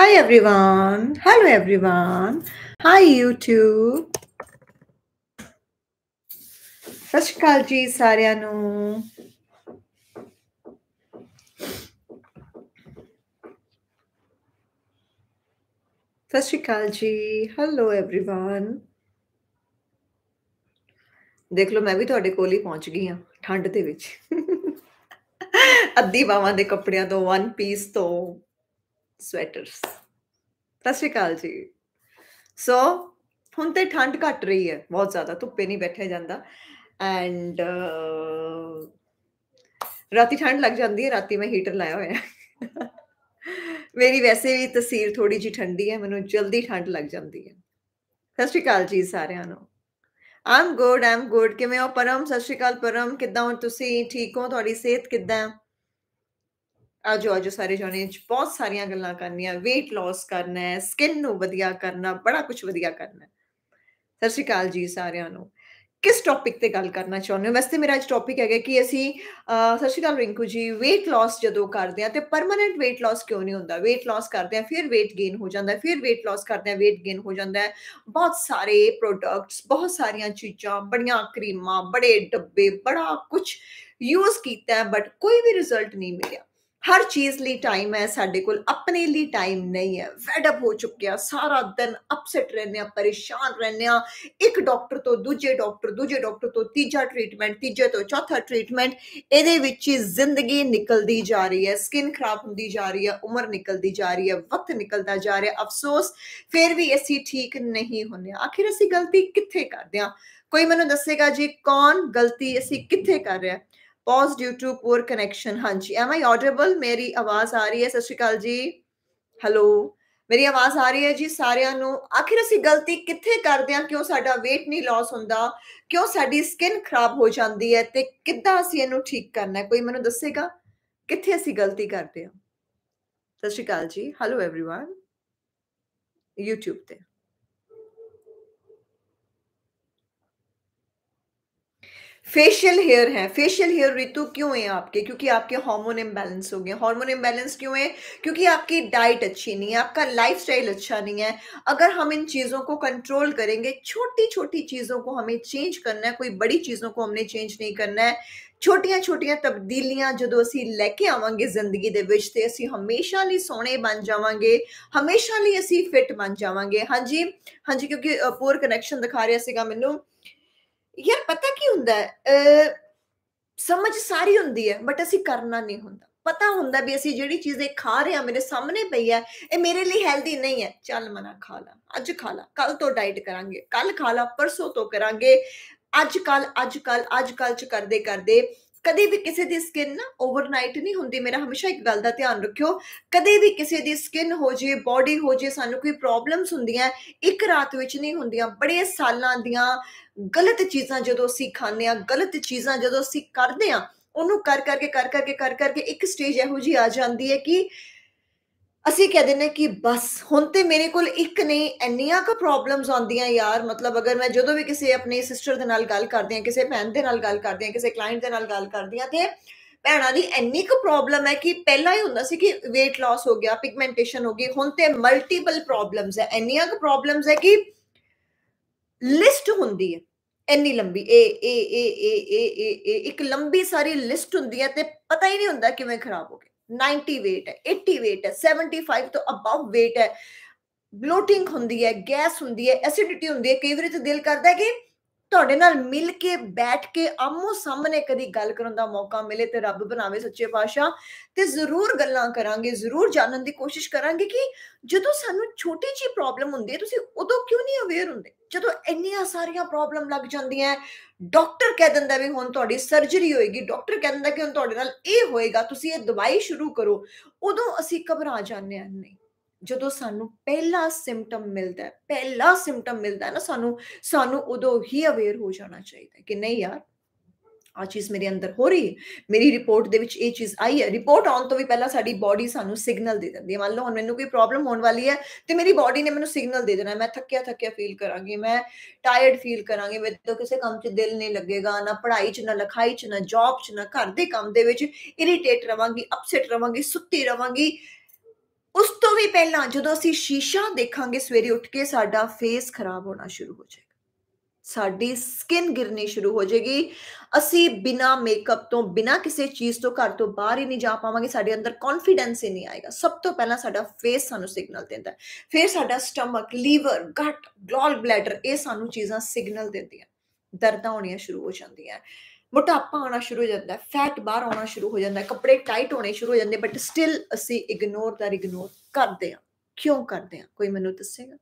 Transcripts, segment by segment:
Hi everyone. Hello everyone. Hi YouTube. ਸਤਿ ਸ਼੍ਰੀ ਅਕਾਲ ਜੀ ਸਾਰਿਆਂ ਨੂੰ ਸਤਿ ਸ਼੍ਰੀ ਅਕਾਲ ਜੀ ਹੈਲੋ एवरीवन ਦੇਖ ਲਓ ਮੈਂ ਵੀ ਤੁਹਾਡੇ ਕੋਲ ਹੀ ਪਹੁੰਚ ਗਈ ਹਾਂ ਠੰਡ ਦੇ ਵਿੱਚ ਅੱਧੀ ਬਾਵਾਂ ਦੇ ਕੱਪੜਿਆਂ ਤੋਂ ਵਨ ਪੀਸ ਤੋਂ ਸਵੈਟਰਸ ਸਤਿ ਸ਼੍ਰੀ ਅਕਾਲ ਜੀ ਸੋ ਹੁਣ ਤੇ ਠੰਡ ਘਟ ਰਹੀ ਹੈ ਬਹੁਤ ਜ਼ਿਆਦਾ ਧੁੱਪੇ ਨਹੀਂ ਬੈਠਿਆ ਜਾਂਦਾ ਐਂਡ ਰਾਤੀ ਠੰਡ ਲੱਗ ਜਾਂਦੀ ਹੈ ਰਾਤੀ ਮੈਂ ਹੀਟਰ ਲਾਇਆ ਹੋਇਆ ਹੈ ਮੇਰੀ ਵੈਸੇ ਵੀ ਤਸਵੀਰ ਥੋੜੀ ਜੀ ਠੰਡੀ ਹੈ ਮੈਨੂੰ ਜਲਦੀ ਠੰਡ ਲੱਗ ਜਾਂਦੀ ਹੈ ਸਤਿ ਸ਼੍ਰੀ ਅਕਾਲ ਜੀ ਸਾਰਿਆਂ ਨੂੰ ਆਮ ਗੁੱਡ ਆਮ ਗੁੱਡ ਕਿਵੇਂ ਹੋ ਪਰਮ ਸਤਿ ਸ਼੍ਰੀ ਅਕਾਲ ਪਰਮ ਕਿੱਦਾਂ ਹੋ ਤੁਸੀਂ ਠੀਕ ਹੋ ਤੁਹਾਡੀ ਸਿਹਤ ਕਿੱਦਾਂ ਆਜੋ ਆਜੋ ਸਾਰੇ ਜਾਣੇ ਬਹੁਤ ਸਾਰੀਆਂ ਗੱਲਾਂ ਕਰਨੀਆਂ weight loss ਕਰਨਾ ਹੈ ਸਕਿਨ ਨੂੰ ਵਧੀਆ ਕਰਨਾ ਬੜਾ ਕੁਝ ਵਧੀਆ ਕਰਨਾ ਹੈ ਸਤਿ ਸ਼੍ਰੀ ਅਕਾਲ ਜੀ ਸਾਰਿਆਂ ਨੂੰ ਕਿਸ ਟੌਪਿਕ ਤੇ ਗੱਲ ਕਰਨਾ ਚਾਹੁੰਦੇ ਹੋ ਵੈਸੇ ਮੇਰਾ ਅੱਜ ਟੌਪਿਕ ਹੈਗਾ ਕਿ ਅਸੀਂ ਸਤਿ ਸ਼੍ਰੀ ਅਕਾਲ ਰਿੰਕੂ ਜੀ weight loss ਜਦੋਂ ਕਰਦੇ ਆ ਤੇ ਪਰਮਨੈਂਟ weight loss ਕਿਉਂ ਨਹੀਂ ਹੁੰਦਾ weight loss ਕਰਦੇ ਆ ਫਿਰ weight gain ਹੋ ਜਾਂਦਾ ਫਿਰ weight loss ਕਰਦੇ ਆ weight gain ਹੋ ਜਾਂਦਾ ਹੈ ਬਹੁਤ ਸਾਰੇ ਪ੍ਰੋਡਕਟਸ ਬਹੁਤ ਸਾਰੀਆਂ ਚੀਜ਼ਾਂ ਬੜੀਆਂ ਕਰੀਮਾਂ ਬੜੇ ਡੱਬੇ ਬੜਾ ਕੁਝ ਯੂਜ਼ ਕੀਤਾ ਹੈ ਬਟ ਕੋਈ ਵੀ ਰਿਜ਼ਲਟ ਨਹੀਂ ਮਿਲਿਆ ਹਰ ਚੀਜ਼ ਲਈ ਟਾਈਮ ਹੈ ਸਾਡੇ ਕੋਲ ਆਪਣੇ ਲਈ ਟਾਈਮ ਨਹੀਂ ਹੈ ਫੈਡ ਅਪ ਹੋ ਚੁੱਕਿਆ ਸਾਰਾ ਦਿਨ ਅਪਸੈਟ ਰਹਿੰਦੇ ਆ ਪਰੇਸ਼ਾਨ ਰਹਿੰਦੇ ਆ ਇੱਕ ਡਾਕਟਰ ਤੋਂ ਦੂਜੇ ਡਾਕਟਰ ਦੂਜੇ ਡਾਕਟਰ ਤੋਂ ਤੀਜਾ ਟ੍ਰੀਟਮੈਂਟ ਤੀਜੇ ਤੋਂ ਚੌਥਾ ਟ੍ਰੀਟਮੈਂਟ ਇਹਦੇ ਵਿੱਚ ਹੀ ਜ਼ਿੰਦਗੀ ਨਿਕਲਦੀ ਜਾ ਰਹੀ ਹੈ ਸਕਿਨ ਖਰਾਬ ਹੁੰਦੀ ਜਾ ਰਹੀ ਹੈ ਉਮਰ ਨਿਕਲਦੀ ਜਾ ਰਹੀ ਹੈ ਵਕਤ ਨਿਕਲਦਾ ਜਾ ਰਿਹਾ ਅਫਸੋਸ ਫਿਰ ਵੀ ਅਸੀਂ ਠੀਕ ਨਹੀਂ ਹੁੰਦੇ ਆਖਿਰ ਅਸੀਂ ਗਲਤੀ ਕਿੱਥੇ ਕਰਦੇ ਆ ਕੋਈ ਮੈਨੂੰ ਦੱਸੇਗਾ ਜੀ ਕੌਣ ਗਲਤੀ ਅਸੀਂ ਕਿੱਥੇ ਕਰ ਰਿਹਾ pause due to poor connection ਹਾਂਜੀ am i audible ਮੇਰੀ ਆਵਾਜ਼ ਆ ਰਹੀ ਹੈ ਸਤਿ ਸ਼੍ਰੀ ਅਕਾਲ ਜੀ ਹੈਲੋ ਮੇਰੀ ਆਵਾਜ਼ ਆ ਰਹੀ ਹੈ ਜੀ ਸਾਰਿਆਂ ਨੂੰ ਆਖਿਰ ਅਸੀਂ ਗਲਤੀ ਕਿੱਥੇ ਕਰਦੇ ਹਾਂ ਕਿਉਂ ਸਾਡਾ weight ਨਹੀਂ ਲਾਸ ਹੁੰਦਾ ਕਿਉਂ ਸਾਡੀ ਸਕਿਨ ਖਰਾਬ ਹੋ ਜਾਂਦੀ ਹੈ ਤੇ ਕਿੱਦਾਂ ਅਸੀਂ ਇਹਨੂੰ ਠੀਕ ਕਰਨਾ ਹੈ ਕੋਈ ਮੈਨੂੰ ਦੱਸੇਗਾ ਕਿੱਥੇ ਅਸੀਂ ਗਲਤੀ ਕਰਦੇ ਹਾਂ ਸਤਿ ਸ਼੍ਰੀ ਅਕਾਲ ਜੀ ਹੈਲੋ एवरीवन YouTube ਤੇ फेशियल हेयर है फेशियल हेयर ऋतु क्यों है आपके क्योंकि आपके हार्मोन इम्बैलेंस हो गए हार्मोन इम्बैलेंस क्यों है क्योंकि आपकी डाइट अच्छी नहीं है आपका लाइफस्टाइल अच्छा नहीं है अगर हम इन चीज़ों को कंट्रोल करेंगे छोटी छोटी चीज़ों को हमें चेंज करना है कोई बड़ी चीज़ों को हमने चेंज नहीं करना है ਛੋਟੀਆਂ-ਛੋਟੀਆਂ ਤਬਦੀਲੀਆਂ ਜਦੋਂ ਅਸੀਂ ਲੈ ਕੇ ਆਵਾਂਗੇ ਜ਼ਿੰਦਗੀ ਦੇ ਵਿੱਚ ਤੇ ਅਸੀਂ ਹਮੇਸ਼ਾ ਲਈ ਸੋਹਣੇ ਬਣ ਜਾਵਾਂਗੇ ਹਮੇਸ਼ਾ ਲਈ ਅਸੀਂ ਫਿਟ ਬਣ ਜਾਵਾਂਗੇ ਹਾਂਜੀ ਹਾਂਜੀ ਕਿਉਂਕਿ ਪੂਰ ਕਨੈਕਸ਼ਨ ਦਿਖਾ ਰਿਹਾ ਸੀਗਾ ਮੈਨੂੰ ਯਾਰ ਪਤਾ ਕੀ ਹੁੰਦਾ ਹੈ ਸਮਝ ਸਾਰੀ ਹੁੰਦੀ ਹੈ ਬਟ ਅਸੀਂ ਕਰਨਾ ਨਹੀਂ ਹੁੰਦਾ ਪਤਾ ਹੁੰਦਾ ਵੀ ਅਸੀਂ ਜਿਹੜੀ ਚੀਜ਼ ਇਹ ਖਾ ਰਹੇ ਆ ਮੇਰੇ ਸਾਹਮਣੇ ਪਈ ਹੈ ਇਹ ਮੇਰੇ ਲਈ ਹੈਲਦੀ ਨਹੀਂ ਹੈ ਚੱਲ ਮਨਾ ਖਾ ਲਾ ਅੱਜ ਖਾ ਲਾ ਕੱਲ ਤੋਂ ਡਾਈਟ ਕਰਾਂਗੇ ਕੱਲ ਖਾ ਲਾ ਪਰਸੋਂ ਤੋਂ ਕਰਾਂਗੇ ਅੱਜ ਕੱਲ ਅੱਜ ਕੱਲ ਅੱਜ ਕੱਲ ਚ ਕਰਦੇ ਕਰਦੇ ਕਦੇ ਵੀ ਕਿਸੇ ਦੀ ਸਕਿਨ ਨਾ ਓਵਰਨਾਈਟ ਨਹੀਂ ਹੁੰਦੀ ਮੇਰਾ ਹਮੇਸ਼ਾ ਇੱਕ ਗੱਲ ਦਾ ਧਿਆਨ ਰੱਖਿਓ ਕਦੇ ਵੀ ਕਿਸੇ ਦੀ ਸਕਿਨ ਹੋ ਜੇ ਬਾਡੀ ਹੋ ਜੇ ਸਾਨੂੰ ਕੋਈ ਪ੍ਰੋਬਲਮਸ ਹੁੰਦੀਆਂ ਇੱਕ ਰਾਤ ਵਿੱਚ ਨਹੀਂ ਹੁੰਦੀਆਂ ਬੜੇ ਸਾਲਾਂ ਦੀਆਂ ਗਲਤ ਚੀਜ਼ਾਂ ਜਦੋਂ ਅਸੀਂ ਖਾਂਦੇ ਆ ਗਲਤ ਚੀਜ਼ਾਂ ਜਦੋਂ ਅਸੀਂ ਕਰਦੇ ਆ ਉਹਨੂੰ ਕਰ ਕਰਕੇ ਕਰ ਕਰਕੇ ਕਰ ਕਰਕੇ ਇੱਕ ਸਟੇਜ ਇਹੋ ਜੀ ਆ ਜਾਂਦੀ ਹੈ ਕਿ ਅਸੀਂ ਕਹਿ ਦਿੰਨੇ ਕਿ ਬਸ ਹੁਣ ਤੇ ਮੇਰੇ ਕੋਲ ਇੱਕ ਨਹੀਂ ਇੰਨੀਆਂ ਕੁ ਪ੍ਰੋਬਲਮਸ ਆਉਂਦੀਆਂ ਯਾਰ ਮਤਲਬ ਅਗਰ ਮੈਂ ਜਦੋਂ ਵੀ ਕਿਸੇ ਆਪਣੀ ਸਿਸਟਰ ਦੇ ਨਾਲ ਗੱਲ ਕਰਦੀ ਆ ਕਿਸੇ ਭੈਣ ਦੇ ਨਾਲ ਗੱਲ ਕਰਦੀ ਆ ਕਿਸੇ ਕਲਾਇੰਟ ਦੇ ਨਾਲ ਗੱਲ ਕਰਦੀ ਆ ਤੇ ਭੈਣਾਂ ਦੀ ਇੰਨੀ ਕੁ ਪ੍ਰੋਬਲਮ ਹੈ ਕਿ ਪਹਿਲਾਂ ਹੀ ਹੁੰਦਾ ਸੀ ਕਿ weight loss ਹੋ ਗਿਆ ਪਿਗਮੈਂਟੇਸ਼ਨ ਹੋ ਗਈ ਹੁਣ ਤੇ ਮਲਟੀਪਲ ਪ੍ਰੋਬਲਮਸ ਹੈ ਇੰਨੀਆਂ ਕੁ ਪ੍ਰੋਬਲਮਸ ਹੈ ਕਿ ਲਿਸਟ ਹੁੰਦੀ ਹੈ ਇੰਨੀ ਲੰਬੀ ਏ ਏ ਏ ਏ ਏ ਏ ਇੱਕ ਲੰਬੀ ਸਾਰੀ ਲਿਸਟ ਹੁੰਦੀ ਹੈ ਤੇ ਪਤਾ ਹੀ ਨਹੀਂ ਹੁੰਦਾ ਕਿਵੇਂ ਖਰਾਬ ਹੋ ਗਿਆ 90 weight ਹੈ 80 weight ਹੈ 75 ਤੋਂ ਅਬਵ weight ਹੈ ਬਲੋਟਿੰਗ ਹੁੰਦੀ ਹੈ ਗੈਸ ਹੁੰਦੀ ਹੈ ਐਸਿਡਿਟੀ ਹੁੰਦੀ ਹੈ ਕਈ ਵਾਰੀ ਤਾਂ ਦਿਲ ਕਰਦਾ ਕਿ ਤੁਹਾਡੇ ਨਾਲ ਮਿਲ ਕੇ, ਬੈਠ ਕੇ ਆਮੋ ਸਾਹਮਣੇ ਕਦੀ ਗੱਲ ਕਰਨ ਦਾ ਮੌਕਾ ਮਿਲੇ ਤੇ ਰੱਬ ਬਣਾਵੇ ਸੱਚੇ ਪਾਤਸ਼ਾਹ, ਤੇ ਜ਼ਰੂਰ ਗੱਲਾਂ ਕਰਾਂਗੇ, ਜ਼ਰੂਰ ਜਾਣਨ ਦੀ ਕੋਸ਼ਿਸ਼ ਕਰਾਂਗੇ ਕਿ ਜਦੋਂ ਸਾਨੂੰ ਛੋਟੀ ਜੀ ਪ੍ਰੋਬਲਮ ਹੁੰਦੀ ਹੈ, ਤੁਸੀਂ ਉਦੋਂ ਕਿਉਂ ਨਹੀਂ ਅਵੇਅਰ ਹੁੰਦੇ? ਜਦੋਂ ਇੰਨੀਆਂ ਸਾਰੀਆਂ ਪ੍ਰੋਬਲਮ ਲੱਗ ਜਾਂਦੀਆਂ ਡਾਕਟਰ ਕਹਿ ਦਿੰਦਾ ਵੀ ਹੁਣ ਤੁਹਾਡੀ ਸਰਜਰੀ ਹੋਏਗੀ ਡਾਕਟਰ ਕਹਿੰਦਾ ਕਿ ਹੁਣ ਤੁਹਾਡੇ ਨਾਲ ਇਹ ਹੋਏਗਾ, ਤੁਸੀਂ ਇਹ ਦਵਾਈ ਸ਼ੁਰੂ ਕਰੋ, ਉਦੋਂ ਅਸੀਂ ਘਬਰਾ ਜਾਂਦੇ ਹਾਂ, ਨਹੀਂ। ਜਦੋਂ ਸਾਨੂੰ ਪਹਿਲਾ ਸਿੰਪਟਮ ਮਿਲਦਾ ਹੈ, ਪਹਿਲਾ ਸਿੰਪਟਮ ਮਿਲਦਾ ਹੈ ਨਾ, ਸਾਨੂੰ ਸਾਨੂੰ ਉਦੋਂ ਹੀ ਅਵੇਅਰ ਹੋ ਜਾਣਾ ਚਾਹੀਦਾ ਹੈ ਕਿ ਨਹੀਂ ਯਾਰ ਆ ਚੀਜ਼ ਮੇਰੇ ਅੰਦਰ ਹੋ ਰਹੀ ਹੈ, ਮੇਰੀ ਰਿਪੋਰਟ ਦੇ ਵਿੱਚ ਇਹ ਚੀਜ਼ ਆਈ ਹੈ ਰਿਪੋਰਟ ਆਉਣ ਤੋਂ ਵੀ ਪਹਿਲਾਂ ਸਾਡੀ ਬਾਡੀ ਸਾਨੂੰ ਸਿਗਨਲ ਦੇ ਦਿੰਦੀ ਹੈ। ਮੰਨ ਲਓ ਹੁਣ ਮੈਨੂੰ ਕੋਈ ਪ੍ਰੋਬਲਮ ਹੋਣ ਵਾਲੀ ਹੈ ਤੇ ਮੇਰੀ ਬਾਡੀ ਨੇ ਮੈਨੂੰ ਸਿਗਨਲ ਦੇ ਦੇਣਾ ਮੈਂ ਥੱਕਿਆ ਥੱਕਿਆ ਫੀਲ ਕਰਾਂਗੀ, ਮੈਂ ਟਾਇਰਡ ਫੀਲ ਕਰਾਂਗੀ, ਮੇਰੇ ਕਿਸੇ ਕੰਮ 'ਚ ਦਿਲ ਨਹੀਂ ਲੱਗੇਗਾ, ਨਾ ਪੜ੍ਹਾਈ 'ਚ, ਨਾ ਲਿਖਾਈ 'ਚ, ਨਾ ਜੌਬ 'ਚ, ਨਾ ਘਰ ਦੇ ਕੰਮ ਦੇ ਵਿੱਚ ਇਰੀਟੇਟ ਰਵਾਂਗੀ ਅਪਸੈਟ ਰਵਾਂਗੀ, ਸੁੱਤੀ ਰਵਾਂਗੀ। ਉਸ ਤੋਂ ਵੀ ਪਹਿਲਾਂ ਜਦੋਂ ਅਸੀਂ ਸ਼ੀਸ਼ਾ ਦੇਖਾਂਗੇ ਸਵੇਰੇ ਉੱਠ ਕੇ ਸਾਡਾ ਫੇਸ ਖਰਾਬ ਹੋਣਾ ਸ਼ੁਰੂ ਹੋ ਜਾਏਗਾ ਸਾਡੀ ਸਕਿਨ ਗਿਰਨੀ ਸ਼ੁਰੂ ਹੋ ਜਾਏਗੀ ਅਸੀਂ ਬਿਨਾ ਮੇਕਅਪ ਤੋਂ ਬਿਨਾ ਕਿਸੇ ਚੀਜ਼ ਤੋਂ ਘਰ ਤੋਂ ਬਾਹਰ ਹੀ ਨਹੀਂ ਜਾ ਪਾਵਾਂਗੇ ਸਾਡੇ ਅੰਦਰ ਕੌਨਫੀਡੈਂਸ ਹੀ ਨਹੀਂ ਆਏਗਾ ਸਭ ਤੋਂ ਪਹਿਲਾਂ ਸਾਡਾ ਫੇਸ ਸਾਨੂੰ ਸਿਗਨਲ ਦਿੰਦਾ ਫਿਰ ਸਾਡਾ ਸਟਮਕ ਲੀਵਰ ਗਟ ਗਲ ਬਲੈਡਰ ਇਹ ਸਾਨੂੰ ਚੀਜ਼ਾਂ ਸਿਗਨਲ ਦਿੰਦੀਆਂ ਦਰਦਾਂ ਹੋਣੀਆਂ ਸ਼ੁਰੂ ਹੋ ਜਾਂਦੀਆਂ मोटापा आना शुरू हो जाता है फैट बहर आना शुरू हो जाता है कपड़े टाइट होने शुरू हो जाते बट स्टिल असी इग्नोर दर इग्नोर करते हैं क्यों करते हैं कोई मैं दसेगा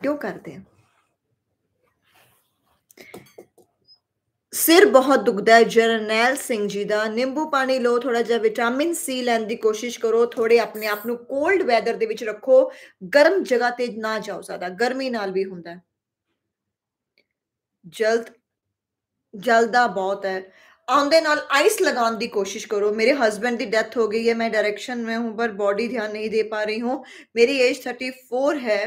क्यों करते हैं सिर बहुत दुखद है जरनैल सिंह जी का नींबू पानी लो थोड़ा जहा विटामिन सी लैन की कोशिश करो थोड़े अपने आप को कोल्ड वैदर रखो गर्म जगह पर ना जाओ ज़्यादा गर्मी नाल भी होंगे ਜਲਦ ਜਲਦਾ ਬਹੁਤ ਹੈ ਆਉਂਦੇ ਨਾਲ ਆਈਸ ਲਗਾਉਣ ਦੀ ਕੋਸ਼ਿਸ਼ ਕਰੋ ਮੇਰੇ ਹਸਬੰਡ ਦੀ ਡੈਥ ਹੋ ਗਈ ਹੈ मैं डायरेक्शन में हूँ, पर बॉडी ध्यान नहीं दे पा रही हूँ। मेरी एज थर्टी फोर है।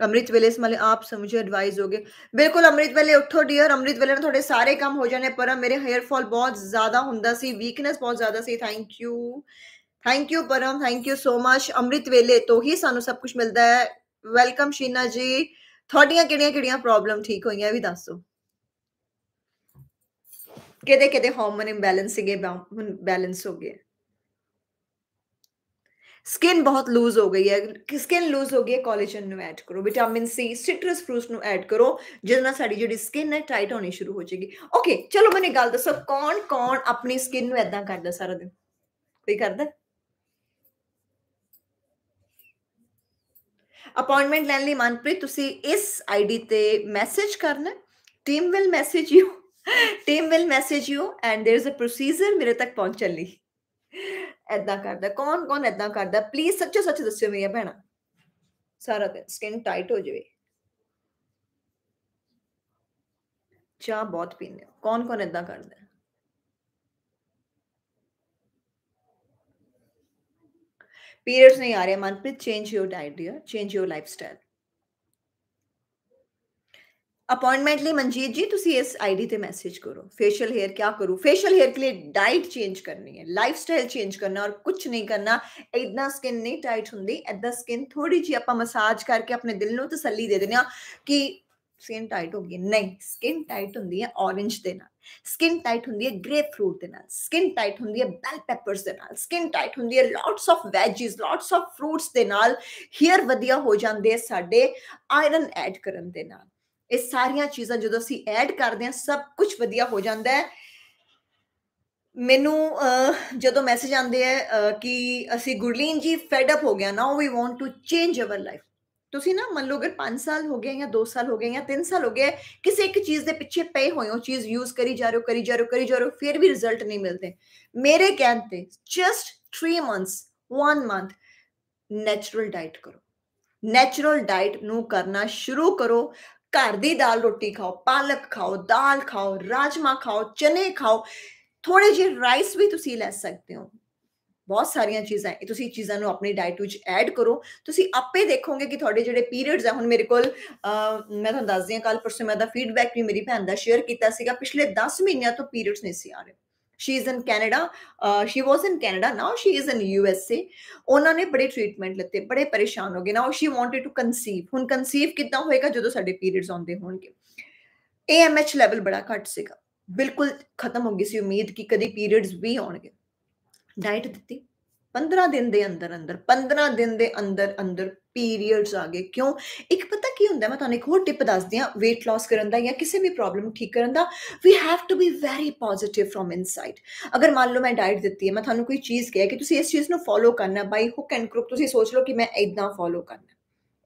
अमृत वेले से मतलब आप मुझे एडवाइस हो गए बिल्कुल अमृत वेले उठो डियर अमृत वेले ने थोड़े सारे काम हो जाने पर मेरे हेयर फॉल बहुत ज़्यादा ਹੁੰਦਾ ਸੀ ਵੀਕਨੈਸ ਬਹੁਤ ਜ਼ਿਆਦਾ ਸੀ thank you thank you Param thank you so much ਅਮ੍ਰਿਤ ਵੇਲੇ ਤੋਂ ਹੀ ਸਾਨੂੰ ਸਭ ਕੁਝ ਮਿਲਦਾ ਹੈ ਵੈਲਕਮ ਸ਼ੀਨਾ ਜੀ ਤੁਹਾਡੀਆਂ ਕਿਹੜੀਆਂ-ਕਿਹੜੀਆਂ ਪ੍ਰੋਬਲਮ ਠੀਕ ਹੋਈਆਂ ਵੀ ਦੱਸੋ ਕਿਹਦੇ ਕਿਹਦੇ ਹਾਰਮੋਨ ਇੰਬੈਲੈਂਸ ਸੀਗੇ ਬੈਲੈਂਸ ਹੋ ਗਏ ਸਕਿਨ ਬਹੁਤ ਲੂਜ਼ ਹੋ ਗਈ ਹੈ ਸਕਿਨ ਲੂਜ਼ ਹੋ ਗਈ ਹੈ ਕੋਲੇਜਨ ਨੂੰ ਐਡ ਕਰੋ ਵਿਟਾਮਿਨ ਸੀ ਸਿਟਰਸ ਫਰੂਟਸ ਨੂੰ ਐਡ ਕਰੋ ਜਿਹਦੇ ਨਾਲ ਸਾਡੀ ਜਿਹੜੀ ਸਕਿਨ ਹੈ ਟਾਈਟ ਹੋਣੀ ਸ਼ੁਰੂ ਹੋ ਜਾਏਗੀ ਓਕੇ ਚਲੋ ਮੈਨੂੰ ਗੱਲ ਦੱਸੋ ਕੌਣ ਕੌਣ ਆਪਣੀ ਸਕਿਨ ਨੂੰ ਐਦਾਂ ਕਰਦਾ ਸਾਰਾ ਦਿਨ ਕੋਈ ਕਰਦਾ ਅਪਾਇੰਟਮੈਂਟ ਲੈਣ ਲਈ ਮਨਪ੍ਰੀਤ ਤੁਸੀਂ ਇਸ ਆਈਡੀ ਤੇ ਮੈਸੇਜ ਕਰਨਾ team will message you team will message you and there is a procedure ਮੇਰੇ ਤੱਕ ਪਹੁੰਚਣ ਲਈ ਐਦਾਂ ਕਰਦਾ ਕੌਣ ਕੌਣ ਐਦਾਂ ਕਰਦਾ ਪਲੀਜ਼ ਸੱਚੋ ਸੱਚ ਦੱਸਿਓ ਮੇਰੀਆਂ ਭੈਣਾਂ ਸਾਰਾ ਦਿਨ ਸਕਿਨ ਟਾਈਟ ਹੋ ਜਾਵੇ ਚਾਹ ਬਹੁਤ ਪੀਂਦੇ ਕੌਣ ਕੌਣ ਐਦਾਂ ਕਰਦਾ ਪੀਰੀਅਡਸ ਨਹੀਂ ਆ ਰਹੇ Manpreet change your diet dear change your lifestyle appointment लिए मंजीत जी तुम इस आईडी ते मैसेज करो फेशियल हेयर क्या करूँ फेशियल हेयर के लिए डाइट चेंज करनी है लाइफस्टाइल चेंज करना और कुछ नहीं करना इतना स्किन नहीं टाइट होंगी इदा स्किन थोड़ी जी आप मसाज करके अपने दिल में तसली दे देने कि स्किन टाइट होगी नहीं स्किन टाइट होंगी ਸਕਿਨ ਟਾਈਟ ਹੁੰਦੀ ਹੈ ਗ੍ਰੇਪਫਰੂਟ ਦੇ ਨਾਲ ਸਕਿਨ ਟਾਈਟ ਹੁੰਦੀ ਹੈ ਬੈਲ ਪੈਪਰਸ ਦੇ ਨਾਲ ਸਕਿਨ ਟਾਈਟ ਹੁੰਦੀ ਹੈ lots of veggies lots of fruits ਦੇ ਨਾਲ ਹੇਅਰ ਵਧੀਆ ਹੋ ਜਾਂਦੇ ਸਾਡੇ ਆਇਰਨ ਐਡ ਕਰਨ ਦੇ ਨਾਲ ਇਹ ਸਾਰੀਆਂ ਚੀਜ਼ਾਂ ਜਦੋਂ ਅਸੀਂ ਐਡ ਕਰਦੇ ਹਾਂ ਸਭ ਕੁਝ ਵਧੀਆ ਹੋ ਜਾਂਦਾ ਹੈ ਮੈਨੂੰ ਜਦੋਂ ਮੈਸੇਜ ਆਉਂਦੇ ਆ ਕਿ ਅਸੀਂ ਗੁਰਲੀਨ ਜੀ ਫੈਡ ਅਪ ਹੋ ਗਿਆ now we want to change our life ਤੁਸੀਂ ਨਾ ਮੰਨ ਲਓ ਅਗਰ 5 ਸਾਲ ਹੋ ਗਏ ਜਾਂ 2 ਸਾਲ ਹੋ ਗਏ ਜਾਂ 3 ਸਾਲ ਹੋ ਗਏ ਕਿਸੇ ਇੱਕ ਚੀਜ਼ ਦੇ ਪਿੱਛੇ ਪਏ ਹੋਏ ਹੋ ਚੀਜ਼ ਯੂਜ਼ ਕਰੀ ਜਾ ਰਹੇ ਹੋ ਕਰੀ ਜਾ ਰਹੇ ਹੋ ਕਰੀ ਜਾ ਰਹੇ ਹੋ ਫਿਰ ਵੀ ਰਿਜ਼ਲਟ ਨਹੀਂ ਮਿਲਦੇ ਮੇਰੇ ਕਹਿਣ ਤੇ just 3 months 1 month natural diet ਕਰੋ ਨੈਚੁਰਲ ਡਾਈਟ ਨੂੰ ਕਰਨਾ ਸ਼ੁਰੂ ਕਰੋ ਘਰ ਦੀ ਦਾਲ ਰੋਟੀ ਖਾਓ ਪਾਲਕ ਖਾਓ ਦਾਲ ਖਾਓ ਰਾਜਮਾ ਖਾਓ ਚਨੇ ਖਾਓ ਥੋੜੇ ਜਿਹੇ ਰਾਈਸ ਵੀ ਤੁਸੀਂ ਲੈ ਸਕਦੇ ਹੋ ਬਹੁਤ ਸਾਰੀਆਂ ਚੀਜ਼ਾਂ ਇਹ ਤੁਸੀਂ ਚੀਜ਼ਾਂ ਨੂੰ ਆਪਣੀ ਡਾਈਟ ਵਿੱਚ ਐਡ ਕਰੋ। ਤੁਸੀਂ ਆਪੇ ਦੇਖੋਗੇ ਕਿ ਤੁਹਾਡੇ ਜਿਹੜੇ ਪੀਰੀਅਡਸ ਆ ਹੁਣ ਮੇਰੇ ਕੋਲ ਮੈਂ ਤੁਹਾਨੂੰ ਦੱਸਦੀ ਹਾਂ ਕੱਲ ਪਰਸੋਂ ਮੈਂ ਦਾ ਫੀਡਬੈਕ ਵੀ ਮੇਰੀ ਭੈਣ ਦਾ ਸ਼ੇਅਰ ਕੀਤਾ ਸੀਗਾ। ਪਿਛਲੇ 10 ਮਹੀਨਿਆਂ ਤੋਂ ਪੀਰੀਅਡਸ ਨਹੀਂ ਸੀ ਆ ਰਹੇ। She is in canada uh, she was in canada now she is in usa ਉਹਨਾਂ ਨੇ ਬੜੇ ਟ੍ਰੀਟਮੈਂਟ ਲਿੱਤੇ ਬੜੇ ਪਰੇਸ਼ਾਨ ਹੋ ਗਏ। Now she wanted to conceive ਹੁਣ ਕਨਸੀਵ ਕਿੱਦਾਂ ਹੋਏਗਾ ਜਦੋਂ ਸਾਡੇ ਪੀਰੀਅਡਸ ਆਉਂਦੇ ਹੋਣਗੇ? AMH ਲੈਵਲ ਬੜਾ ਘੱਟ ਸੀਗਾ। ਬਿਲਕੁਲ ਖਤਮ ਹੋ ਗਈ ਸੀ ਉਮੀਦ ਕਿ ਕਦੀ ਪੀਰੀਅਡਸ ਵੀ ਆਉਣਗੇ। ਡਾਈਟ ਦਿੱਤੀ 15 ਦਿਨ ਦੇ ਅੰਦਰ ਅੰਦਰ 15 ਦਿਨ ਦੇ ਅੰਦਰ ਅੰਦਰ ਪੀਰੀਅਡਸ ਆ ਗਏ ਕਿਉਂ ਇੱਕ ਪਤਾ ਕੀ ਹੁੰਦਾ ਮੈਂ ਤੁਹਾਨੂੰ ਇੱਕ ਹੋਰ ਟਿਪ ਦੱਸਦੀ ਆ weight loss ਕਰਨ ਦਾ ਜਾਂ ਕਿਸੇ ਵੀ ਪ੍ਰੋਬਲਮ ਠੀਕ ਕਰਨ ਦਾ we have to be very positive from inside ਅਗਰ ਮੰਨ ਲਓ ਮੈਂ ਡਾਈਟ ਦਿੱਤੀ ਹੈ ਮੈਂ ਤੁਹਾਨੂੰ ਕੋਈ ਚੀਜ਼ ਕਿਹਾ ਕਿ ਤੁਸੀਂ ਇਸ ਚੀਜ਼ ਨੂੰ ਫੋਲੋ ਕਰਨਾ ਬਾਈ ਹੁਕ ਐਂਡ ਕ੍ਰੁਕ ਤੁਸੀਂ ਸੋਚ ਲਓ ਕਿ ਮੈਂ ਇਦਾਂ ਫੋਲੋ ਕਰਨਾ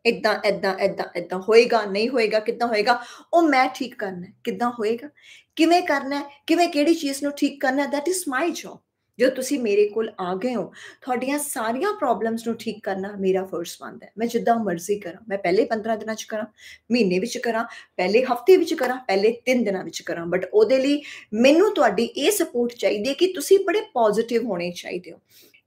ਇਦਾਂ ਇਦਾਂ ਇਦਾਂ ਇਦਾਂ ਹੋਏਗਾ ਨਹੀਂ ਹੋਏਗਾ ਕਿੱਦਾਂ ਹੋਏਗਾ ਉਹ ਮੈਂ ਠੀਕ ਕਰਨਾ ਕਿੱਦਾਂ ਹੋਏਗਾ ਕਿਵੇਂ ਕਰਨਾ ਕਿਵੇਂ ਕਿਹੜੀ ਚੀਜ਼ ਨੂੰ ਠੀਕ ਕਰਨਾ ਦੈਟ ਇਜ਼ ਮਾਈ ਜੌਬ ਜੋ ਤੁਸੀਂ ਮੇਰੇ ਕੋਲ ਆ ਗਏ ਹੋ, ਤੁਹਾਡੀਆਂ ਸਾਰੀਆਂ ਪ੍ਰੋਬਲਮਸ ਨੂੰ ਠੀਕ ਕਰਨਾ ਮੇਰਾ ਫਰਜ਼ ਬਣਦਾ ਹੈ। ਮੈਂ ਜਿੱਦਾਂ ਮਰਜ਼ੀ ਕਰਾਂ, ਮੈਂ ਪਹਿਲੇ 15 ਦਿਨਾਂ ਚ ਕਰਾਂ, ਮਹੀਨੇ ਵਿੱਚ ਕਰਾਂ, ਪਹਿਲੇ ਹਫ਼ਤੇ ਵਿੱਚ ਕਰਾਂ, ਪਹਿਲੇ 3 ਦਿਨਾਂ ਵਿੱਚ ਕਰਾਂ ਬਟ ਉਹਦੇ ਲਈ ਮੈਨੂੰ ਤੁਹਾਡੀ ਇਹ ਸਪੋਰਟ ਚਾਹੀਦੀ ਹੈ ਕਿ ਤੁਸੀਂ ਬੜੇ ਪੋਜ਼ਿਟਿਵ ਹੋਣੇ ਚਾਹੀਦੇ ਹੋ।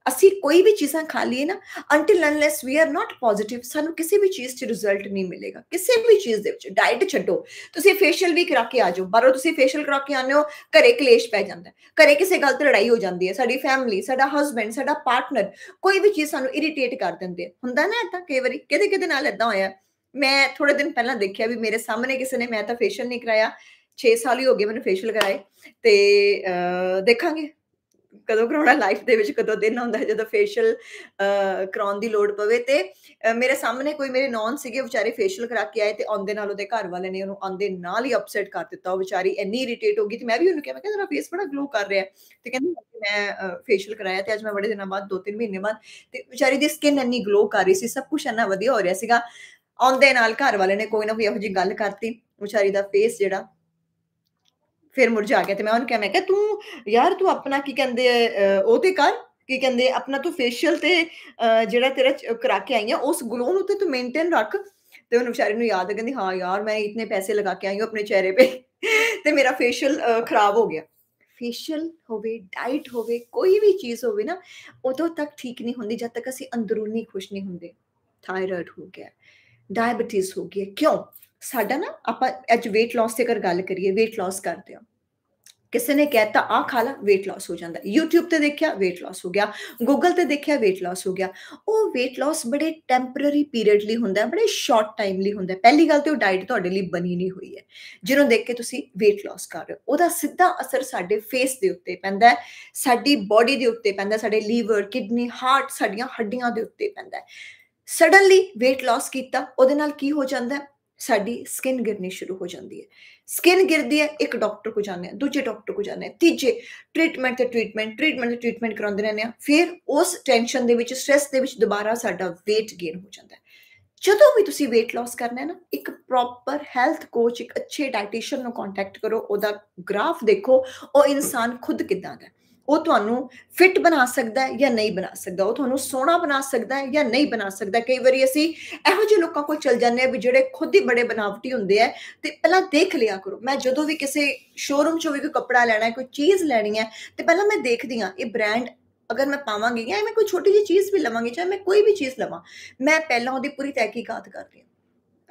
ਅਸੀਂ ਕੋਈ ਵੀ ਚੀਜ਼ਾਂ ਖਾ ਲਈਏ ਨਾ until unless we are not positive ਸਾਨੂੰ ਕਿਸੇ ਵੀ ਚੀਜ਼ 'ਚ ਰਿਜ਼ਲਟ ਨਹੀਂ ਮਿਲੇਗਾ ਕਿਸੇ ਵੀ ਚੀਜ਼ ਦੇ ਵਿੱਚ ਡਾਈਟ ਛੱਡੋ ਤੁਸੀਂ ਫੇਸ਼ੀਅਲ ਵੀ ਕਰਾ ਕੇ ਆ ਜਾਓ ਬਾਹਰੋਂ ਤੁਸੀਂ ਫੇਸ਼ੀਅਲ ਕਰਾ ਕੇ ਆਨੇ ਹੋ ਘਰੇ ਕਲੇਸ਼ ਪੈ ਜਾਂਦਾ ਘਰੇ ਕਿਸੇ ਗੱਲ ਤੇ ਲੜਾਈ ਹੋ ਜਾਂਦੀ ਹੈ ਸਾਡੀ ਫੈਮਿਲੀ ਸਾਡਾ ਹਸਬੰਡ ਸਾਡਾ ਪਾਰਟਨਰ ਕੋਈ ਵੀ ਚੀਜ਼ ਸਾਨੂੰ ਇਰੀਟੇਟ ਕਰ ਦਿੰਦੇ ਹੁੰਦਾ ਨਾ ਇਦਾਂ ਕਈ ਵਾਰੀ ਕਿਹਦੇ ਕਿਹਦੇ ਨਾਲ ਇਦਾਂ ਹੋਇਆ ਮੈਂ ਥੋੜੇ ਦਿਨ ਪਹਿਲਾਂ ਦੇਖਿਆ ਵੀ ਮੇਰੇ ਸਾਹਮਣੇ ਕਿਸੇ ਨੇ ਮੈਂ ਤਾਂ ਫੇਸ਼ੀਅਲ ਨਹੀਂ ਕਰਾਇਆ 6 ਸਾਲ ਹੀ ਹੋ ਗਏ ਮੈਨੂੰ ਫੇਸ਼ੀਅਲ ਕਰਾਏ ਤੇ ਦੇਖਾਂਗੇ ਕਦੋਂ ਕਰਾਉਣਾ ਲਾਈਫ ਦੇ ਵਿੱਚ ਕਦੋਂ ਦਿਨ ਹੁੰਦਾ ਜਦੋਂ ਫੇਸ਼ੀਅਲ ਕਰਾਉਣ ਦੀ ਲੋੜ ਪਵੇ ਤੇ ਮੇਰੇ ਸਾਹਮਣੇ ਕੋਈ ਮੇਰੇ ਨੌਨ ਸੀਗੇ ਵਿਚਾਰੇ ਫੇਸ਼ੀਅਲ ਕਰਾ ਕੇ ਆਏ ਤੇ ਆਉਂਦੇ ਨਾਲ ਉਹਦੇ ਘਰ ਵਾਲੇ ਨੇ ਉਹਨੂੰ ਆਉਂਦੇ ਨਾਲ ਹੀ ਅਪਸੈਟ ਕਰ ਦਿੱਤਾ ਉਹ ਵਿਚਾਰੀ ਇੰਨੀ ਇਰੀਟੇਟ ਹੋ ਗਈ ਤੇ ਮੈਂ ਵੀ ਉਹਨੂੰ ਕਿਹਾ ਮੈਂ ਕਿਹਾ ਤੇਰਾ ਫੇਸ ਬੜਾ ਗਲੋ ਕਰ ਰਿਹਾ ਤੇ ਕਹਿੰਦੀ ਮੈਂ ਫੇਸ਼ੀਅਲ ਕਰਾਇਆ ਤੇ ਅੱਜ ਮੈਂ ਬੜੇ ਦਿਨਾਂ ਬਾਅਦ 2-3 ਮਹੀਨੇ ਬਾਅਦ ਤੇ ਵਿਚਾਰੀ ਦੀ ਸਕਿਨ ਇੰਨੀ ਗਲੋ ਕਰ ਰਹੀ ਸੀ ਸਭ ਕੁਝ ਇੰਨਾ ਵਧੀਆ ਹੋ ਰਿਹਾ ਸੀਗਾ ਆਉਂਦੇ ਨਾਲ ਘਰ ਵਾਲੇ ਨੇ ਕੋਈ ਨਾ ਕੋਈ ਇਹੋ ਜਿਹੀ ਗੱਲ ਕਰਤੀ ਵਿਚਾਰੀ ਦਾ ਫੇਸ ਜਿਹੜਾ ਫਿਰ ਮੁਰਝਾ ਗਿਆ ਤੇ ਮੈਂ ਉਹਨੂੰ ਕਿਹਾ ਮੈਂ ਕਿਹਾ ਤੂੰ ਯਾਰ ਤੂੰ ਆਪਣਾ ਕੀ ਕਹਿੰਦੇ ਉਹ ਤੇ ਕਰ ਕੀ ਕਹਿੰਦੇ ਆਪਣਾ ਤੂੰ ਫੇਸ਼ੀਅਲ ਤੇ ਜਿਹੜਾ ਤੇਰਾ ਕਰਾ ਕੇ ਆਈ ਆ ਉਸ ਗਲੋ ਨੂੰ ਤੇ ਤੂੰ ਮੇਨਟੇਨ ਰੱਖ ਤੇ ਉਹਨੂੰ ਵਿਚਾਰੀ ਨੂੰ ਯਾਦ ਆ ਕਹਿੰਦੀ ਹਾਂ ਯਾਰ ਮੈਂ ਇਤਨੇ ਪੈਸੇ ਲਗਾ ਕੇ ਆਈ ਹਾਂ ਆਪਣੇ ਚਿਹਰੇ 'ਤੇ ਤੇ ਮੇਰਾ ਫੇਸ਼ੀਅਲ ਖਰਾਬ ਹੋ ਗਿਆ ਫੇਸ਼ੀਅਲ ਹੋਵੇ ਡਾਈਟ ਹੋਵੇ ਕੋਈ ਵੀ ਚੀਜ਼ ਹੋਵੇ ਨਾ ਉਦੋਂ ਤੱਕ ਠੀਕ ਨਹੀਂ ਹੁੰਦੀ ਜਦ ਤੱਕ ਅਸੀਂ ਅੰਦਰੂਨੀ ਖੁਸ਼ ਨਹੀਂ ਹੁੰਦੇ ਥਾਇਰਾਇਡ ਹੋ ਗਿਆ ਡਾਇਬੀਟੀਜ਼ ਹੋ ਗਿਆ ਕਿਉਂ ਸਾਡਾ ਨਾ ਆਪਾਂ ਅੱਜ weight loss ਤੇ ਕਰ ਗੱਲ ਕਰੀਏ weight loss ਕਰਦੇ ਆ ਕਿਸੇ ਨੇ ਕਹਿਤਾ ਆ ਖਾ ਲਾ weight loss ਹੋ ਜਾਂਦਾ YouTube ਤੇ ਦੇਖਿਆ weight loss ਹੋ ਗਿਆ Google ਤੇ ਦੇਖਿਆ weight loss ਹੋ ਗਿਆ ਉਹ weight loss ਬੜੇ ਟੈਂਪਰੇਰੀ ਪੀਰੀਅਡ ਲਈ ਹੁੰਦਾ ਹੈ ਬੜੇ ਸ਼ਾਰਟ ਟਾਈਮ ਲਈ ਹੁੰਦਾ ਹੈ ਪਹਿਲੀ ਗੱਲ ਤੇ ਉਹ ਡਾਈਟ ਤੁਹਾਡੇ ਲਈ ਬਣੀ ਨਹੀਂ ਹੋਈ ਹੈ ਜਿਹਨੂੰ ਦੇਖ ਕੇ ਤੁਸੀਂ weight loss ਕਰ ਰਹੇ ਹੋ ਉਹਦਾ ਸਿੱਧਾ ਅਸਰ ਸਾਡੇ ਫੇਸ ਦੇ ਉੱਤੇ ਪੈਂਦਾ ਹੈ ਸਾਡੀ ਬਾਡੀ ਦੇ ਉੱਤੇ ਪੈਂਦਾ ਸਾਡੇ ਲੀਵਰ ਕਿਡਨੀ ਹਾਰਟ ਸਾਡੀਆਂ ਹੱਡੀਆਂ ਦੇ ਉੱਤੇ ਪੈਂਦਾ ਹੈ ਸਡਨਲੀ weight loss ਕੀਤਾ ਉਹਦੇ ਨਾਲ ਕੀ ਹੋ ਜਾਂਦਾ ਹੈ ਸਾਡੀ ਸਕਿਨ ਗਿਰਨੀ ਸ਼ੁਰੂ ਹੋ ਜਾਂਦੀ ਹੈ ਸਕਿਨ ਗਿਰਦੀ ਹੈ ਇੱਕ ਡਾਕਟਰ ਕੋ ਜਾਂਦੇ ਆ ਦੂਜੇ ਡਾਕਟਰ ਕੋ ਜਾਂਦੇ ਆ ਤੀਜੇ ਟ੍ਰੀਟਮੈਂਟ ਤੇ ਟ੍ਰੀਟਮੈਂਟ ਟ੍ਰੀਟਮੈਂਟ ਤੇ ਟ੍ਰੀਟਮੈਂਟ ਕਰਾਉਂਦੇ ਰਹਿੰਦੇ ਆ ਫਿਰ ਉਸ ਟੈਨਸ਼ਨ ਦੇ ਵਿੱਚ ਸਟ्रेस ਦੇ ਵਿੱਚ ਦੁਬਾਰਾ ਸਾਡਾ weight gain ਹੋ ਜਾਂਦਾ ਹੈ ਜਦੋਂ ਵੀ ਤੁਸੀਂ weight loss ਕਰਨਾ ਹੈ ਨਾ ਇੱਕ ਪ੍ਰੋਪਰ ਹੈਲਥ ਕੋਚ ਇੱਕ ਅੱਛੇ ਡਾਈਟੀਸ਼ੀਅਨ ਨੂੰ ਕੰਟੈਕਟ ਕਰੋ ਉਹਦਾ ਗ੍ਰਾਫ ਦੇਖੋ ਉਹ ਇਨਸਾਨ ਖੁਦ ਕਿਦਾਂ ਦਾ ਉਹ ਤੁਹਾਨੂੰ ਫਿਟ ਬਣਾ ਸਕਦਾ ਹੈ ਜਾਂ ਨਹੀਂ ਬਣਾ ਸਕਦਾ। ਉਹ ਤੁਹਾਨੂੰ ਸੋਹਣਾ ਬਣਾ ਸਕਦਾ ਹੈ ਜਾਂ ਨਹੀਂ ਬਣਾ ਸਕਦਾ। ਕਈ ਵਾਰੀ ਅਸੀਂ ਇਹੋ ਜਿਹੇ ਲੋਕਾਂ ਕੋਲ ਚਲ ਜਾਂਦੇ ਆ ਵੀ ਜਿਹੜੇ ਖੁਦ ਹੀ ਬੜੇ ਬਣਾਵਟੀ ਹੁੰਦੇ ਆ ਤੇ ਪਹਿਲਾਂ ਦੇਖ ਲਿਆ ਕਰੋ। ਮੈਂ ਜਦੋਂ ਵੀ ਕਿਸੇ ਸ਼ੋਰੂਮ 'ਚੋਂ ਵੀ ਕੋਈ ਕੱਪੜਾ ਲੈਣਾ ਹੈ, ਕੋਈ ਚੀਜ਼ ਲੈਣੀ ਹੈ, ਤੇ ਪਹਿਲਾਂ ਮੈਂ ਦੇਖਦੀ ਆ ਇਹ ਬ੍ਰਾਂਡ ਅਗਰ ਮੈਂ ਪਾਵਾਂਗੀ ਜਾਂ ਮੈਂ ਕੋਈ ਛੋਟੀ ਜਿਹੀ ਚੀਜ਼ ਵੀ ਲਵਾਂਗੀ, ਚਾਹੇ ਮੈਂ ਕੋਈ ਵੀ ਚੀਜ਼ ਲਵਾਂ, ਮੈਂ ਪਹਿਲਾਂ ਉਹਦੀ ਪੂਰੀ ਤਹਿਕੀਕਾਤ ਕਰਦੀ ਹਾਂ।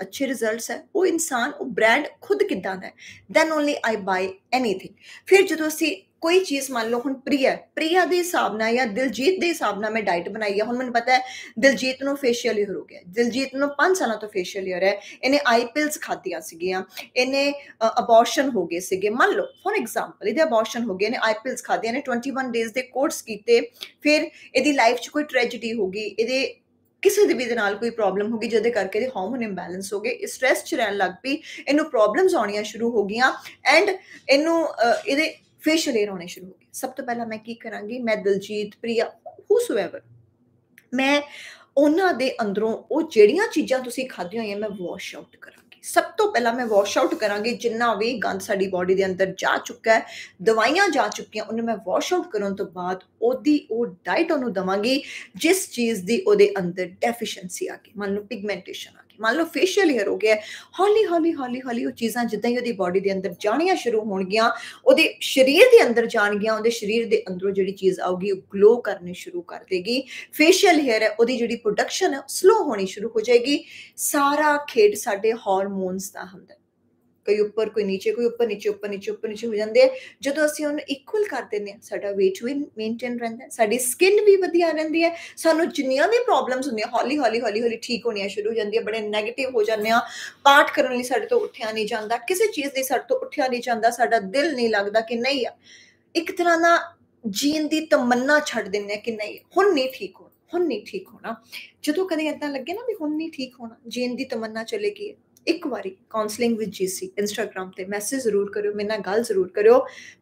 ਅੱਛੇ ਰਿਜ਼ਲਟਸ ਹੈ, ਉਹ ਇਨਸਾਨ, ਉਹ ਬ੍ਰਾਂਡ ਖੁਦ ਕਿਦਾਂ ਦਾ ਹੈ? Then only I buy anything ਫਿਰ ਜਦੋਂ ਅਸੀਂ ਕੋਈ ਚੀਜ਼ ਮੰਨ ਲਓ, ਹੁਣ ਪ੍ਰਿਆ ਪ੍ਰਿਆ ਦੇ ਹਿਸਾਬ ਨਾਲ ਜਾਂ ਦਿਲਜੀਤ ਦੇ ਹਿਸਾਬ ਨਾਲ ਮੈਂ ਡਾਈਟ ਬਣਾਈ ਹੈ, ਹੁਣ ਮੈਨੂੰ ਪਤਾ ਹੈ ਦਿਲਜੀਤ ਨੂੰ ਫੇਸ਼ੀਅਲ ਈਅਰ ਹੋ ਗਿਆ। ਦਿਲਜੀਤ ਨੂੰ 5 ਸਾਲਾਂ ਤੋਂ ਫੇਸ਼ੀਅਲ ਈਅਰ ਹੈ ਇਹਨੇ ਆਈ ਪਿਲਸ ਖਾਧੀਆਂ ਸੀਗੀਆਂ, ਇਹਨੇ ਅਬੋਰਸ਼ਨ ਹੋ ਗਏ ਸੀਗੇ। ਮੰਨ ਲਓ ਫੋਰ ਐਗਜ਼ਾਮਪਲ ਇਹਦੇ ਅਬੋਰਸ਼ਨ ਹੋ ਗਏ, ਇਹਨੇ ਆਈ ਪਿਲਸ ਖਾਧੀਆਂ ਨੇ 21 ਡੇਜ਼ ਦੇ ਕੋਰਸ ਕੀਤੇ, ਫਿਰ ਇਹਦੀ ਲਾਈਫ 'ਚ ਕੋਈ ਟ੍ਰੈਜੇਡੀ ਹੋ ਗਈ, ਇਹਦੇ ਕਿਸੇ ਦੇ ਵੀ ਦੇ ਨਾਲ ਕੋਈ ਪ੍ਰੋਬਲਮ ਹੋ ਗਈ ਜਿਹਦੇ ਕਰਕੇ ਇਹਦੇ ਹਾਰਮੋਨ ਇੰਬੈਲੈਂਸ ਹੋ ਗਏ ਸਟ्रेस ਚ ਰਹਿਣ ਲੱਗ ਪਈ, ਇਹਨੂੰ ਪ੍ਰੋਬਲਮਸ ਆਉਣੀਆਂ ਸ਼ੁਰੂ ਹੋ ਗਈਆਂ ਐਂਡ ਇਹਨੂੰ ਇਹਦੇ ਫੇਸ਼ੀਅਲ ਏਅਰ ਹੋਣੇ ਸ਼ੁਰੂ ਹੋ ਗਏ। ਸਭ ਤੋਂ ਪਹਿਲਾਂ ਮੈਂ ਕੀ ਕਰਾਂਗੀ? ਮੈਂ ਦਿਲਜੀਤ, ਪ੍ਰਿਆ ਹੂਸੋਐਵਰ ਮੈਂ ਉਹਨਾਂ ਦੇ ਅੰਦਰੋਂ ਉਹ ਜਿਹੜੀਆਂ ਚੀਜ਼ਾਂ ਤੁਸੀਂ ਖਾਧੀਆਂ ਹੋਈਆਂ, ਮੈਂ ਵਾਸ਼ ਆਊਟ ਕਰਾਂ ਸਭ ਤੋਂ ਪਹਿਲਾਂ ਮੈਂ ਵਾਸ਼ ਆਊਟ ਕਰਾਂਗੀ ਜਿੰਨਾ ਵੀ ਗੰਦ ਸਾਡੀ ਬਾਡੀ ਦੇ ਅੰਦਰ ਜਾ ਚੁੱਕਾ ਹੈ ਦਵਾਈਆਂ ਜਾ ਚੁੱਕੀਆਂ ਉਹਨੂੰ ਮੈਂ ਵਾਸ਼ ਆਊਟ ਕਰਨ ਤੋਂ ਬਾਅਦ ਉਹਦੀ ਉਹ ਡਾਈਟ ਉਹਨੂੰ ਦਵਾਂਗੀ ਜਿਸ ਚੀਜ਼ ਦੀ ਉਹਦੇ ਅੰਦਰ ਡੈਫੀਸ਼ੀਐਂਸੀ ਆ ਗਈ ਮੰਨ ਲਓ ਪਿਗਮੈਂਟੇਸ਼ਨ ਆ ਮੰਨ ਲਓ ਫੇਸ਼ੀਅਲ ਹੇਅਰ ਹੋ ਗਿਆ ਹੌਲੀ ਹੌਲੀ ਹੌਲੀ ਹੌਲੀ ਉਹ ਚੀਜ਼ਾਂ ਜਿੱਦਾਂ ਹੀ ਉਹਦੀ ਬਾਡੀ ਦੇ ਅੰਦਰ ਜਾਣੀਆਂ ਸ਼ੁਰੂ ਹੋਣਗੀਆਂ ਉਹਦੇ ਸਰੀਰ ਦੇ ਅੰਦਰ ਜਾਣਗੀਆਂ ਉਹਦੇ ਸਰੀਰ ਦੇ ਅੰਦਰੋਂ ਜਿਹੜੀ ਚੀਜ਼ ਆਊਗੀ ਉਹ ਗਲੋ ਕਰਨੀ ਸ਼ੁਰੂ ਕਰ ਦੇਗੀ ਫੇਸ਼ੀਅਲ ਹੇਅਰ ਹੈ ਉਹਦੀ ਜਿਹੜੀ ਪ੍ਰੋਡਕਸ਼ਨ ਹੈ ਸਲੋ ਹੋਣੀ ਸ਼ੁਰੂ ਹੋ ਜਾਏਗੀ ਸਾਰਾ ਖੇਡ ਸਾਡੇ ਹਾਰਮੋਨਸ ਦਾ ਹੁੰਦਾ ਕੋਈ ਉੱਪਰ ਕੋਈ ਨੀਚੇ ਕੋਈ ਉੱਪਰ ਨੀਚੇ ਉੱਪਰ ਨੀਚੇ ਉੱਪਰ ਨੀਚੇ ਹੋ ਜਾਂਦੇ ਆ ਜਦੋਂ ਅਸੀਂ ਉਹਨੂੰ ਇਕੁਅਲ ਕਰ ਦਿੰਦੇ ਆ ਸਾਡਾ weight ਵੀ ਮੇਨਟੇਨ ਰਹਿੰਦਾ ਸਾਡੀ ਸਕਿਨ ਵੀ ਵਧੀਆ ਰਹਿੰਦੀ ਹੈ ਸਾਨੂੰ ਜਿੰਨੀਆਂ ਵੀ ਪ੍ਰੋਬਲਮਸ ਹੁੰਦੀਆਂ ਹੌਲੀ ਹੌਲੀ ਹੌਲੀ ਹੌਲੀ ਠੀਕ ਹੋਣੀਆਂ ਸ਼ੁਰੂ ਹੋ ਜਾਂਦੀਆਂ ਬੜੇ 네ਗੇਟਿਵ ਹੋ ਜਾਂਦੇ ਆ ਪਾਠ ਕਰਨ ਲਈ ਸਾਡੇ ਤੋਂ ਉੱਠਿਆ ਨਹੀਂ ਜਾਂਦਾ ਕਿਸੇ ਚੀਜ਼ ਲਈ ਸਾਡੇ ਤੋਂ ਉੱਠਿਆ ਨਹੀਂ ਜਾਂਦਾ ਸਾਡਾ ਦਿਲ ਨਹੀਂ ਲੱਗਦਾ ਕਿ ਨਹੀਂ ਆ ਇੱਕ ਤਰ੍ਹਾਂ ਦਾ ਜੀਣ ਦੀ ਤਮੰਨਾ ਛੱਡ ਦਿੰਨੇ ਕਿ ਨਹੀਂ ਹੁਣ ਨਹੀਂ ਠੀਕ ਹੋਣਾ ਹੁਣ ਨਹੀਂ ਠੀਕ ਹੋਣਾ ਜਦੋਂ ਕਦੇ ਇਦਾਂ ਲੱਗੇ ਨਾ ਵੀ ਹੁਣ ਨਹੀਂ ਠੀਕ ਹੋਣਾ ਜੀਣ ਦੀ ਤਮੰਨਾ ਚਲੇ ਗਈ ਇੱਕ ਵਾਰੀ ਕਾਉਂਸਲਿੰਗ ਵਿਦ ਜੀਸੀ ਇੰਸਟਾਗ੍ਰam ਤੇ ਮੈਸੇਜ ਜ਼ਰੂਰ ਕਰਿਓ, ਮੇਰੇ ਨਾਲ ਗੱਲ ਜ਼ਰੂਰ ਕਰਿਓ।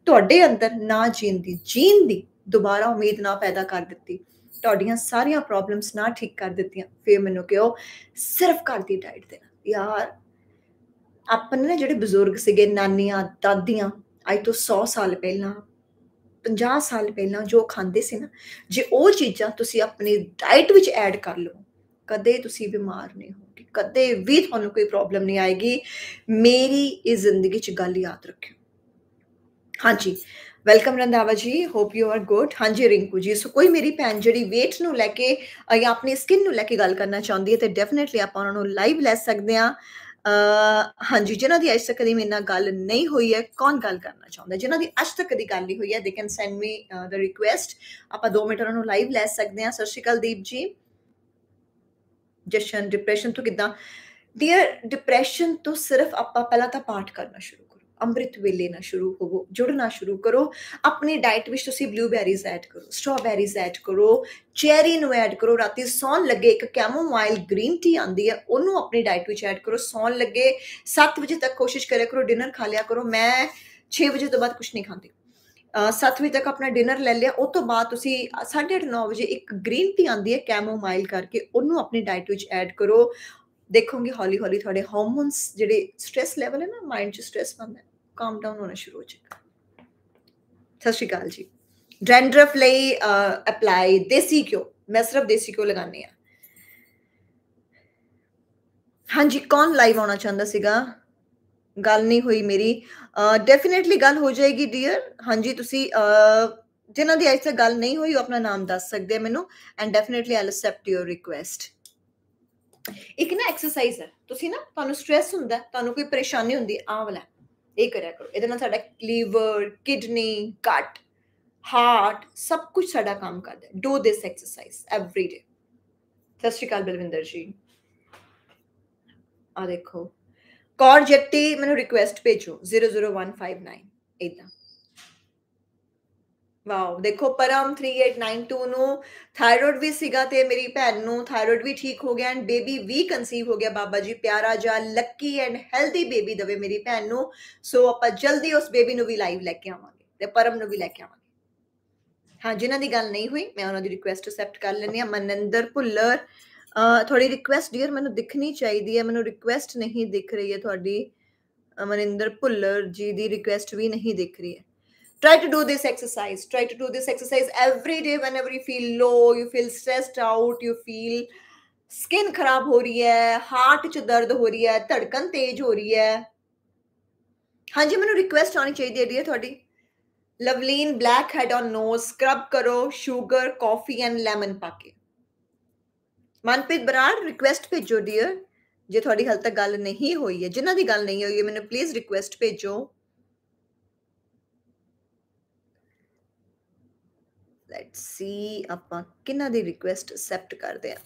ਤੁਹਾਡੇ ਅੰਦਰ ਨਾ ਜੀਣ ਦੀ ਜੀਣ ਦੀ ਦੁਬਾਰਾ ਉਮੀਦ ਨਾ ਪੈਦਾ ਕਰ ਦਿੱਤੀ। ਤੁਹਾਡੀਆਂ ਸਾਰੀਆਂ ਪ੍ਰੋਬਲਮਸ ਨਾ ਠੀਕ ਕਰ ਦਿੱਤੀਆਂ। ਫੇਰ ਮੈਨੂੰ ਕਿਹੋ, ਸਿਰਫ ਘਰ ਦੀ ਡਾਈਟ ਦੇਣਾ ਯਾਰ ਆਪਣੇ ਨੇ ਜਿਹੜੇ ਬਜ਼ੁਰਗ ਸੀਗੇ, ਨਾਨੀਆਂ, ਦਾਦੀਆਂ, ਅੱਜ ਤੋਂ 100 ਸਾਲ ਪਹਿਲਾਂ 50 ਸਾਲ ਪਹਿਲਾਂ ਜੋ ਖਾਂਦੇ ਸੀ ਨਾ, ਜੇ ਉਹ ਚੀਜ਼ਾਂ ਤੁਸੀਂ ਆਪਣੀ ਡਾਈਟ ਵਿੱਚ ਐਡ ਕਰ ਲਓ ਕਦੇ ਤੁਸੀਂ ਬਿਮਾਰ ਨਹੀਂ ਹੋਗੇ ਕਦੇ ਵੀ ਤੁਹਾਨੂੰ ਕੋਈ ਪ੍ਰੋਬਲਮ ਨਹੀਂ ਆਏਗੀ। ਮੇਰੀ ਇਸ ਜ਼ਿੰਦਗੀ 'ਚ ਗੱਲ ਯਾਦ ਰੱਖਿਓ। ਹਾਂਜੀ welcome Randhawa ji hope you are good ਹਾਂਜੀ, ਰਿੰਕੂ ਜੀ, ਸੋ ਕੋਈ ਮੇਰੀ ਭੈਣ ਜਿਹੜੀ weight ਨੂੰ ਲੈ ਕੇ ਜਾਂ ਆਪਣੀ ਸਕਿਨ ਨੂੰ ਲੈ ਕੇ ਗੱਲ ਕਰਨਾ ਚਾਹੁੰਦੀ ਹੈ, ਤੇ ਡੈਫੀਨਿਟਲੀ ਆਪਾਂ ਉਹਨਾਂ ਨੂੰ ਲਾਈਵ ਲੈ ਸਕਦੇ ਆ ਹਾਂਜੀ, ਜਿਨ੍ਹਾਂ ਦੀ ਅੱਜ ਤੱਕ ਕਦੀ ਮੇਰੇ ਨਾਲ ਗੱਲ ਨਹੀਂ ਹੋਈ ਹੈ, ਕੌਣ ਗੱਲ ਕਰਨਾ ਚਾਹੁੰਦਾ? ਜਿਨ੍ਹਾਂ ਦੀ ਅੱਜ ਤੱਕ ਕਦੀ ਗੱਲ ਨਹੀਂ ਹੋਈ ਹੈ they can send me the request ਆਪਾਂ 2 ਮਿੰਟ ਉਹਨਾਂ ਨੂੰ ਲਾਈਵ ਲੈ ਸਕਦੇ ਆ ਸਤਿ ਸ਼੍ਰੀ ਅਕਾਲ ਦੀਪ ਜੀ। ਜਸ਼ਨ ਡਿਪਰੈਸ਼ਨ ਤੋਂ ਕਿਦਾਂ ਡੀਅਰ ਡਿਪਰੈਸ਼ਨ ਤੋਂ ਸਿਰਫ ਆਪਾਂ ਪਹਿਲਾਂ ਤਾਂ ਪਾਠ ਕਰਨਾ ਸ਼ੁਰੂ ਅੰਮ੍ਰਿਤ ਵੇਲੇ ਨਾ ਸ਼ੁਰੂ ਹੋਵੋ ਜੁੜਨਾ ਸ਼ੁਰੂ ਕਰੋ ਆਪਣੀ ਡਾਈਟ ਵਿੱਚ ਤੁਸੀਂ ਬਲੂਬੈਰੀਜ਼ ਐਡ ਕਰੋ ਸਟ੍ਰਾਬੈਰੀਜ਼ ਐਡ ਕਰੋ ਚੈਰੀ ਨੂੰ ਐਡ ਕਰੋ ਰਾਤੀ ਸੌਣ ਲੱਗੇ ਇੱਕ ਕੈਮੋਮਾਈਲ ਗ੍ਰੀਨ ਟੀ ਆਂਦੀ ਹੈ ਉਹਨੂੰ ਆਪਣੀ ਡਾਈਟ ਵਿੱਚ ਐਡ ਕਰੋ ਸੌਣ ਲੱਗੇ 7 ਵਜੇ ਤੱਕ ਕੋਸ਼ਿਸ਼ ਕਰਿਆ ਕਰੋ ਡਿਨਰ ਖਾ ਲਿਆ ਕਰੋ ਮੈਂ 6 ਵਜੇ ਤੋਂ ਬਾਅਦ ਕੁਝ ਨਹੀਂ ਖਾਂਦੀ 7 ਵਜੇ ਤੱਕ ਆਪਣਾ ਡਿਨਰ ਲੈ ਲਿਆ ਉਸ ਤੋਂ ਬਾਅਦ ਤੁਸੀਂ 9:30 ਵਜੇ ਇੱਕ ਗ੍ਰੀਨ ਟੀ ਆਂਦੀ ਹੈ ਕੈਮੋਮਾਈਲ ਕਰਕੇ ਉਹਨੂੰ ਆਪਣੀ ਡਾਈਟ ਵਿੱਚ ਐਡ ਕਰੋ ਦੇਖੋਗੇ ਹੌਲੀ ਹੌਲੀ ਤੁਹਾਡੇ ਹਾਰਮੋਨਸ ਜਿਹੜੇ ਸਟ्रेस ਲੈਵਲ ਹੈ ਨਾ ਮਾਈਂਡ 'ਚ ਸਟ्रेस ਬੰਦਾ ਕਾਮ ਡਾਊਨ ਹੋਣਾ ਸ਼ੁਰੂ ਹੋ ਜਾਏਗਾ ਸਤਿ ਸ਼੍ਰੀ ਅਕਾਲ ਜੀ ਡੈਂਡਰਫ ਲਈ ਅਪਲਾਈ ਦੇਸੀ ਕਿਉ ਮੈਂ ਸਿਰਫ ਦੇਸੀ ਕਿਉ ਲਗਾਉਂਦੀ ਆ ਹਾਂਜੀ ਕੌਣ ਲਾਈਵ ਆਉਣਾ ਚਾਹੁੰਦਾ ਸੀਗਾ ਗੱਲ ਨਹੀਂ ਹੋਈ ਮੇਰੀ ਡੈਫੀਨਿਟਲੀ ਗੱਲ ਹੋ ਜਾਏਗੀ ਡੀਅਰ ਹਾਂਜੀ ਤੁਸੀਂ ਜਿਨ੍ਹਾਂ ਦੀ ਅੱਜ ਤੱਕ ਗੱਲ ਨਹੀਂ ਹੋਈ ਉਹ ਆਪਣਾ ਨਾਮ ਦੱਸ ਸਕਦੇ ਆ ਮੈਨੂੰ and definitely I accept your request ਇੱਕ ਨਾ ਐਕਸਰਸਾਈਜ਼ ਹੈ ਤੁਸੀਂ ਨਾ ਤੁਹਾਨੂੰ ਸਟ्रेस ਹੁੰਦਾ ਤੁਹਾਨੂੰ ਕੋਈ ਪਰੇਸ਼ਾਨੀ ਹੁੰਦੀ ਆ ਵਾਲਾ ਇਹ ਕਰਿਆ ਕਰੋ ਇਹਦੇ ਨਾਲ ਸਾਡਾ ਲੀਵਰ ਕਿਡਨੀ ਗਟ ਹਾਰਟ ਸਭ ਕੁਝ ਸਾਡਾ ਕੰਮ ਕਰਦਾ do this exercise every day ਸਤਿ ਸ਼੍ਰੀ ਅਕਾਲ ਬਲਵਿੰਦਰ ਜੀ ਆ ਦੇਖੋ ਕੌਰ ਜੱਟੀ ਮੈਨੂੰ ਰਿਕੁਐਸਟ ਭੇਜੋ 00159 ਇਦਾਂ ਵਾਓ ਦੇਖੋ ਪਰਮ 3892 ਨੂੰ ਥਾਇਰੋਇਡ ਵੀ ਸੀਗਾ ਤੇ ਮੇਰੀ ਭੈਣ ਨੂੰ ਥਾਇਰੋਇਡ ਵੀ ਠੀਕ ਹੋ ਗਿਆ ਐਂਡ ਬੇਬੀ ਵੀ ਕਨਸੀਵ ਹੋ ਗਿਆ ਬਾਬਾ ਜੀ ਪਿਆਰਾ ਜਾ ਲੱਕੀ ਐਂਡ ਹੈਲਦੀ ਬੇਬੀ ਦਵੇ ਮੇਰੀ ਭੈਣ ਨੂੰ ਸੋ ਆਪਾਂ ਜਲਦੀ ਉਸ ਬੇਬੀ ਨੂੰ ਵੀ ਲਾਈਵ ਲੈ ਕੇ ਆਵਾਂਗੇ ਤੇ ਪਰਮ ਨੂੰ ਵੀ ਲੈ ਕੇ ਆਵਾਂਗੇ ਹਾਂ ਜਿਨ੍ਹਾਂ ਦੀ ਗੱਲ ਨਹੀਂ ਹੋਈ ਮੈਂ ਉਹਨਾਂ ਦੀ ਰਿਕੁਐਸਟ ਅਸੈਪਟ ਕਰ ਲੈਣੀ ਆ ਮਨਿੰਦਰ ਭੁੱਲਰ ਥੋੜੀ ਰਿਕੁਐਸਟ ਡੀਅਰ ਮੈਨੂੰ ਦਿਖਣੀ ਚਾਹੀਦੀ ਹੈ ਮੈਨੂੰ ਰਿਕੁਐਸਟ ਨਹੀਂ ਦਿਖ ਰਹੀ ਹੈ ਤੁਹਾਡੀ ਮਨਿੰਦਰ ਭੁੱਲਰ ਜੀ ਦੀ ਰਿਕੁਐਸਟ ਵੀ ਨਹੀਂ ਦਿਖ ਰਹੀ ਹੈ try to do this exercise try to do this exercise every day whenever you feel low you feel stressed out you feel skin ਖਰਾਬ ਹੋ ਰਹੀ ਹੈ ਹਾਰਟ 'ਚ ਦਰਦ ਹੋ ਰਹੀ ਹੈ ਧੜਕਨ ਤੇਜ਼ ਹੋ ਰਹੀ ਹੈ ਹਾਂਜੀ ਮੈਨੂੰ ਰਿਕੁਐਸਟ ਆਣੀ ਚਾਹੀਦੀ ਹੈ ਡੀਅਰ ਤੁਹਾਡੀ Lovleen blackhead on nose scrub ਕਰੋ ਸ਼ੂਗਰ ਕਾਫੀ ਐਂਡ ਲੈਮਨ ਪਾ ਕੇ ਮਨਪ੍ਰੀਤ ਬਰਾੜ ਰਿਕੁਐਸਟ ਭੇਜੋ ਡੀਅਰ ਜੇ ਤੁਹਾਡੀ ਹਾਲ ਤੱਕ ਗੱਲ ਨਹੀਂ ਹੋਈ ਹੈ ਜਿਨ੍ਹਾਂ ਦੀ ਗੱਲ ਨਹੀਂ ਹੋਈ ਹੈ ਮੈਨੂੰ ਪਲੀਜ਼ ਰਿਕੁਐਸਟ ਭੇਜੋ ਲੈਟਸ ਸੀ ਆਪਾਂ ਕਿੰਨਾ ਦੀ ਰਿਕੁਐਸਟ ਅਸੈਪਟ ਕਰਦੇ ਆ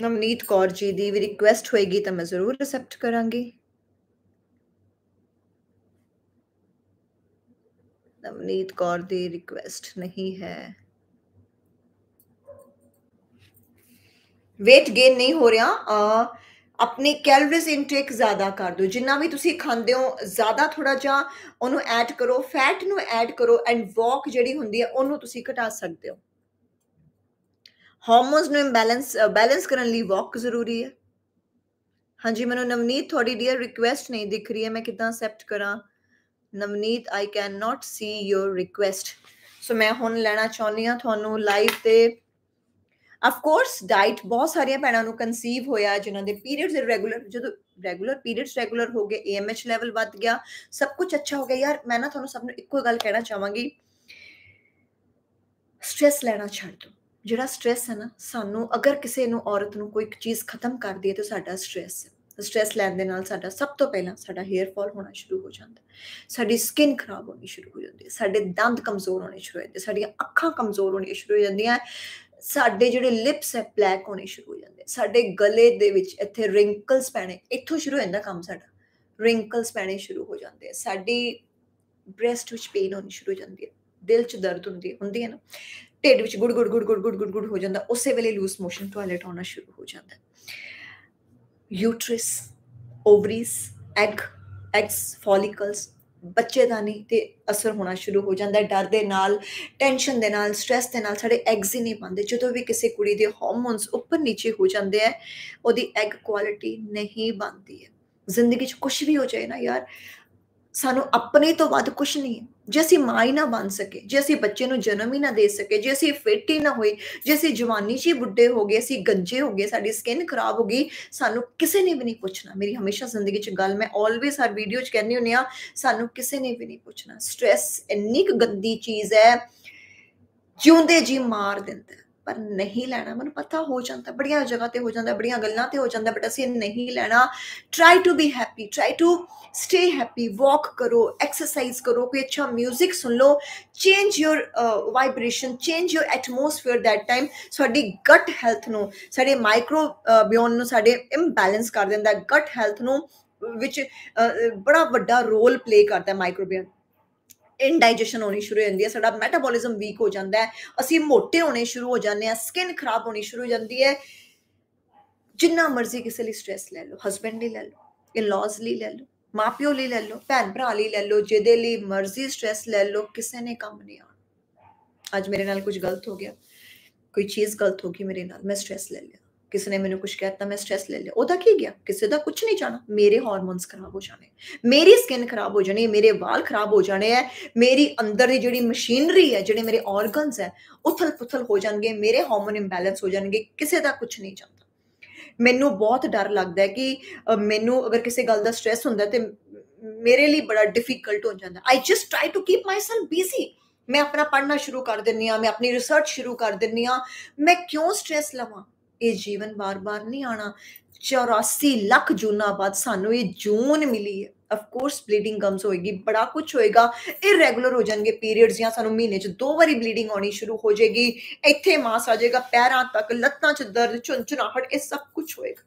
ਨਮਨੀਤ ਕੌਰ ਜੀ ਦੀ ਵੀ ਰਿਕੁਐਸਟ ਹੋਏਗੀ ਤਾਂ ਮੈਂ ਜ਼ਰੂਰ ਅਸੈਪਟ ਕਰਾਂਗੀ ਨਮਨੀਤ ਕੌਰ ਦੀ ਰਿਕੁਐਸਟ ਨਹੀਂ ਹੈ weight gain ਨਹੀਂ ਹੋ ਰਿਹਾ ਆਪਣੀ ਕੈਲਰੀਜ਼ ਇਨਟੇਕ ਜ਼ਿਆਦਾ ਕਰ ਦਿਓ। ਜਿੰਨਾ ਵੀ ਤੁਸੀਂ ਖਾਂਦੇ ਹੋ, ਜ਼ਿਆਦਾ ਥੋੜਾ ਜਿਹਾ ਉਹਨੂੰ ਐਡ ਕਰੋ ਫੈਟ ਨੂੰ ਐਡ ਕਰੋ ਐਂਡ ਵਾਕ ਜਿਹੜੀ ਹੁੰਦੀ ਹੈ, ਉਹਨੂੰ ਤੁਸੀਂ ਘਟਾ ਸਕਦੇ ਹੋ। ਹਾਰਮੋਨਸ ਨੂੰ ਇੰਬੈਲੈਂਸ ਬੈਲੈਂਸ ਕਰਨ ਲਈ ਵਾਕ ਜ਼ਰੂਰੀ ਹੈ। ਹਾਂਜੀ, ਮੈਨੂੰ ਨਵਨੀਤ ਤੁਹਾਡੀ ਡੀਅਰ ਰਿਕੁਐਸਟ ਨਹੀਂ ਦਿਖ ਰਹੀ ਹੈ, ਮੈਂ ਕਿਦਾਂ ਅਸੈਪਟ ਕਰਾਂ? Navneet I can not see your request so ਮੈਂ ਹੁਣ ਲੈਣਾ ਚਾਹੁੰਦੀ ਹਾਂ ਤੁਹਾਨੂੰ ਲਾਈਵ ਤੇ ਆਫ ਕੋਰਸ ਡਾਈਟ ਬਹੁਤ ਸਾਰੀਆਂ ਭੈਣਾਂ ਨੂੰ ਕਨਸੀਵ ਹੋਇਆ ਜਿਨ੍ਹਾਂ ਦੇ ਪੀਰੀਅਡਸ ਇਰੈਗੂਲਰ ਜਦੋਂ ਰੈਗੂਲਰ ਪੀਰੀਅਡਸ ਰੈਗੂਲਰ ਹੋ ਗਏ ਏਐਮਐਚ ਲੈਵਲ ਵੱਧ ਗਿਆ ਸਭ ਕੁਝ ਅੱਛਾ ਹੋ ਗਿਆ ਯਾਰ ਮੈਂ ਨਾ ਤੁਹਾਨੂੰ ਸਭ ਨੂੰ ਇੱਕੋ ਗੱਲ ਕਹਿਣਾ ਚਾਹਾਂਗੀ ਸਟ्रेस ਲੈਣਾ ਛੱਡ ਦਿਓ ਜਿਹੜਾ ਸਟ्रेस ਹੈ ਨਾ ਸਾਨੂੰ ਅਗਰ ਕਿਸੇ ਨੂੰ ਔਰਤ ਨੂੰ ਕੋਈ ਚੀਜ਼ ਖਤਮ ਕਰ ਦਈਏ ਤਾਂ ਸਾਡਾ ਸਟ्रेस ਹੈ ਸਟ्रेस ਲੈਣ ਦੇ ਨਾਲ ਸਾਡਾ ਸਭ ਤੋਂ ਪਹਿਲਾਂ ਸਾਡਾ ਹੇਅਰ ਫਾਲ ਹੋਣਾ ਸ਼ੁਰੂ ਹੋ ਜਾਂਦਾ ਸਾਡੀ ਸਕਿਨ ਖਰਾਬ ਹੋਣੀ ਸ਼ੁਰੂ ਹੋ ਜਾਂਦੀ ਹੈ ਸਾਡੇ ਦੰਦ ਕਮਜ਼ੋਰ ਹੋਣੇ ਸ਼ੁਰੂ ਹੋ ਜਾਂਦੇ ਸਾਡੀਆਂ ਅੱਖਾਂ ਕਮਜ਼ੋਰ ਹੋਣੀਆਂ ਸ਼ੁਰੂ ਹੋ ਜਾਂਦੀਆਂ ਸਾਡੇ ਜਿਹੜੇ ਲਿਪਸ ਹੈ ਬਲੈਕ ਹੋਣੇ ਸ਼ੁਰੂ ਹੋ ਜਾਂਦੇ ਸਾਡੇ ਗਲੇ ਦੇ ਵਿੱਚ ਇੱਥੇ ਰਿੰਕਲਸ ਪੈਣੇ ਇੱਥੋਂ ਸ਼ੁਰੂ ਹੋ ਜਾਂਦਾ ਕੰਮ ਸਾਡਾ ਰਿੰਕਲਸ ਪੈਣੇ ਸ਼ੁਰੂ ਹੋ ਜਾਂਦੇ ਆ ਸਾਡੀ ਬ੍ਰੈਸਟ ਵਿੱਚ ਪੇਨ ਹੋਣੀ ਸ਼ੁਰੂ ਹੋ ਜਾਂਦੀ ਹੈ ਦਿਲ 'ਚ ਦਰਦ ਹੁੰਦੀ ਹੁੰਦੀ ਹੈ ਨਾ ਢਿੱਡ ਵਿੱਚ ਗੁੜ ਗੁੜ ਗੁੜ ਗੁੜ ਗੁੜ ਗੁੜ ਗੁੜ ਹੋ ਜਾਂਦਾ ਉਸੇ ਵੇਲੇ ਲੂਸ ਮੋਸ਼ਨ ਟਾਇਲਟ ਆਉਣਾ ਸ਼ੁਰੂ ਹੋ ਜਾਂਦਾ uterus ovaries egg eggs follicles ਬੱਚੇਦਾਨੀ ਤੇ ਅਸਰ ਹੋਣਾ ਸ਼ੁਰੂ ਹੋ ਜਾਂਦਾ ਹੈ ਡਰ ਦੇ ਨਾਲ ਟੈਨਸ਼ਨ ਦੇ ਨਾਲ ਸਟ्रेस ਦੇ ਨਾਲ ਸਾਡੇ ਐਗਜ਼ ਹੀ ਨਹੀਂ ਪਾਉਂਦੇ ਜਦੋਂ ਵੀ ਕਿਸੇ ਕੁੜੀ ਦੇ ਹਾਰਮੋਨਸ ਉੱਪਰ ਨੀਚੇ ਹੋ ਜਾਂਦੇ ਐ ਉਹਦੀ ਐਗ ਕੁਆਲਿਟੀ ਨਹੀਂ ਬਣਦੀ ਹੈ ਜ਼ਿੰਦਗੀ 'ਚ ਕੁਝ ਵੀ ਹੋ ਜਾਏ ਨਾ ਯਾਰ ਸਾਨੂੰ ਆਪਣੇ ਤੋਂ ਵੱਧ ਕੁਝ ਨਹੀਂ ਹੈ। ਜੇ ਅਸੀਂ ਮਾਂ ਹੀ ਨਾ ਬਣ ਸਕੇ, ਜੇ ਅਸੀਂ ਬੱਚੇ ਨੂੰ ਜਨਮ ਹੀ ਨਾ ਦੇ ਸਕੇ, ਜੇ ਅਸੀਂ ਫਿੱਟ ਹੀ ਨਾ ਹੋਏ, ਜੇ ਅਸੀਂ ਜਵਾਨੀ 'ਚ ਹੀ ਬੁੱਢੇ ਹੋ ਗਏ, ਅਸੀਂ ਗੰਜੇ ਹੋ ਗਏ, ਸਾਡੀ ਸਕਿਨ ਖਰਾਬ ਹੋ ਗਈ, ਸਾਨੂੰ ਕਿਸੇ ਨੇ ਵੀ ਨਹੀਂ ਪੁੱਛਣਾ। ਮੇਰੀ ਹਮੇਸ਼ਾ ਜ਼ਿੰਦਗੀ 'ਚ ਗੱਲ, ਮੈਂ ਆਲਵੇਸ ਹਰ ਵੀਡੀਓ 'ਚ ਕਹਿੰਦੀ ਹੁੰਨੀ ਆ ਸਾਨੂੰ ਕਿਸੇ ਨੇ ਵੀ ਨਹੀਂ ਪੁੱਛਣਾ। ਸਟ्रेस ਇੰਨੀ ਕੁ ਗੰਦੀ ਚੀਜ਼ ਹੈ, ਜਿਉਂਦੇ ਜੀ ਮਾਰ ਦਿੰਦਾ। ਪਰ ਨਹੀਂ ਲੈਣਾ ਮੈਨੂੰ ਪਤਾ ਹੋ ਜਾਂਦਾ ਬੜੀਆਂ ਜਗ੍ਹਾ ਤੇ ਹੋ ਜਾਂਦਾ ਬੜੀਆਂ ਗੱਲਾਂ ਤੇ ਹੋ ਜਾਂਦਾ ਬਟ ਅਸੀਂ ਨਹੀਂ ਲੈਣਾ try to be happy try to stay happy walk ਕਰੋ ਐਕਸਰਸਾਈਜ਼ ਕਰੋ ਕੋਈ ਅੱਛਾ 뮤직 ਸੁਣ ਲਓ change your vibration change your atmosphere that time ਸਾਡੀ ਗਟ ਹੈਲਥ ਨੂੰ ਸਾਡੇ ਮਾਈਕਰੋ ਬਿਓਨ ਨੂੰ ਸਾਡੇ ਇੰਬੈਲੈਂਸ ਕਰ ਦਿੰਦਾ ਗਟ ਹੈਲਥ ਨੂੰ ਵਿੱਚ ਬੜਾ ਵੱਡਾ ਰੋਲ ਪਲੇ ਕਰਦਾ ਮਾਈਕਰੋਬਿਓਮ इनडाइजेशन होनी शुरू हो जाती है, साड़ा मैटाबोलिजम वीक हो जाता है, असं मोटे होने शुरू हो जाने स्किन खराब होनी शुरू हो जाती है। जिन्ना मर्ज़ी किसी स्ट्रैस ले लो हस्बैंड ही लै लो इनलॉज ही लै लो माँ प्यो ही लै लो भैन भरा ही लो जिद मर्ज़ी स्ट्रैस ले लो, किसी ने कम नहीं आना। अज मेरे नाल कुछ गलत हो गया, कोई चीज़ गलत होगी मेरे न मैं स्ट्रैस ले लिया। ਕਿਸੇ ਨੇ ਮੈਨੂੰ ਕੁਝ ਕਹਿਤਾ ਮੈਂ ਸਟ्रेस ਲੈ ਲਿਆ ਉਹਦਾ ਕੀ ਗਿਆ ਕਿਸੇ ਦਾ ਕੁਝ ਨਹੀਂ ਜਾਣਾ ਮੇਰੇ ਹਾਰਮੋਨਸ ਖਰਾਬ ਹੋ ਜਾਣੇ ਮੇਰੀ ਸਕਿਨ ਖਰਾਬ ਹੋ ਜਾਣੀ ਮੇਰੇ ਵਾਲ ਖਰਾਬ ਹੋ ਜਾਣੇ ਐ ਮੇਰੀ ਅੰਦਰ ਦੀ ਜਿਹੜੀ ਮਸ਼ੀਨਰੀ ਹੈ ਜਿਹੜੇ ਮੇਰੇ ਆਰਗਨਸ ਹੈ ਉਥਲ ਪੁਥਲ ਹੋ ਜਾਣਗੇ ਮੇਰੇ ਹਾਰਮੋਨ ਇੰਬੈਲੈਂਸ ਹੋ ਜਾਣਗੇ ਕਿਸੇ ਦਾ ਕੁਝ ਨਹੀਂ ਜਾਂਦਾ ਮੈਨੂੰ ਬਹੁਤ ਡਰ ਲੱਗਦਾ ਹੈ ਕਿ ਮੈਨੂੰ ਅਗਰ ਕਿਸੇ ਗੱਲ ਦਾ ਸਟ्रेस ਹੁੰਦਾ ਤੇ ਮੇਰੇ ਲਈ ਬੜਾ ਡਿਫਿਕਲਟ ਹੋ ਜਾਂਦਾ I just try to keep myself busy ਮੈਂ ਆਪਣਾ ਪੜ੍ਹਨਾ ਸ਼ੁਰੂ ਕਰ ਦਿੰਨੀ ਆ ਮੈਂ ਆਪਣੀ ਰਿਸਰਚ ਸ਼ੁਰੂ ਕਰ ਦਿੰਨੀ ਆ ਮੈਂ ਕਿਉਂ ਸਟ्रेस ਲਵਾਂ ਇਹ ਜੀਵਨ ਬਾਰ-ਬਾਰ ਨਹੀਂ ਆਣਾ 84 ਲੱਖ ਜੂਨਾਂ ਬਾਅਦ ਸਾਨੂੰ ਇਹ ਜੂਨ ਮਿਲੀ ਹੈ ਆਫ ਕੋਰਸ ਬਲੀਡਿੰਗ ਗਮਸ ਹੋਏਗੀ ਬੜਾ ਕੁਝ ਹੋਏਗਾ ਇਰੈਗੂਲਰ ਹੋ ਜਾਣਗੇ ਪੀਰੀਅਡਸ ਜਾਂ ਸਾਨੂੰ ਮਹੀਨੇ 'ਚ ਦੋ ਵਾਰੀ ਬਲੀਡਿੰਗ ਆਉਣੀ ਸ਼ੁਰੂ ਹੋ ਜਾਏਗੀ ਇੱਥੇ ਮਾਸ ਆ ਜਾਏਗਾ ਪੈਰਾਂ ਤੱਕ ਲੱਤਾਂ 'ਚ ਦਰਦ ਝੁੰਝੁਨਾਹਟ ਇਹ ਸਭ ਕੁਝ ਹੋਏਗਾ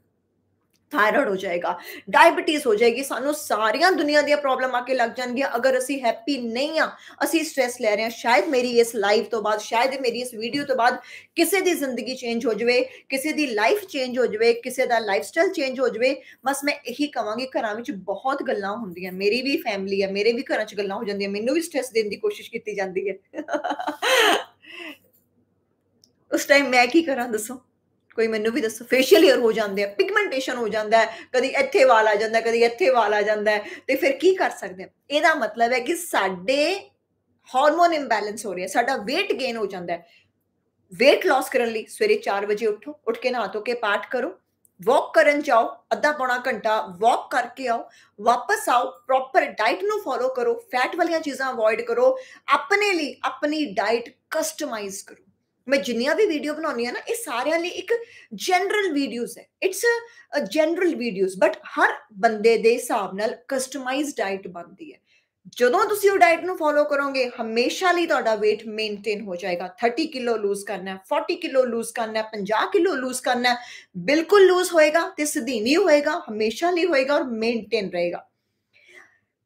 थायरॉयड हो जाएगा डायबिटीज़ हो जाएगी, सानू सारिया दुनिया दिया प्रॉब्लम आके लग जाएँगी। अगर असी हैप्पी नहीं हाँ असी स्ट्रेस ले रहे हैं, शायद मेरी इस लाइफ तो बाद, शायद मेरी इस वीडियो तो बाद किसी की ज़िंदगी चेंज हो जाए किसी की लाइफ चेंज हो जाए किसी का लाइफ स्टाइल चेंज हो जाए बस मैं यही कहानी घर में बहुत गल् होंगे मेरी भी फैमिली है, मेरे भी घर च गल् हो जाए मैनू भी स्ट्रैस देने की कोशिश की जाती है। उस टाइम मैं की करा दसों ਕੋਈ ਮੈਨੂੰ ਵੀ ਦੱਸੋ ਫੇਸ਼ੀਅਲ ਹੇਅਰ ਹੋ ਜਾਂਦੇ ਆ ਪਿਗਮੈਂਟੇਸ਼ਨ ਹੋ ਜਾਂਦਾ ਹੈ ਕਦੀ ਇੱਥੇ ਵਾਲ ਆ ਜਾਂਦਾ ਕਦੀ ਇੱਥੇ ਵਾਲ ਆ ਜਾਂਦਾ ਹੈ ਤੇ ਫਿਰ ਕੀ ਕਰ ਸਕਦੇ ਆ ਇਹਦਾ ਮਤਲਬ ਹੈ ਕਿ ਸਾਡੇ ਹਾਰਮੋਨ ਇੰਬੈਲੈਂਸ ਹੋ ਰਿਹਾ ਸਾਡਾ weight gain ਹੋ ਜਾਂਦਾ ਹੈ weight loss ਕਰਨ ਲਈ ਸਵੇਰੇ 4 ਵਜੇ ਉੱਠੋ ਉੱਠ ਕੇ ਨਹਾ ਧੋ ਕੇ ਪਾਠ ਕਰੋ ਵਾਕ ਕਰਨ ਜਾਓ ਅੱਧਾ ਪੌਣਾ ਘੰਟਾ ਵਾਕ ਕਰਕੇ ਆਓ ਵਾਪਸ ਆਓ ਪ੍ਰੋਪਰ ਡਾਈਟ ਨੂੰ ਫੋਲੋ ਕਰੋ ਫੈਟ ਵਾਲੀਆਂ ਚੀਜ਼ਾਂ ਅਵੋਇਡ ਕਰੋ ਆਪਣੇ ਲਈ ਆਪਣੀ ਡਾਈਟ ਕਸਟਮਾਈਜ਼ ਕਰੋ ਮੈਂ ਜਿੰਨੀਆਂ ਵੀ ਵੀਡੀਓ ਬਣਾਉਣੀ ਆ ਨਾ ਇਹ ਸਾਰਿਆਂ ਲਈ ਇੱਕ ਜਨਰਲ ਵੀਡੀਓਜ਼ ਹੈ it's a general videos but ਹਰ ਬੰਦੇ ਦੇ ਹਿਸਾਬ ਨਾਲ ਕਸਟਮਾਈਜ਼ਡ ਡਾਈਟ ਬਣਦੀ ਹੈ ਜਦੋਂ ਤੁਸੀਂ ਉਹ ਡਾਈਟ ਨੂੰ ਫੋਲੋ ਕਰੋਗੇ ਹਮੇਸ਼ਾ ਲਈ ਤੁਹਾਡਾ weight ਮੇਨਟੇਨ ਹੋ ਜਾਏਗਾ 30 ਕਿਲੋ ਲੂਜ਼ ਕਰਨਾ ਹੈ 40 ਕਿਲੋ ਲੂਜ਼ ਕਰਨਾ ਹੈ 50 ਕਿਲੋ ਲੂਜ਼ ਕਰਨਾ ਹੈ ਬਿਲਕੁਲ ਲੂਜ਼ ਹੋਏਗਾ ਤੇ ਸਦੀਨੀ ਹੋਏਗਾ ਹਮੇਸ਼ਾ ਲਈ ਹੋਏਗਾ ਔਰ ਮੇਨਟੇਨ ਰਹੇਗਾ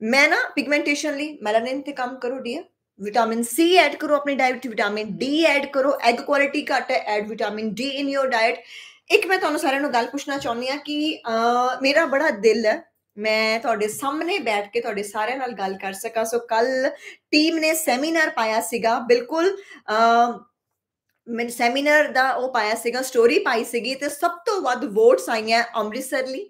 ਮੈਂ ਨਾ ਪਿਗਮੈਂਟੇਸ਼ਨ ਲਈ ਮੈਲਾਨਿਨ ਤੇ ਕੰਮ ਕਰੋ ਡੀਅਰ ਵਿਟਾਮਿਨ ਸੀ ਐਡ ਕਰੋ ਆਪਣੀ ਡਾਈਟ ਵਿੱਚ ਵਿਟਾਮਿਨ ਡੀ ਐਡ ਕਰੋ ਐਗ ਕੁਆਲਿਟੀ ਘੱਟ ਹੈ add vitamin D in your diet ਇੱਕ ਮੈਂ ਤੁਹਾਨੂੰ ਸਾਰਿਆਂ ਨੂੰ ਗੱਲ ਪੁੱਛਣਾ ਚਾਹੁੰਦੀ ਆ ਕਿ ਮੇਰਾ ਬੜਾ ਦਿਲ ਹੈ ਮੈਂ ਤੁਹਾਡੇ ਸਾਹਮਣੇ ਬੈਠ ਕੇ ਤੁਹਾਡੇ ਸਾਰਿਆਂ ਨਾਲ ਗੱਲ ਕਰ ਸਕਾਂ ਸੋ ਕੱਲ ਟੀਮ ਨੇ ਸੈਮੀਨਾਰ ਪਾਇਆ ਸੀਗਾ ਬਿਲਕੁਲ ਮੈਂ ਸੈਮੀਨਾਰ ਦਾ ਉਹ ਪਾਇਆ ਸੀਗਾ ਸਟੋਰੀ ਪਾਈ ਸੀਗੀ ਤੇ ਸਭ ਤੋਂ ਵੱਧ ਵੋਟਸ ਆਈਆਂ ਅੰਮ੍ਰਿਤਸਰ ਲਈ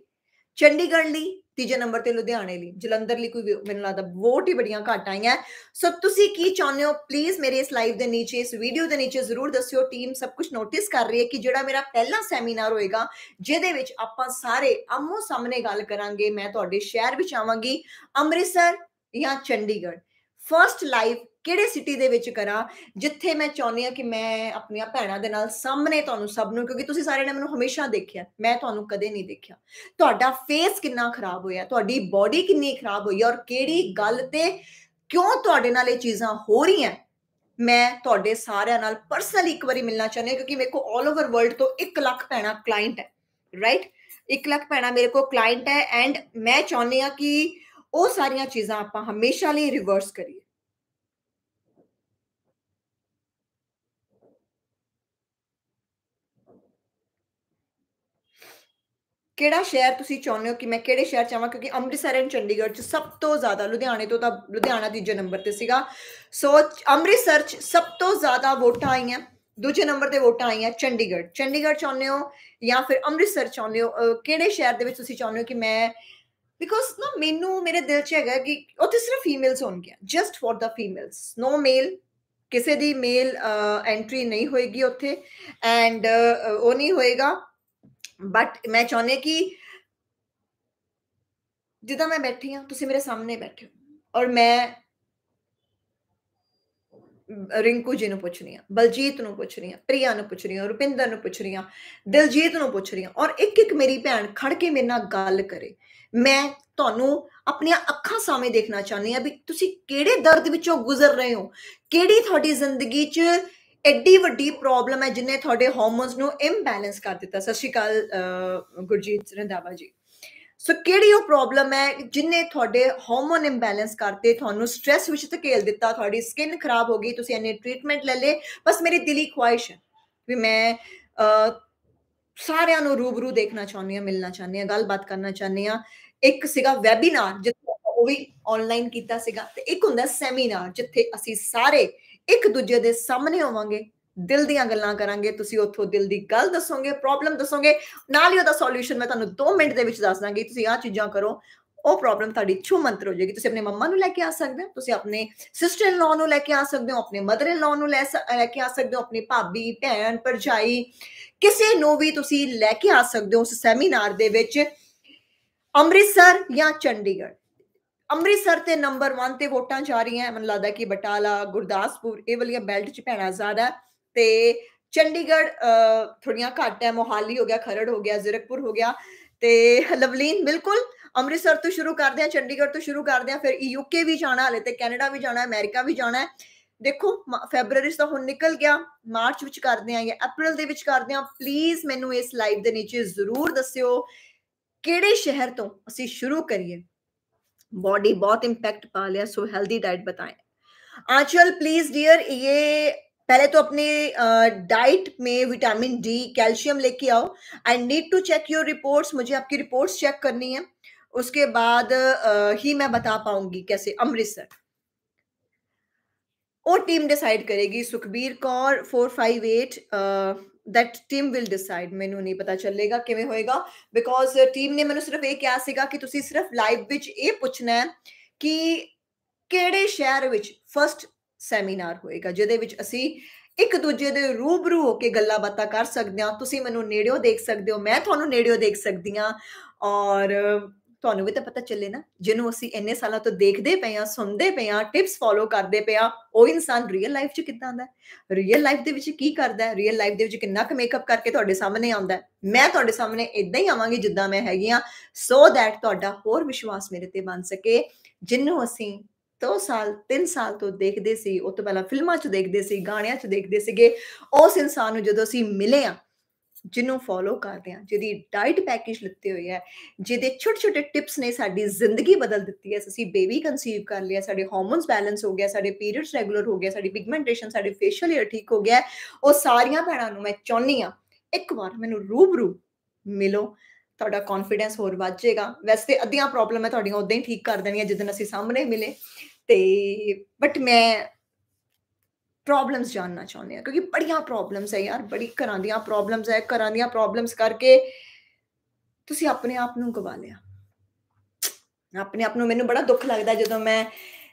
ਚੰਡੀਗੜ੍ਹ ਲਈ ਤੀਜੇ ਨੰਬਰ ਤੇ ਲੁਧਿਆਣੇ ਲਈ ਜਲੰਧਰ ਲਈ ਕੋਈ ਮੈਨੂੰ ਲੱਗਦਾ ਵੋਟ ਹੀ ਬੜੀਆਂ ਘੱਟ ਆਈਆਂ ਸੋ ਤੁਸੀਂ ਕੀ ਚਾਹੁੰਦੇ ਹੋ ਪਲੀਜ਼ ਮੇਰੇ ਇਸ ਲਾਈਵ ਦੇ ਨੀਚੇ ਇਸ ਵੀਡੀਓ ਦੇ ਨੀਚੇ ਜ਼ਰੂਰ ਦੱਸਿਓ ਟੀਮ ਸਭ ਕੁਝ ਨੋਟਿਸ ਕਰ ਰਹੀ ਹੈ ਕਿ ਜਿਹੜਾ ਮੇਰਾ ਪਹਿਲਾ ਸੈਮੀਨਾਰ ਹੋਏਗਾ ਜਿਹਦੇ ਵਿੱਚ ਆਪਾਂ ਸਾਰੇ ਆਮੋ ਸਾਹਮਣੇ ਗੱਲ ਕਰਾਂਗੇ ਮੈਂ ਤੁਹਾਡੇ ਸ਼ਹਿਰ ਵਿੱਚ ਆਵਾਂਗੀ ਅੰਮ੍ਰਿਤਸਰ ਜਾਂ ਚੰਡੀਗੜ੍ਹ ਫਰਸਟ ਲਾਈਵ ਕਿਹੜੇ ਸਿਟੀ ਦੇ ਵਿੱਚ ਕਰਾਂ ਜਿੱਥੇ ਮੈਂ ਚਾਹੁੰਦੀ ਆ ਕਿ ਮੈਂ ਆਪਣੀਆਂ ਭੈਣਾਂ ਦੇ ਨਾਲ ਸਾਹਮਣੇ ਤੁਹਾਨੂੰ ਸਭ ਨੂੰ ਕਿਉਂਕਿ ਤੁਸੀਂ ਸਾਰਿਆਂ ਨੇ ਮੈਨੂੰ ਹਮੇਸ਼ਾ ਦੇਖਿਆ ਮੈਂ ਤੁਹਾਨੂੰ ਕਦੇ ਨਹੀਂ ਦੇਖਿਆ ਤੁਹਾਡਾ ਫੇਸ ਕਿੰਨਾ ਖਰਾਬ ਹੋਇਆ ਤੁਹਾਡੀ ਬਾਡੀ ਕਿੰਨੀ ਖਰਾਬ ਹੋਈ ਔਰ ਕਿਹੜੀ ਗੱਲ ਤੇ ਕਿਉਂ ਤੁਹਾਡੇ ਨਾਲ ਇਹ ਚੀਜ਼ਾਂ ਹੋ ਰਹੀਆਂ ਮੈਂ ਤੁਹਾਡੇ ਸਾਰਿਆਂ ਨਾਲ ਪਰਸਨਲੀ ਇੱਕ ਵਾਰੀ ਮਿਲਣਾ ਚਾਹੁੰਦੀ ਹਾਂ ਕਿਉਂਕਿ ਮੇਰੇ ਕੋ 올 ਓਵਰ ਵਰਲਡ ਤੋਂ 1 ਲੱਖ ਭੈਣਾਂ ਕਲਾਇੰਟ ਹੈ ਰਾਈਟ 1 ਲੱਖ ਭੈਣਾਂ ਮੇਰੇ ਕੋ ਕਲਾਇੰਟ ਹੈ ਐਂਡ ਮੈਂ ਚਾਹੁੰਦੀ ਆ ਕਿ ਉਹ ਸਾਰੀਆਂ ਚੀਜ਼ਾਂ ਆਪਾਂ ਹਮੇਸ਼ਾ ਲਈ ਰਿਵਰਸ ਕਰੀਏ ਕਿਹੜਾ ਸ਼ਹਿਰ ਤੁਸੀਂ ਚਾਹੁੰਦੇ ਹੋ ਕਿ ਮੈਂ ਕਿਹੜੇ ਸ਼ਹਿਰ ਚਾਹਾਂ ਕਿਉਂਕਿ ਅੰਮ੍ਰਿਤਸਰ ਐਂਡ ਚੰਡੀਗੜ੍ਹ ਚ ਸਭ ਤੋਂ ਜ਼ਿਆਦਾ ਲੁਧਿਆਣੇ ਤੋਂ ਤਾਂ ਲੁਧਿਆਣਾ ਦੂਜੇ ਨੰਬਰ ਤੇ ਸੀਗਾ ਸੋ ਅੰਮ੍ਰਿਤਸਰ ਚ ਸਭ ਤੋਂ ਜ਼ਿਆਦਾ ਵੋਟਾਂ ਆਈਆਂ ਦੂਜੇ ਨੰਬਰ ਤੇ ਵੋਟਾਂ ਆਈਆਂ ਚੰਡੀਗੜ੍ਹ ਚੰਡੀਗੜ੍ਹ ਚਾਹੁੰਦੇ ਹੋ ਜਾਂ ਫਿਰ ਅੰਮ੍ਰਿਤਸਰ ਚਾਹੁੰਦੇ ਹੋ ਕਿਹੜੇ ਸ਼ਹਿਰ ਦੇ ਵਿੱਚ ਤੁਸੀਂ ਚਾਹੁੰਦੇ ਹੋ ਕਿ ਮੈਂ ਬਿਕੋਜ਼ ਨਾ ਮੈਨੂੰ ਮੇਰੇ ਦਿਲ 'ਚ ਹੈਗਾ ਕਿ ਉੱਥੇ ਸਿਰਫ ਫੀਮੇਲਸ ਹੋਣਗੀਆਂ just for the females no male ਕਿਸੇ ਦੀ ਮੇਲ ਐਂਟਰੀ ਨਹੀਂ ਹੋਏਗੀ ਉੱਥੇ ਐਂਡ ਉਹ ਨਹੀਂ ਹੋਏਗਾ ਬਟ ਮੈਂ ਚਾਹੁੰਦੀ ਕਿ ਜਿੱਦਾਂ ਮੈਂ ਬੈਠੀ ਹਾਂ, ਤੁਸੀਂ ਮੇਰੇ ਸਾਹਮਣੇ ਬੈਠੇ ਹੋ। ਔਰ ਮੈਂ ਰਿੰਕੂ ਜੀ ਨੂੰ ਪੁੱਛ ਰਹੀ ਹਾਂ, ਬਲਜੀਤ ਨੂੰ ਪੁੱਛ ਰਹੀ ਹਾਂ, ਪ੍ਰਿਆ ਨੂੰ ਪੁੱਛ ਰਹੀ ਹਾਂ, ਰੁਪਿੰਦਰ ਨੂੰ ਪੁੱਛ ਰਹੀ ਹਾਂ, ਦਿਲਜੀਤ ਨੂੰ ਪੁੱਛ ਰਹੀ ਹਾਂ। ਔਰ ਇੱਕ ਇੱਕ ਮੇਰੀ ਭੈਣ ਖੜ ਕੇ ਮੇਰੇ ਨਾਲ ਗੱਲ ਕਰੇ। ਮੈਂ ਤੁਹਾਨੂੰ ਆਪਣੀਆਂ ਅੱਖਾਂ ਸਾਹਮਣੇ ਦੇਖਣਾ ਚਾਹੁੰਦੀ ਆ ਵੀ ਤੁਸੀਂ ਕਿਹੜੇ ਦਰਦ ਵਿੱਚੋਂ ਗੁਜ਼ਰ ਰਹੇ ਹੋ? ਕਿਹੜੀ ਤੁਹਾਡੀ ਜ਼ਿੰਦਗੀ 'ਚ ਐਡੀ ਵੱਡੀ ਪ੍ਰੋਬਲਮ ਹੈ ਜਿਨੇ ਤੁਹਾਡੇ ਹਾਰਮੋਨਸ ਨੂੰ ਇੰਬੈਲੈਂਸ ਕਰ ਦਿੱਤਾ। ਸਤਿ ਸ਼੍ਰੀ ਅਕਾਲ ਗੁਰਜੀਤ ਰੰਦਾਵਾ ਜੀ। ਸੋ ਕਿਹੜੀ ਉਹ ਪ੍ਰੋਬਲਮ ਹੈ ਜਿਨੇ ਤੁਹਾਡੇ ਹਾਰਮੋਨ ਇੰਬੈਲੈਂਸ ਕਰਤੇ, ਤੁਹਾਨੂੰ ਸਟ्रेस ਵਿੱਚ ਧਕੇਲ ਦਿੱਤਾ, ਤੁਹਾਡੀ ਸਕਿਨ ਖਰਾਬ ਹੋ ਗਈ, ਤੁਸੀਂ ਇਹਨੇ ਟ੍ਰੀਟਮੈਂਟ ਲੈ ਲੇ ਬਸ ਮੇਰੀ ਦਿਲੀ ਖੁਆਇਸ਼ ਹੈ ਵੀ ਮੈਂ ਸਾਰਿਆਂ ਨੂੰ ਰੂਬਰੂ ਦੇਖਣਾ ਚਾਹੁੰਦੀ ਆ ਮਿਲਣਾ ਚਾਹੁੰਦੀ ਆ ਗੱਲਬਾਤ ਕਰਨਾ ਚਾਹੁੰਦੀ ਆ ਇੱਕ ਸੀਗਾ ਵੈਬਿਨਾਰ ਜਿੱਥੇ ਉਹ ਵੀ ਆਨਲਾਈਨ ਕੀਤਾ ਸੀਗਾ। ਤੇ ਇੱਕ ਹੁੰਦਾ ਸੈਮੀਨਾਰ ਜਿੱਥੇ ਅਸੀਂ ਸਾਰੇ ਇੱਕ ਦੂਜੇ ਦੇ ਸਾਹਮਣੇ ਹੋਵਾਂਗੇ, ਦਿਲ ਦੀਆਂ ਗੱਲਾਂ ਕਰਾਂਗੇ, ਤੁਸੀਂ ਉੱਥੋਂ ਦਿਲ ਦੀ ਗੱਲ ਦੱਸੋਗੇ ਪ੍ਰੋਬਲਮ ਦੱਸੋਗੇ, ਨਾਲ ਹੀ ਉਹਦਾ ਸੋਲੂਸ਼ਨ ਮੈਂ ਤੁਹਾਨੂੰ 2 ਮਿੰਟ ਦੇ ਵਿੱਚ ਦੱਸ ਦਾਂਗੀ, ਤੁਸੀਂ ਆਹ ਚੀਜ਼ਾਂ ਕਰੋ, ਉਹ ਪ੍ਰੋਬਲਮ ਤੁਹਾਡੀ ਛੂ ਮੰਤਰ ਹੋ ਜਾਏਗੀ, ਤੁਸੀਂ ਆਪਣੇ ਮੰਮਾ ਨੂੰ ਲੈ ਕੇ ਆ ਸਕਦੇ ਹੋ, ਤੁਸੀਂ ਆਪਣੇ ਸਿਸਟਰ ਇਨ ਲਾਅ ਨੂੰ ਲੈ ਕੇ ਆ ਸਕਦੇ ਹੋ, ਆਪਣੇ ਮਦਰ ਇਨ ਲਾਅ ਨੂੰ ਲੈ ਕੇ ਆ ਸਕਦੇ ਹੋ, ਆਪਣੀ ਭਾਬੀ, ਭੈਣ, ਭਰਜਾਈ, ਕਿਸੇ ਨੂੰ ਵੀ ਤੁਸੀਂ ਲੈ ਕੇ ਆ ਸਕਦੇ ਹੋ ਉਸ ਸੈਮੀਨਾਰ ਦੇ ਵਿੱਚ, ਅੰਮ੍ਰਿਤਸਰ ਜਾਂ ਚੰਡੀਗੜ੍ਹ। ਅੰਮ੍ਰਿਤਸਰ ਤੇ ਨੰਬਰ 1 ਤੇ ਵੋਟਾਂ ਜਾ ਰਹੀਆਂ ਮੈਨੂੰ ਲੱਗਦਾ ਕਿ ਬਟਾਲਾ, ਗੁਰਦਾਸਪੁਰ, ਇਹ ਵਾਲੀਆਂ ਬੈਲਟ 'ਚ ਪੈਣਾ ਜ਼ਿਆਦਾ ਤੇ ਚੰਡੀਗੜ੍ਹ ਥੋੜੀਆਂ ਘੱਟ ਹੈ। ਮੋਹਾਲੀ ਹੋ ਗਿਆ, ਖਰੜ ਹੋ ਗਿਆ, ਜ਼ਿਰਕਪੁਰ ਹੋ ਗਿਆ। ਤੇ ਲਵਲੀਨ, ਬਿਲਕੁਲ ਅੰਮ੍ਰਿਤਸਰ ਤੋਂ ਸ਼ੁਰੂ ਕਰਦੇ ਆ ਚੰਡੀਗੜ੍ਹ ਤੋਂ ਸ਼ੁਰੂ ਕਰਦੇ ਆ ਫਿਰ ਯੂਕੇ ਵੀ ਜਾਣਾ ਹਲੇ ਤੇ ਕੈਨੇਡਾ ਵੀ ਜਾਣਾ ਅਮਰੀਕਾ ਵੀ ਜਾਣਾ ਦੇਖੋ ਫੈਬਰੂਅਰੀ ਤੋਂ ਹੁਣ ਨਿਕਲ ਗਿਆ ਮਾਰਚ ਵਿੱਚ ਕਰਦੇ ਆ ਜਾਂ ਅਪ੍ਰੈਲ ਦੇ ਵਿੱਚ ਕਰਦੇ ਆ ਪਲੀਜ਼ ਮੈਨੂੰ ਇਸ ਲਾਈਵ ਦੇ ਨੀਚੇ ਜ਼ਰੂਰ ਦੱਸਿਓ ਕਿਹੜੇ ਸ਼ਹਿਰ ਤੋਂ ਅਸੀਂ ਸ਼ੁਰੂ ਕਰੀਏ। बॉडी बहुत इम्पैक्ट पा लिया सो हेल्दी डाइट बताएँ। आंचल प्लीज़ डियर ये पहले तो अपने डाइट में विटामिन डी कैल्शियम लेके आओ। I need to check your reports मुझे आपकी रिपोर्ट्स चेक करनी है। उसके बाद ही मैं बता पाऊँगी कैसे, अमृतसर। और टीम डिसाइड करेगी, Sukhbir Kaur four five eight that team will decide ਮੈਨੂੰ ਨਹੀਂ ਪਤਾ ਚੱਲੇਗਾ ਕਿਵੇਂ ਹੋਏਗਾ ਬਿਕੋਜ਼ ਟੀਮ ਨੇ ਮੈਨੂੰ ਸਿਰਫ ਇਹ ਕਿਹਾ ਸੀਗਾ ਕਿ ਤੁਸੀਂ ਸਿਰਫ ਲਾਈਵ ਵਿੱਚ ਇਹ ਪੁੱਛਣਾ ਹੈ ਕਿ ਕਿਹੜੇ ਸ਼ਹਿਰ ਵਿੱਚ ਫਰਸਟ ਸੈਮੀਨਾਰ ਹੋਏਗਾ ਜਿਹਦੇ ਵਿੱਚ ਅਸੀਂ ਇੱਕ ਦੂਜੇ ਦੇ ਰੂਬਰੂ ਹੋ ਕੇ ਗੱਲਾਂ ਬਾਤਾਂ ਕਰ ਸਕਦੇ ਹਾਂ ਤੁਸੀਂ ਮੈਨੂੰ ਨੇੜਿਓਂ ਦੇਖ ਸਕਦੇ ਹੋ ਮੈਂ ਤੁਹਾਨੂੰ ਨੇੜਿਓਂ ਦੇਖ ਸਕਦੀ ਹਾਂ ਔਰ ਤੁਹਾਨੂੰ ਵੀ ਤਾਂ ਪਤਾ ਚੱਲੇ ਨਾ, ਜਿਹਨੂੰ ਅਸੀਂ ਇੰਨੇ ਸਾਲਾਂ ਤੋਂ ਦੇਖਦੇ ਪਏ ਆ ਸੁਣਦੇ ਪਏ ਆ ਟਿਪਸ ਫੋਲੋ ਕਰਦੇ ਪਏ ਆ ਉਹ ਇਨਸਾਨ ਰੀਅਲ ਲਾਈਫ 'ਚ ਕਿੱਦਾਂ ਦਾ ਰੀਅਲ ਲਾਈਫ ਦੇ ਵਿੱਚ ਕੀ ਕਰਦਾ ਹੈ? ਰੀਅਲ ਲਾਈਫ ਦੇ ਵਿੱਚ ਕਿੰਨਾ ਕੁ ਮੇਕਅਪ ਕਰਕੇ ਤੁਹਾਡੇ ਸਾਹਮਣੇ ਆਉਂਦਾ ਮੈਂ ਤੁਹਾਡੇ ਸਾਹਮਣੇ ਇਦਾਂ ਹੀ ਆਵਾਂਗੀ ਜਿੱਦਾਂ ਮੈਂ ਹੈਗੀ ਆ ਸੋ ਦੈਟ ਤੁਹਾਡਾ ਹੋਰ ਵਿਸ਼ਵਾਸ ਮੇਰੇ ਤੇ ਬਣ ਸਕੇ। ਜਿੰਨੂੰ ਅਸੀਂ 2 ਸਾਲ 3 ਸਾਲ ਤੋਂ ਦੇਖਦੇ ਸੀ, ਉਹ ਤੋਂ ਪਹਿਲਾਂ ਫਿਲਮਾਂ 'ਚ ਦੇਖਦੇ ਸੀ, ਗਾਣਿਆਂ 'ਚ ਦੇਖਦੇ ਸੀਗੇ, ਉਸ ਇਨਸਾਨ ਨੂੰ ਜਦੋਂ ਅਸੀਂ ਮਿਲੇ ਆ ਜਿਹਨੂੰ ਫੋਲੋ ਕਰਦੇ ਆ ਜਿਹਦੀ ਡਾਈਟ ਪੈਕੇਜ ਲਿੱਤੇ ਹੋਏ ਆ ਜਿਹਦੇ ਛੋਟੇ ਛੋਟੇ ਟਿਪਸ ਨੇ ਸਾਡੀ ਜ਼ਿੰਦਗੀ ਬਦਲ ਦਿੱਤੀ ਹੈ, ਅਸੀਂ ਬੇਬੀ ਕਨਸੀਵ ਕਰ ਲਿਆ, ਸਾਡੇ ਹਾਰਮੋਨਸ ਬੈਲੈਂਸ ਹੋ ਗਿਆ, ਸਾਡੇ ਪੀਰੀਅਡਸ ਰੈਗੂਲਰ ਹੋ ਗਿਆ, ਸਾਡੀ ਪਿਗਮੈਂਟੇਸ਼ਨ ਸਾਡੇ ਫੇਸ਼ੀਅਲ ਏਅਰ ਠੀਕ ਹੋ ਗਿਆ ਉਹ ਸਾਰੀਆਂ ਭੈਣਾਂ ਨੂੰ ਮੈਂ ਚਾਹੁੰਨੀ ਆ ਇੱਕ ਵਾਰ ਮੈਨੂੰ ਰੂਬਰੂ ਮਿਲੋ, ਤੁਹਾਡਾ ਕੌਨਫੀਡੈਂਸ ਹੋਰ ਵੱਧ ਜਾਏਗਾ। ਵੈਸੇ ਅੱਧੀਆਂ ਪ੍ਰੋਬਲਮ ਹੈ ਤੁਹਾਡੀਆਂ ਉਦਾਂ ਹੀ ਠੀਕ ਕਰ ਦੇਣੀਆਂ ਜਦੋਂ ਅਸੀਂ ਸਾਹਮਣੇ ਮਿਲੇ, ਤੇ ਬਟ ਮੈਂ ਪ੍ਰੋਬਲਮਸ ਜਾਨਣਾ ਚਾਹੁੰਦੇ ਆ ਕਿਉਂਕਿ ਬੜੀਆਂ ਪ੍ਰੋਬਲਮਸ ਹੈ ਯਾਰ ਬੜੀ ਘਰਾਂ ਦੀਆਂ ਪ੍ਰੋਬਲਮਸ ਹੈ ਘਰਾਂ ਦੀਆਂ ਪ੍ਰੋਬਲਮਸ ਕਰਕੇ ਤੁਸੀਂ ਆਪਣੇ ਆਪ ਨੂੰ ਗਵਾ ਲਿਆ ਆਪਣੇ ਆਪ ਨੂੰ ਮੈਨੂੰ ਬੜਾ ਦੁੱਖ ਲੱਗਦਾ ਜਦੋਂ ਮੈਂ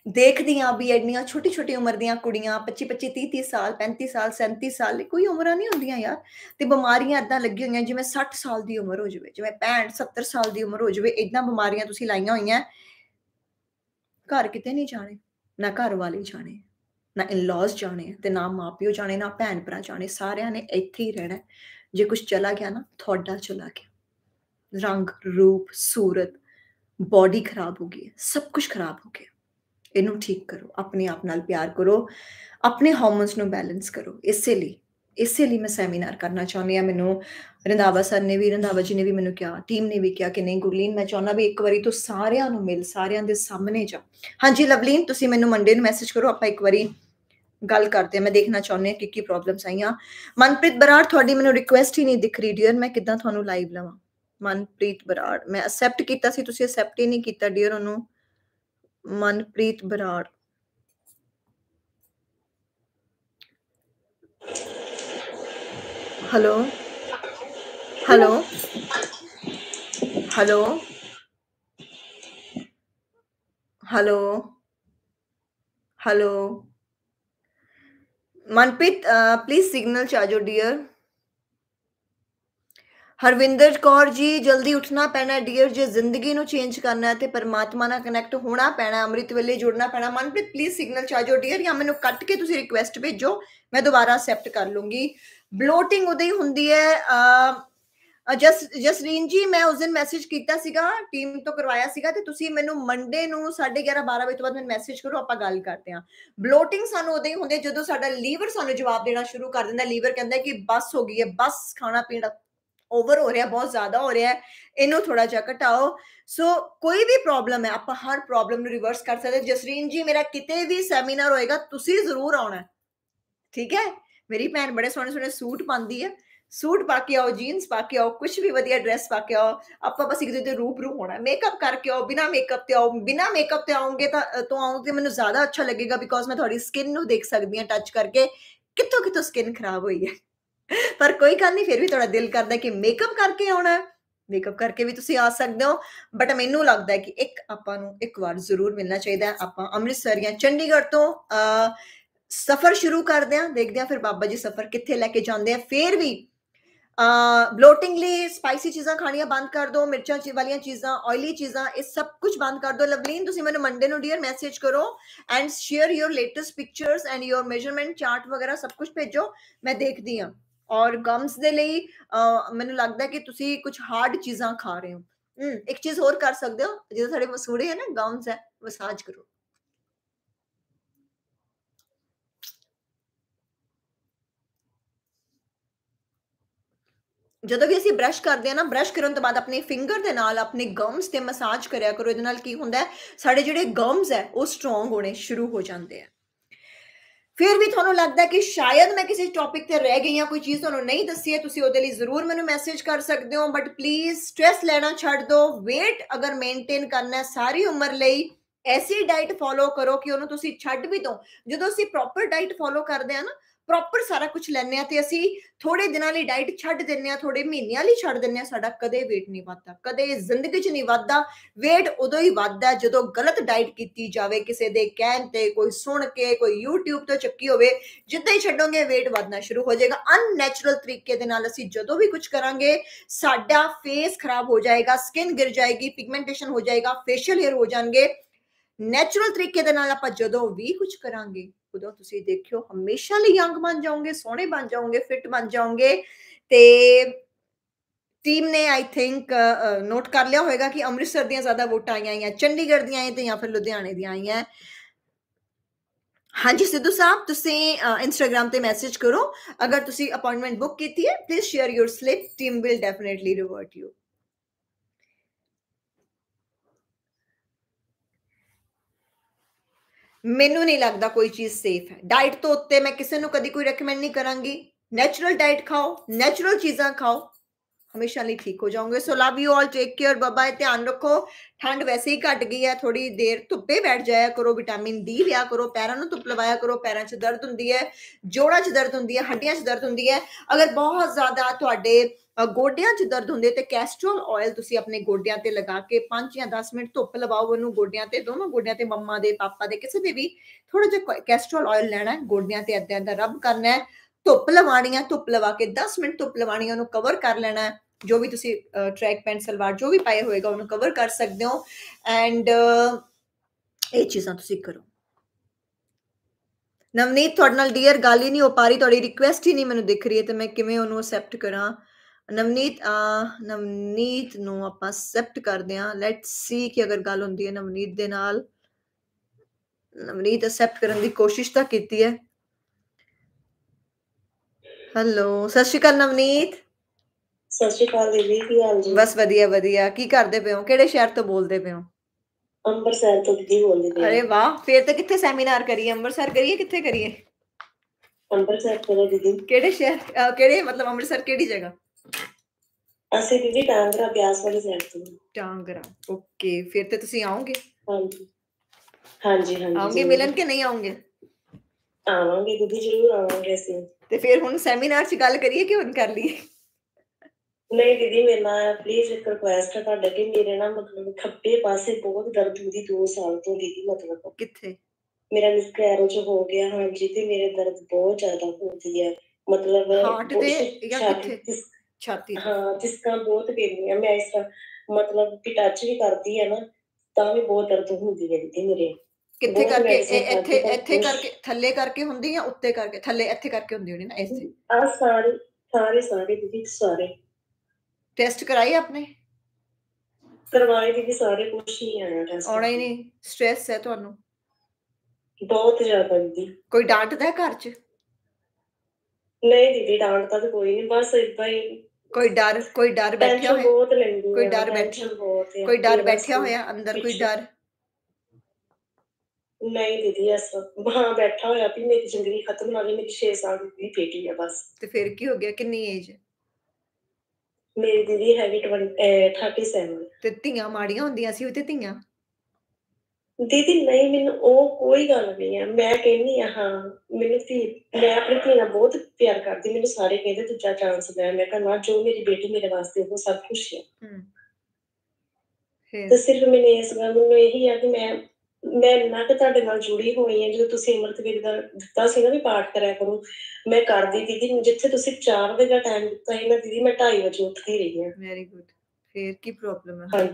ਦੇਖਦੀ ਆ ਵੀ ਐਡੀਆਂ ਛੋਟੀ ਛੋਟੀ ਉਮਰ ਦੀਆਂ ਕੁੜੀਆਂ 25 25 30 30 ਸਾਲ 35 ਸਾਲ 37 ਸਾਲ ਕੋਈ ਉਮਰਾਂ ਨਹੀਂ ਹੁੰਦੀਆਂ ਯਾਰ ਤੇ ਬਿਮਾਰੀਆਂ ਇਦਾਂ ਲੱਗੀਆਂ ਹੋਈਆਂ ਜਿਵੇਂ 60 ਸਾਲ ਦੀ ਉਮਰ ਹੋ ਜਾਵੇ ਜਿਵੇਂ 65 70 ਸਾਲ ਦੀ ਉਮਰ ਹੋ ਜਾਵੇ ਇਦਾਂ ਬਿਮਾਰੀਆਂ ਤੁਸੀਂ ਲਾਈਆਂ ਹੋਈਆਂ ਘਰ ਕਿਤੇ ਨਹੀਂ ਜਾਣੇ ਨਾ ਘਰ ਵਾਲੇ ਜਾਣੇ ਨਾ ਇਨ-ਲॉज ਜਾਣੇ, ਤੇ ਨਾ ਮਾਪਿਓ ਜਾਣੇ, ਨਾ ਭੈਣ ਭਰਾ ਜਾਣੇ, ਸਾਰਿਆਂ ਨੇ ਇੱਥੇ ਹੀ ਰਹਿਣਾ ਜੇ ਕੁਝ ਚਲਾ ਗਿਆ ਨਾ, ਤੁਹਾਡਾ ਚਲਾ ਗਿਆ। ਰੰਗ, ਰੂਪ, ਸੂਰਤ ਬਾਡੀ ਖਰਾਬ ਹੋ ਗਈ ਸਭ ਕੁਝ ਖਰਾਬ ਹੋ ਗਿਆ। ਇਹਨੂੰ ਠੀਕ ਕਰੋ, ਆਪਣੇ ਆਪ ਨਾਲ ਪਿਆਰ ਕਰੋ, ਆਪਣੇ ਹਾਰਮੋਨਸ ਨੂੰ ਬੈਲੈਂਸ ਕਰੋ। ਇਸੇ ਲਈ ਇਸੇ ਲਈ ਮੈਂ ਸੈਮੀਨਾਰ ਕਰਨਾ ਚਾਹੁੰਦੀ ਆ ਮੈਨੂੰ ਰੰਦਾਵਾ ਸਰ ਨੇ ਵੀ ਰੰਦਾਵਾ ਜੀ ਨੇ ਵੀ ਮੈਨੂੰ ਕਿਹਾ ਟੀਮ ਨੇ ਵੀ ਕਿਹਾ ਕਿ ਨਹੀਂ ਗੁਰਲੀਨ, ਮੈਂ ਚਾਹੁੰਦਾ ਵੀ ਇੱਕ ਵਾਰੀ ਤੂੰ ਸਾਰਿਆਂ ਨੂੰ ਮਿਲ, ਸਾਰਿਆਂ ਦੇ ਸਾਹਮਣੇ ਜਾ। ਹਾਂਜੀ, ਲਵਲੀਨ, ਤੁਸੀਂ ਮੈਨੂੰ ਮੰਡੇ ਨੂੰ ਮੈਸੇਜ ਕਰੋ, ਆਪਾਂ ਇੱਕ ਵਾਰੀ ਗੱਲ ਕਰਦੇ ਆ ਮੈਂ ਦੇਖਣਾ ਚਾਹੁੰਦੀ ਆ ਕਿ ਕੀ ਪ੍ਰੋਬਲਮਸ ਆਈਆਂ ਮਨਪ੍ਰੀਤ ਬਰਾੜ ਤੁਹਾਡੀ ਮੈਨੂੰ ਰਿਕੁਐਸਟ ਹੀ ਨਹੀਂ ਦਿਖ ਰਹੀ ਡੀਅਰ ਮੈਂ ਕਿੱਦਾਂ ਤੁਹਾਨੂੰ ਲਾਈਵ ਲਵਾਂ ਮਨਪ੍ਰੀਤ ਬਰਾੜ ਮੈਂ ਅਸੈਪਟ ਕੀਤਾ ਸੀ ਤੁਸੀਂ ਅਸੈਪਟ ਹੀ ਨਹੀਂ ਕੀਤਾ ਡੀਅਰ ਉਹਨੂੰ Manpreet Brar hello hello hello hello hello Manpreet please signal चार्जो डियर ਹਰਵਿੰਦਰ ਕੌਰ ਜੀ ਜਲਦੀ ਉੱਠਣਾ ਪੈਣਾ ਡੀਅਰ ਜੇ ਜ਼ਿੰਦਗੀ ਨੂੰ ਚੇਂਜ ਕਰਨਾ ਹੈ ਤੇ ਪਰਮਾਤਮਾ ਨਾਲ ਕਨੈਕਟ ਹੋਣਾ ਪੈਣਾ ਅੰਮ੍ਰਿਤ ਵੇਲੇ ਜੁੜਨਾ ਪੈਣਾ ਮਨਪ੍ਰੀਤ ਪਲੀਜ਼ ਸਿਗਨਲ ਚਾਜੋ ਡੀਅਰ ਜਾਂ ਮੈਨੂੰ ਕੱਟ ਕੇ ਤੁਸੀਂ ਰਿਕੁਐਸਟ ਭੇਜੋ ਮੈਂ ਦੁਬਾਰਾ ਅਸੈਪਟ ਕਰ ਲੂੰਗੀ ਬਲੋਟਿੰਗ ਉਦੋਂ ਹੀ ਹੁੰਦੀ ਹੈ ਜਸ ਜਸਰੀਨ ਜੀ ਮੈਂ ਉਸ ਦਿਨ ਮੈਸੇਜ ਕੀਤਾ ਸੀਗਾ ਟੀਮ ਤੋਂ ਕਰਵਾਇਆ ਸੀਗਾ ਤੇ ਤੁਸੀਂ ਮੈਨੂੰ ਮੰਡੇ ਨੂੰ 11:30 12 ਵਜੇ ਤੋਂ ਬਾਅਦ ਮੈਨੂੰ ਮੈਸੇਜ ਕਰੋ ਆਪਾਂ ਗੱਲ ਕਰਦੇ ਹਾਂ ਬਲੋਟਿੰਗ ਸਾਨੂੰ ਉਦੋਂ ਹੀ ਹੁੰਦੀ ਜਦੋਂ ਸਾਡਾ ਲੀਵਰ ਸਾਨੂੰ ਜਵਾਬ ਦੇਣਾ ਸ਼ੁਰੂ ਕਰ ਦਿੰਦਾ ਲੀਵਰ ਕਹਿੰਦਾ ਕਿ ਬਸ ਹੋ ਗਈ ਹੈ ਬਸ ਖਾਣਾ ਪੀਣਾ ਓਵਰ ਹੋ ਰਿਹਾ ਬਹੁਤ ਜ਼ਿਆਦਾ ਹੋ ਰਿਹਾ ਹੈ ਇਹਨੂੰ ਥੋੜਾ ਜਿਹਾ ਘਟਾਓ ਸੋ ਕੋਈ ਵੀ ਪ੍ਰੋਬਲਮ ਹੈ ਆਪਾਂ ਹਰ ਪ੍ਰੋਬਲਮ ਨੂੰ ਰਿਵਰਸ ਕਰ ਸਕਦੇ ਜਸਰੀਨ ਜੀ ਮੇਰਾ ਕਿਤੇ ਵੀ ਸੈਮੀਨਾਰ ਹੋਏਗਾ ਤੁਸੀਂ ਜ਼ਰੂਰ ਆਉਣਾ ਠੀਕ ਹੈ ਮੇਰੀ ਭੈਣ ਬੜੇ ਸੋਹਣੇ ਸੋਹਣੇ ਸੂਟ ਪਾਉਂਦੀ ਹੈ ਸੂਟ ਪਾ ਕੇ ਆਓ ਜੀਨਸ ਪਾ ਕੇ ਆਓ ਕੁਝ ਵੀ ਵਧੀਆ ਡਰੈਸ ਪਾ ਕੇ ਆਓ ਆਪਾਂ ਬਸ ਇੱਕ ਦੂਜੇ ਦੇ ਰੂਪ ਰੂ ਹੋਣਾ ਮੇਕਅਪ ਕਰਕੇ ਆਓ ਬਿਨਾ ਮੇਕਅਪ ਤੇ ਆਓ ਬਿਨਾ ਮੇਕਅਪ ਤੇ ਆਉਂਗੇ ਤਾਂ ਤੋਂ ਆਉਂਗੇ ਮੈਨੂੰ ਜ਼ਿਆਦਾ ਅੱਛਾ ਲੱਗੇਗਾ ਬਿਕੋਜ਼ ਮੈਂ ਤੁਹਾਡੀ ਸਕਿਨ ਨੂੰ ਦੇਖ ਸਕਦੀ ਹਾਂ ਟੱਚ ਕਰਕੇ ਕਿੱਥੋਂ ਕਿੱਥੋਂ ਸਕਿਨ ਖਰਾਬ ਹੋਈ ਹੈ ਪਰ ਕੋਈ ਗੱਲ ਨਹੀਂ ਫਿਰ ਵੀ ਤੁਹਾਡਾ ਦਿਲ ਕਰਦਾ ਕਿ ਮੇਕਅਪ ਕਰਕੇ ਆਉਣਾ ਮੇਕਅਪ ਕਰਕੇ ਵੀ ਤੁਸੀਂ ਆ ਸਕਦੇ ਹੋ ਬਟ ਮੈਨੂੰ ਲੱਗਦਾ ਹੈ ਕਿ ਇੱਕ ਆਪਾਂ ਨੂੰ ਇੱਕ ਵਾਰ ਜ਼ਰੂਰ ਮਿਲਣਾ ਚਾਹੀਦਾ ਹੈ ਆਪਾਂ ਅੰਮ੍ਰਿਤਸਰ ਜਾਂ ਚੰਡੀਗੜ੍ਹ ਤੋਂ ਸਫ਼ਰ ਸ਼ੁਰੂ ਕਰਦੇ ਆਂ ਦੇਖਦੇ ਆਂ ਫਿਰ ਬਾਬਾ ਜੀ ਸਫ਼ਰ ਕਿੱਥੇ ਲੈ ਕੇ ਜਾਂਦੇ ਆ ਫਿਰ ਵੀ ਬਲੋਟਿੰਗ ਲਈ ਸਪਾਈਸੀ ਚੀਜ਼ਾਂ ਖਾਣੀਆਂ ਬੰਦ ਕਰ ਦਿਓ ਮਿਰਚਾਂ ਚੀ ਵਾਲੀਆਂ ਚੀਜ਼ਾਂ ਆਇਲੀ ਚੀਜ਼ਾਂ ਇਹ ਸਭ ਕੁਝ ਬੰਦ ਕਰ ਦਿਓ ਲਵਲੀਨ ਤੁਸੀਂ ਮੈਨੂੰ ਮੰਡੇ ਨੂੰ ਡੀਅਰ ਮੈਸੇਜ ਕਰੋ and share your latest pictures and your measurement chart ਵਗੈਰਾ ਸਭ ਕੁਝ ਭੇਜੋ ਮੈਂ ਦੇਖਦੀ ਆਂ ਔਰ ਗਮਸ ਦੇ ਲਈ ਮੈਨੂੰ ਲੱਗਦਾ ਕਿ ਤੁਸੀਂ ਕੁਝ ਹਾਰਡ ਚੀਜ਼ਾਂ ਖਾ ਰਹੇ ਹੋ ਹਮ ਇੱਕ ਚੀਜ਼ ਹੋਰ ਕਰ ਸਕਦੇ ਹੋ ਜਿਹਦੇ ਸਾਡੇ ਮਸੂੜੇ ਹੈ ਨਾ ਗਮਸ ਹੈ ਮਸਾਜ ਕਰੋ जो भी असं ब्रश करते हैं ना ब्रश करने तो बाद अपने फिंगर के नाल अपने गम्स से मसाज करो ये की होंगे साढ़े जोड़े गम्स है फिर भी लगता है किसी टॉपिक रह गई हाँ कोई चीज़ थोड़ा नहीं दसी वो ज़रूर मैं मैसेज कर सकते हो बट प्लीज़ स्ट्रैस लेना छड़ वेट अगर मेनटेन करना सारी उम्र ऐसी डाइट फॉलो करो कि छड़ जो अं डाइट फॉलो करते हैं ना ਪ੍ਰੋਪਰ ਸਾਰਾ ਕੁਝ ਲੈਣੇ ਆ ਤੇ ਅਸੀਂ ਥੋੜੇ ਦਿਨਾਂ ਲਈ ਡਾਈਟ ਛੱਡ ਦਿੰਨੇ ਆ ਥੋੜੇ ਮਹੀਨਿਆਂ ਲਈ ਛੱਡ ਦਿੰਨੇ ਆ ਸਾਡਾ ਕਦੇ weight ਨਹੀਂ ਵੱਧਦਾ ਕਦੇ ਜ਼ਿੰਦਗੀ 'ਚ ਨਹੀਂ ਵੱਧਦਾ weight ਉਦੋਂ ਹੀ ਵੱਧਦਾ ਜਦੋਂ ਗਲਤ ਡਾਈਟ ਕੀਤੀ ਜਾਵੇ ਕਿਸੇ ਦੇ ਕਹਿਣ ਤੇ ਕੋਈ ਸੁਣ ਕੇ ਕੋਈ YouTube ਤੋਂ ਚੱਕੀ ਹੋਵੇ ਜਿੱਦਾਂ ਹੀ ਛੱਡੋਗੇ weight ਵਧਣਾ ਸ਼ੁਰੂ ਹੋ ਜਾਏਗਾ ਅਨਨੈਚੁਰਲ ਤਰੀਕੇ ਦੇ ਨਾਲ ਅਸੀਂ ਜਦੋਂ ਵੀ ਕੁਝ ਕਰਾਂਗੇ ਸਾਡਾ ਫੇਸ ਖਰਾਬ ਹੋ ਜਾਏਗਾ ਸਕਿਨ ਗਿਰ ਜਾਏਗੀ ਪਿਗਮੈਂਟੇਸ਼ਨ ਹੋ ਜਾਏਗਾ ਫੇਸ਼ੀਅਲ ਹੇਅਰ ਹੋ ਜਾਣਗੇ ਨੈਚੁਰਲ ਤਰੀਕੇ ਦੇ ਨਾਲ ਆਪਾਂ ਜਦੋਂ ਵੀ ਕੁਝ ਕਰਾਂਗੇ ਉਦੋਂ ਤੁਸੀਂ ਦੇਖਿਓ ਹਮੇਸ਼ਾ ਲਈ ਯੰਗ ਬਣ ਜਾਓਗੇ ਸੋਹਣੇ ਬਣ ਜਾਓਗੇ ਫਿੱਟ ਬਣ ਜਾਓਗੇ ਤੇ ਟੀਮ ਨੇ ਆਈ ਥਿੰਕ ਨੋਟ ਕਰ ਲਿਆ ਹੋਵੇਗਾ ਕਿ ਅੰਮ੍ਰਿਤਸਰ ਦੀਆਂ ਜ਼ਿਆਦਾ ਵੋਟਾਂ ਆਈਆਂ ਜਾਂ ਚੰਡੀਗੜ੍ਹ ਦੀਆਂ ਆਈਆਂ ਤੇ ਜਾਂ ਫਿਰ ਲੁਧਿਆਣੇ ਦੀਆਂ ਆਈਆਂ ਹਾਂਜੀ ਸਿੱਧੂ ਸਾਹਿਬ ਤੁਸੀਂ ਇੰਸਟਾਗ੍ਰam ਤੇ ਮੈਸੇਜ ਕਰੋ ਅਗਰ ਤੁਸੀਂ ਅਪਾਇੰਟਮੈਂਟ ਬੁੱਕ ਕੀਤੀ ਹੈ please share your slip team will definitely revert you ਮੈਨੂੰ ਨਹੀਂ ਲੱਗਦਾ ਕੋਈ ਚੀਜ਼ ਸੇਫ ਹੈ। ਡਾਈਟ ਤੋਂ ਉੱਤੇ ਮੈਂ ਕਿਸੇ ਨੂੰ ਕਦੀ ਕੋਈ ਰეკਮੈਂਡ ਨਹੀਂ ਕਰਾਂਗੀ। ਨੈਚੁਰਲ ਡਾਈਟ ਖਾਓ ਨੈਚੁਰਲ ਚੀਜ਼ਾਂ ਖਾਓ। ਹਮੇਸ਼ਾ ਲਈ ਠੀਕ ਹੋ ਜਾਓਗੇ so love you all take care bye ਧਿਆਨ ਰੱਖੋ ਠੰਡ ਵੈਸੇ ਹੀ ਘਟ ਗਈ ਹੈ ਥੋੜੀ ਦੇਰ ਧੁੱਪੇ ਬੈਠ ਜਾਇਆ ਕਰੋ ਵਿਟਾਮਿਨ ਡੀ ਲਿਆ ਕਰੋ ਪੈਰਾਂ ਨੂੰ ਧੁੱਪ ਲਵਾਇਆ ਕਰੋ ਪੈਰਾਂ 'ਚ ਦਰਦ ਹੁੰਦੀ ਹੈ ਜੋੜਾਂ 'ਚ ਦਰਦ ਹੁੰਦੀ ਹੈ ਹੱਡੀਆਂ 'ਚ ਦਰਦ ਹੁੰਦੀ ਹੈ ਅਗਰ ਬਹੁਤ ਜ਼ਿਆਦਾ ਤੁਹਾਡੇ ਗੋਡਿਆਂ 'ਚ ਦਰਦ ਹੁੰਦੇ ਤੇ ਕੈਸਟਰੋਲ ਆਇਲ ਤੁਸੀਂ ਆਪਣੇ ਗੋਡਿਆਂ ਤੇ ਲਗਾ ਕੇ 5 ਜਾਂ 10 ਮਿੰਟ ਧੁੱਪ ਲਵਾਓ ਉਹਨੂੰ ਗੋਡਿਆਂ ਤੇ ਦੋਨੋਂ ਗੋਡਿਆਂ ਤੇ ਮੰਮਾ ਦੇ ਪਾਪਾ ਦੇ ਕਿਸੇ ਦੇ ਵੀ ਥੋੜਾ ਜਿਹਾ ਕੈਸਟਰੋਲ ਆਇਲ ਲੈਣਾ ਹੈ ਗੋਡਿਆਂ ਤੇ ਅੱਧਿਆਂ ਦਾ ਰਬ ਕਰਨਾ ਹੈ ਧੁੱਪ ਲਵਾਣੀ ਹੈ ਧੁੱਪ ਲਵਾ ਕੇ 10 ਮਿੰਟ ਧੁੱਪ ਲਵਾਣੀ ਉਹਨੂੰ ਕਵਰ ਕਰ ਲੈਣਾ ਹੈ ਜੋ ਵੀ ਤੁਸੀਂ ਟਰੈਕ ਪੈਂਟ ਸਲਵਾਰ ਜੋ ਵੀ ਪਾਏ ਹੋਏਗਾ ਉਹਨੂੰ ਕਵਰ ਕਰ ਸਕਦੇ ਹੋ ਐਂਡ ਇਹ ਚੀਜ਼ਾਂ ਤੁਸੀਂ ਕਰੋ ਨਵਨੀਤ ਤੁਹਾਡੇ ਨਾਲ ਡੀਅਰ ਗੱਲ ਹੀ ਨਹੀਂ ਹੋ ਪਾ ਰਹੀ ਤੁਹਾਡੀ ਰਿਕੁਐਸਟ ਹੀ ਨਹੀਂ ਮੈਨੂੰ ਦਿਖ ਰਹੀ ਹੈ ਤੇ ਮੈਂ ਕਿਵੇਂ ਉਹਨੂੰ ਅਸੈਪਟ ਕਰਾਂ ਨਵਨੀਤ ਨਵਨੀਤ ਨੂੰ ਆਪਾਂ ਅਸੈਪਟ ਕਰਦੇ ਆ ਲੈਟਸ ਸੀ ਕਿ ਅਗਰ ਗੱਲ ਹੁੰਦੀ ਹੈ ਨਵਨੀਤ ਦੇ ਨਾਲ ਨਵਨੀਤ ਅਸੈਪਟ ਕਰਨ ਦੀ ਕੋਸ਼ਿਸ਼ ਤਾਂ ਕੀਤੀ ਹੈ ਹੈਲੋ ਸਤਿ ਸ਼੍ਰੀ ਅਕਾਲ ਨਵਨੀਤ ਸਤਿ ਸ਼੍ਰੀ ਅਕਾਲ ਦੀਦੀ ਕੀ ਹਾਲ ਜੀ ਬਸ ਵਧੀਆ ਵਧੀਆ ਕੀ ਕਰਦੇ ਪਏ ਹੋ ਕਿਹੜੇ ਸ਼ਹਿਰ ਤੋਂ ਬੋਲਦੇ ਪਏ ਹੋ ਅੰਮ੍ਰਿਤਸਰ ਤੋਂ ਦੀਦੀ ਬੋਲਦੀ ਪਈ ਅਰੇ ਵਾਹ ਫੇਰ ਤਾਂ ਕਿੱਥੇ ਸੈਮੀਨਾਰ ਕਰੀਏ ਅੰਮ੍ਰਿਤਸਰ ਕਰੀਏ ਕਿੱਥੇ ਕਰੀਏ ਅੰਮ੍ਰਿਤਸਰ ਤੋਂ ਦੀਦੀ ਕਿਹੜੇ ਸ਼ਹਿਰ ਕਿਹੜੇ ਮਤਲਬ ਅੰਮ੍ਰਿਤਸਰ ਕਿਹੜੀ ਜਗ੍ਹਾ ਅਸੀਂ ਦੀਦੀ ਟਾਂਗਰਾ ਬਿਆਸ ਵਾਲੀ ਸਾਈਡ ਤੋਂ ਟਾਂਗਰਾ ਓਕੇ ਫਿਰ ਤੇ ਤੁਸੀਂ ਆਓਗੇ ਹਾਂਜੀ ਹਾਂਜੀ ਹਾਂਜੀ ਆਓਗੇ ਮਿਲਣ ਕਿ ਨਹੀਂ ਆਓਗੇ ਆਵਾਂਗੇ ਦੀਦੀ ਜ਼ਰੂਰ ਆਵਾਂਗੇ ਅਸੀਂ ਤੇ ਫਿਰ ਹੁਣ ਸੈਮੀਨਾਰ 'ਚ ਗੱਲ ਕਰੀਏ ਕਿ ਹੁਣ ਕਰ ਲਈਏ ਨਹੀਂ ਦੀਦੀ ਮੇਰੇ ਪਲੀਜ਼ ਇੱਕ ਰਿਕੁਐਸਟ ਹੈ ਤੁਹਾਡੇ ਕਿ ਮੇਰੇ ਨਾਲ ਮਤਲਬ ਖੱਬੇ ਪਾਸੇ ਬਹੁਤ ਦਰਦ ਹੁੰਦੀ 2 ਸਾਲ ਤੋਂ ਦੀਦੀ ਮਤਲਬ। ਕਿੱਥੇ? ਮੇਰਾ ਮਿਸਕੈਰੇਜ ਹੋ ਗਿਆ ਹਾਂਜੀ ਤੇ ਮੇਰੇ ਦਰਦ ਬਹੁਤ ਜ਼ਿਆਦਾ ਹੁੰਦੀ ਹੈ ਮਤਲਬ ਹਾਰਟ ਦੇ ਜਾਂ ਕਿੱਥੇ? ਛਾਤੀ? ਹਾਂ ਜਿਸਕਾਂ ਬਹੁਤ ਪੈਂਦੀ ਆ ਮੈਂ ਇਸ ਮਤਲਬ ਕਿ ਟੱਚ ਵੀ ਕਰਦੀ ਹੈ ਨਾ ਤਾਂ ਵੀ ਬਹੁਤ ਦਰਦ ਹੁੰਦੀ ਹੈ ਦੀਦੀ ਮੇਰੇ। ਕਿੱਥੇ ਕਰਕੇ? ਇੱਥੇ ਇੱਥੇ ਕਰਕੇ ਥੱਲੇ ਕਰਕੇ ਹੁੰਦੀ ਜਾਂ ਉੱਤੇ ਕਰਕੇ? ਥੱਲੇ ਇੱਥੇ ਕਰਕੇ ਹੁੰਦੀ ਹੋਣੀ ਨਾ ਇੱਥੇ? ਆ ਸਾਰੇ ਸਾਰੇ ਸਾਰੇ ਦੀਦੀ ਸਾਰੇ। ਟੈਸਟ ਕਰਾਈ ਆਪਨੇ ਕਰਵਾਏ ਦੀਦੀ ਸਾਰੇ ਕੁਛ ਨਹੀਂ ਆਇਆ ਟੈਸਟ ਆਉਣਾ ਹੀ ਨਹੀਂ ਸਟ੍ਰੈਸ ਹੈ ਤੁਹਾਨੂੰ ਬਹੁਤ ਜ਼ਿਆਦਾ ਦੀਦੀ ਕੋਈ ਡਾਂਟਦਾ ਹੈ ਘਰ 'ਚ ਨਹੀਂ ਦੀਦੀ ਡਾਂਟਦਾ ਤਾਂ ਕੋਈ ਨਹੀਂ ਬਸ ਇਦਾਂ ਹੀ ਕੋਈ ਡਰ ਕੋਈ ਡਰ ਬੈਠਿਆ ਟੈਨਸ਼ਨ ਹੋਇਆ ਬਹੁਤ ਲੈਂਦੀ ਕੋਈ ਆ, ਡਰ ਬੈਠਿਆ- tension ਬਹੁਤ ਆ, ਕੋਈ ਡਰ ਬਸ ਬੈਠਿਆ ਹੋਇਆ ਅੰਦਰ ਕੋਈ ਪਿੱਛੇ- ਡਰ ਨਹੀਂ ਦੀਦੀ ਐਸਾ ਹਾਂ ਬੈਠਾ ਹੋਇਆ ਵੀ ਮੇਰੀ ਜ਼ਿੰਦਗੀ ਖਤਮ ਨਾ ਹੋਵੇ ਮੇਰੀ 6 ਸਾਲ ਦੀ ਬੇਟੀ ਆ ਬਸ ਤੇ ਫਿਰ ਕੀ ਹੋ ਗਿਆ ਕਿੰਨੀ ਏਜ ਹੈ ਮੇਰੀ ਦੀਦੀ ਹੈਗੀ 20 ਅਹ 37 ਤੇ ਧੀਆਂ ਮਾੜੀਆਂ ਹੁੰਦੀਆਂ ਸੀ ਉਹ ਤੇ ਧੀਆਂ? ਦੀਦੀ ਨਹੀਂ ਮੈਨੂੰ ਉਹ ਕੋਈ ਗੱਲ ਨਹੀਂ ਆ ਮੈਂ ਕਹਿੰਨੀ ਆ ਹਾਂ ਮੈਨੂੰ ਧੀ ਮੈਂ ਆਪਣੀ ਧੀ ਨਾਲ ਬਹੁਤ ਪਿਆਰ ਕਰਦੀ ਮੈਨੂੰ ਸਾਰੇ ਕਹਿੰਦੇ ਦੂਜਾ ਚਾਂਸ ਲੈ। ਮੈਂ ਕਿਹਾ ਨਾ ਜੋ ਮੇਰੀ ਬੇਟੀ ਮੇਰੇ ਵਾਸਤੇ ਉਹ ਸਭ ਕੁਝ ਹੈ। ਹੂੰ। ਤੇ ਸਿਰਫ ਮੈਨੂੰ ਇਸ ਗੱਲ ਨੂੰ ਇਹੀ ਆ ਕਿ ਮੈਂ ਮੈਂ ਇੰਨਾ ਕਿ ਤੁਹਾਡੇ ਨਾਲ ਜੁੜੀ ਹੋਈ ਹਾਂ ਜਦੋਂ ਤੁਸੀਂ ਅੰਮ੍ਰਿਤ ਵੇਲੇ ਦਾ ਦਿੱਤਾ ਸੀ ਨਾ ਵੀ ਪਾਠ ਕਰਿਆ ਕਰੋ ਮੈਂ ਕਰਦੀ ਦੀਦੀ ਜਿੱਥੇ ਤੁਸੀਂ 4 ਵਜੇ ਦਾ ਟਾਈਮ ਦਿੱਤਾ ਸੀ ਨਾ ਦੀਦੀ ਮੈਂ 2:30 ਵਜੇ ਉੱਠਦੀ ਰਹੀ ਹਾਂ। ਵੈਰੀ ਗੁੱਡ ਫਿਰ ਕੀ ਪ੍ਰੋਬਲਮ ਹੈ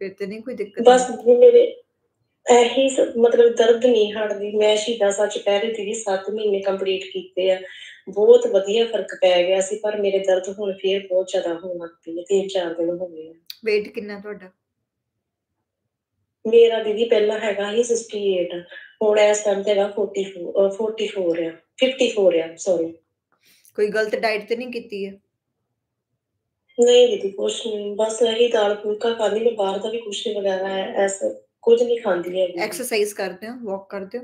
ਫਿਰ ਤੇ ਨਹੀਂ ਕੋਈ ਦਿੱਕਤ ਬਸ ਮੇਰੇ ਇਹੀ ਮਤਲਬ ਦਰਦ ਨਹੀਂ ਹਟਦੀ। ਮੈਂ ਸ਼ਹੀਦਾਂ ਸਾਹਿਬ ਚੁਪਹਿਰੇ ਦੀਦੀ 7 ਮਹੀਨੇ ਕੰਪਲੀਟ ਕੀਤੇ ਆ। ਬਹੁਤ ਵਧੀਆ ਫ਼ਰਕ ਪੈ ਗਿਆ ਸੀ ਪਰ ਮੇਰੇ ਦਰਦ ਹੁਣ ਫੇਰ ਬਹੁਤ ਜ਼ਿਆਦਾ ਹੋਣ ਲੱਗ ਪਈ ਹੈ ਤਿੰਨ ਚਾਰ ਦਿਨ ਹੋ ਗਏ ਆ। weight ਕਿੰਨਾ ਤੁਹਾਡਾ? ਮੇਰਾ ਦੀਦੀ ਪਹਿਲਾਂ ਹੈਗਾ ਸੀ 68 ਹੁਣ ਇਸ ਟਾਈਮ ਤੇ ਹੈਗਾ 44 ਅਹ 44 ਆ 54 ਆ ਸੌਰੀ ਕੋਈ ਗਲਤ ਡਾਈਟ ਤੇ ਨਹੀਂ ਕੀਤੀ ਹੈ ਨਹੀਂ ਦੀਦੀ ਕੁਛ ਨਹੀਂ ਬਸ ਇਹੀ ਦਾਲ ਫੁਲਕਾ ਖਾਂਦੀ ਮੈਂ ਬਾਹਰ ਦਾ ਵੀ ਕੁਛ ਨਹੀਂ ਵਗੈਰਾ ਹੈ ਐਸਾ ਕੁਝ ਨਹੀਂ ਖਾਂਦੀ ਹੈਗੀ ਐਕਸਰਸਾਈਜ਼ ਕਰਦੇ ਹੋ ਵਾਕ ਕਰਦੇ ਹੋ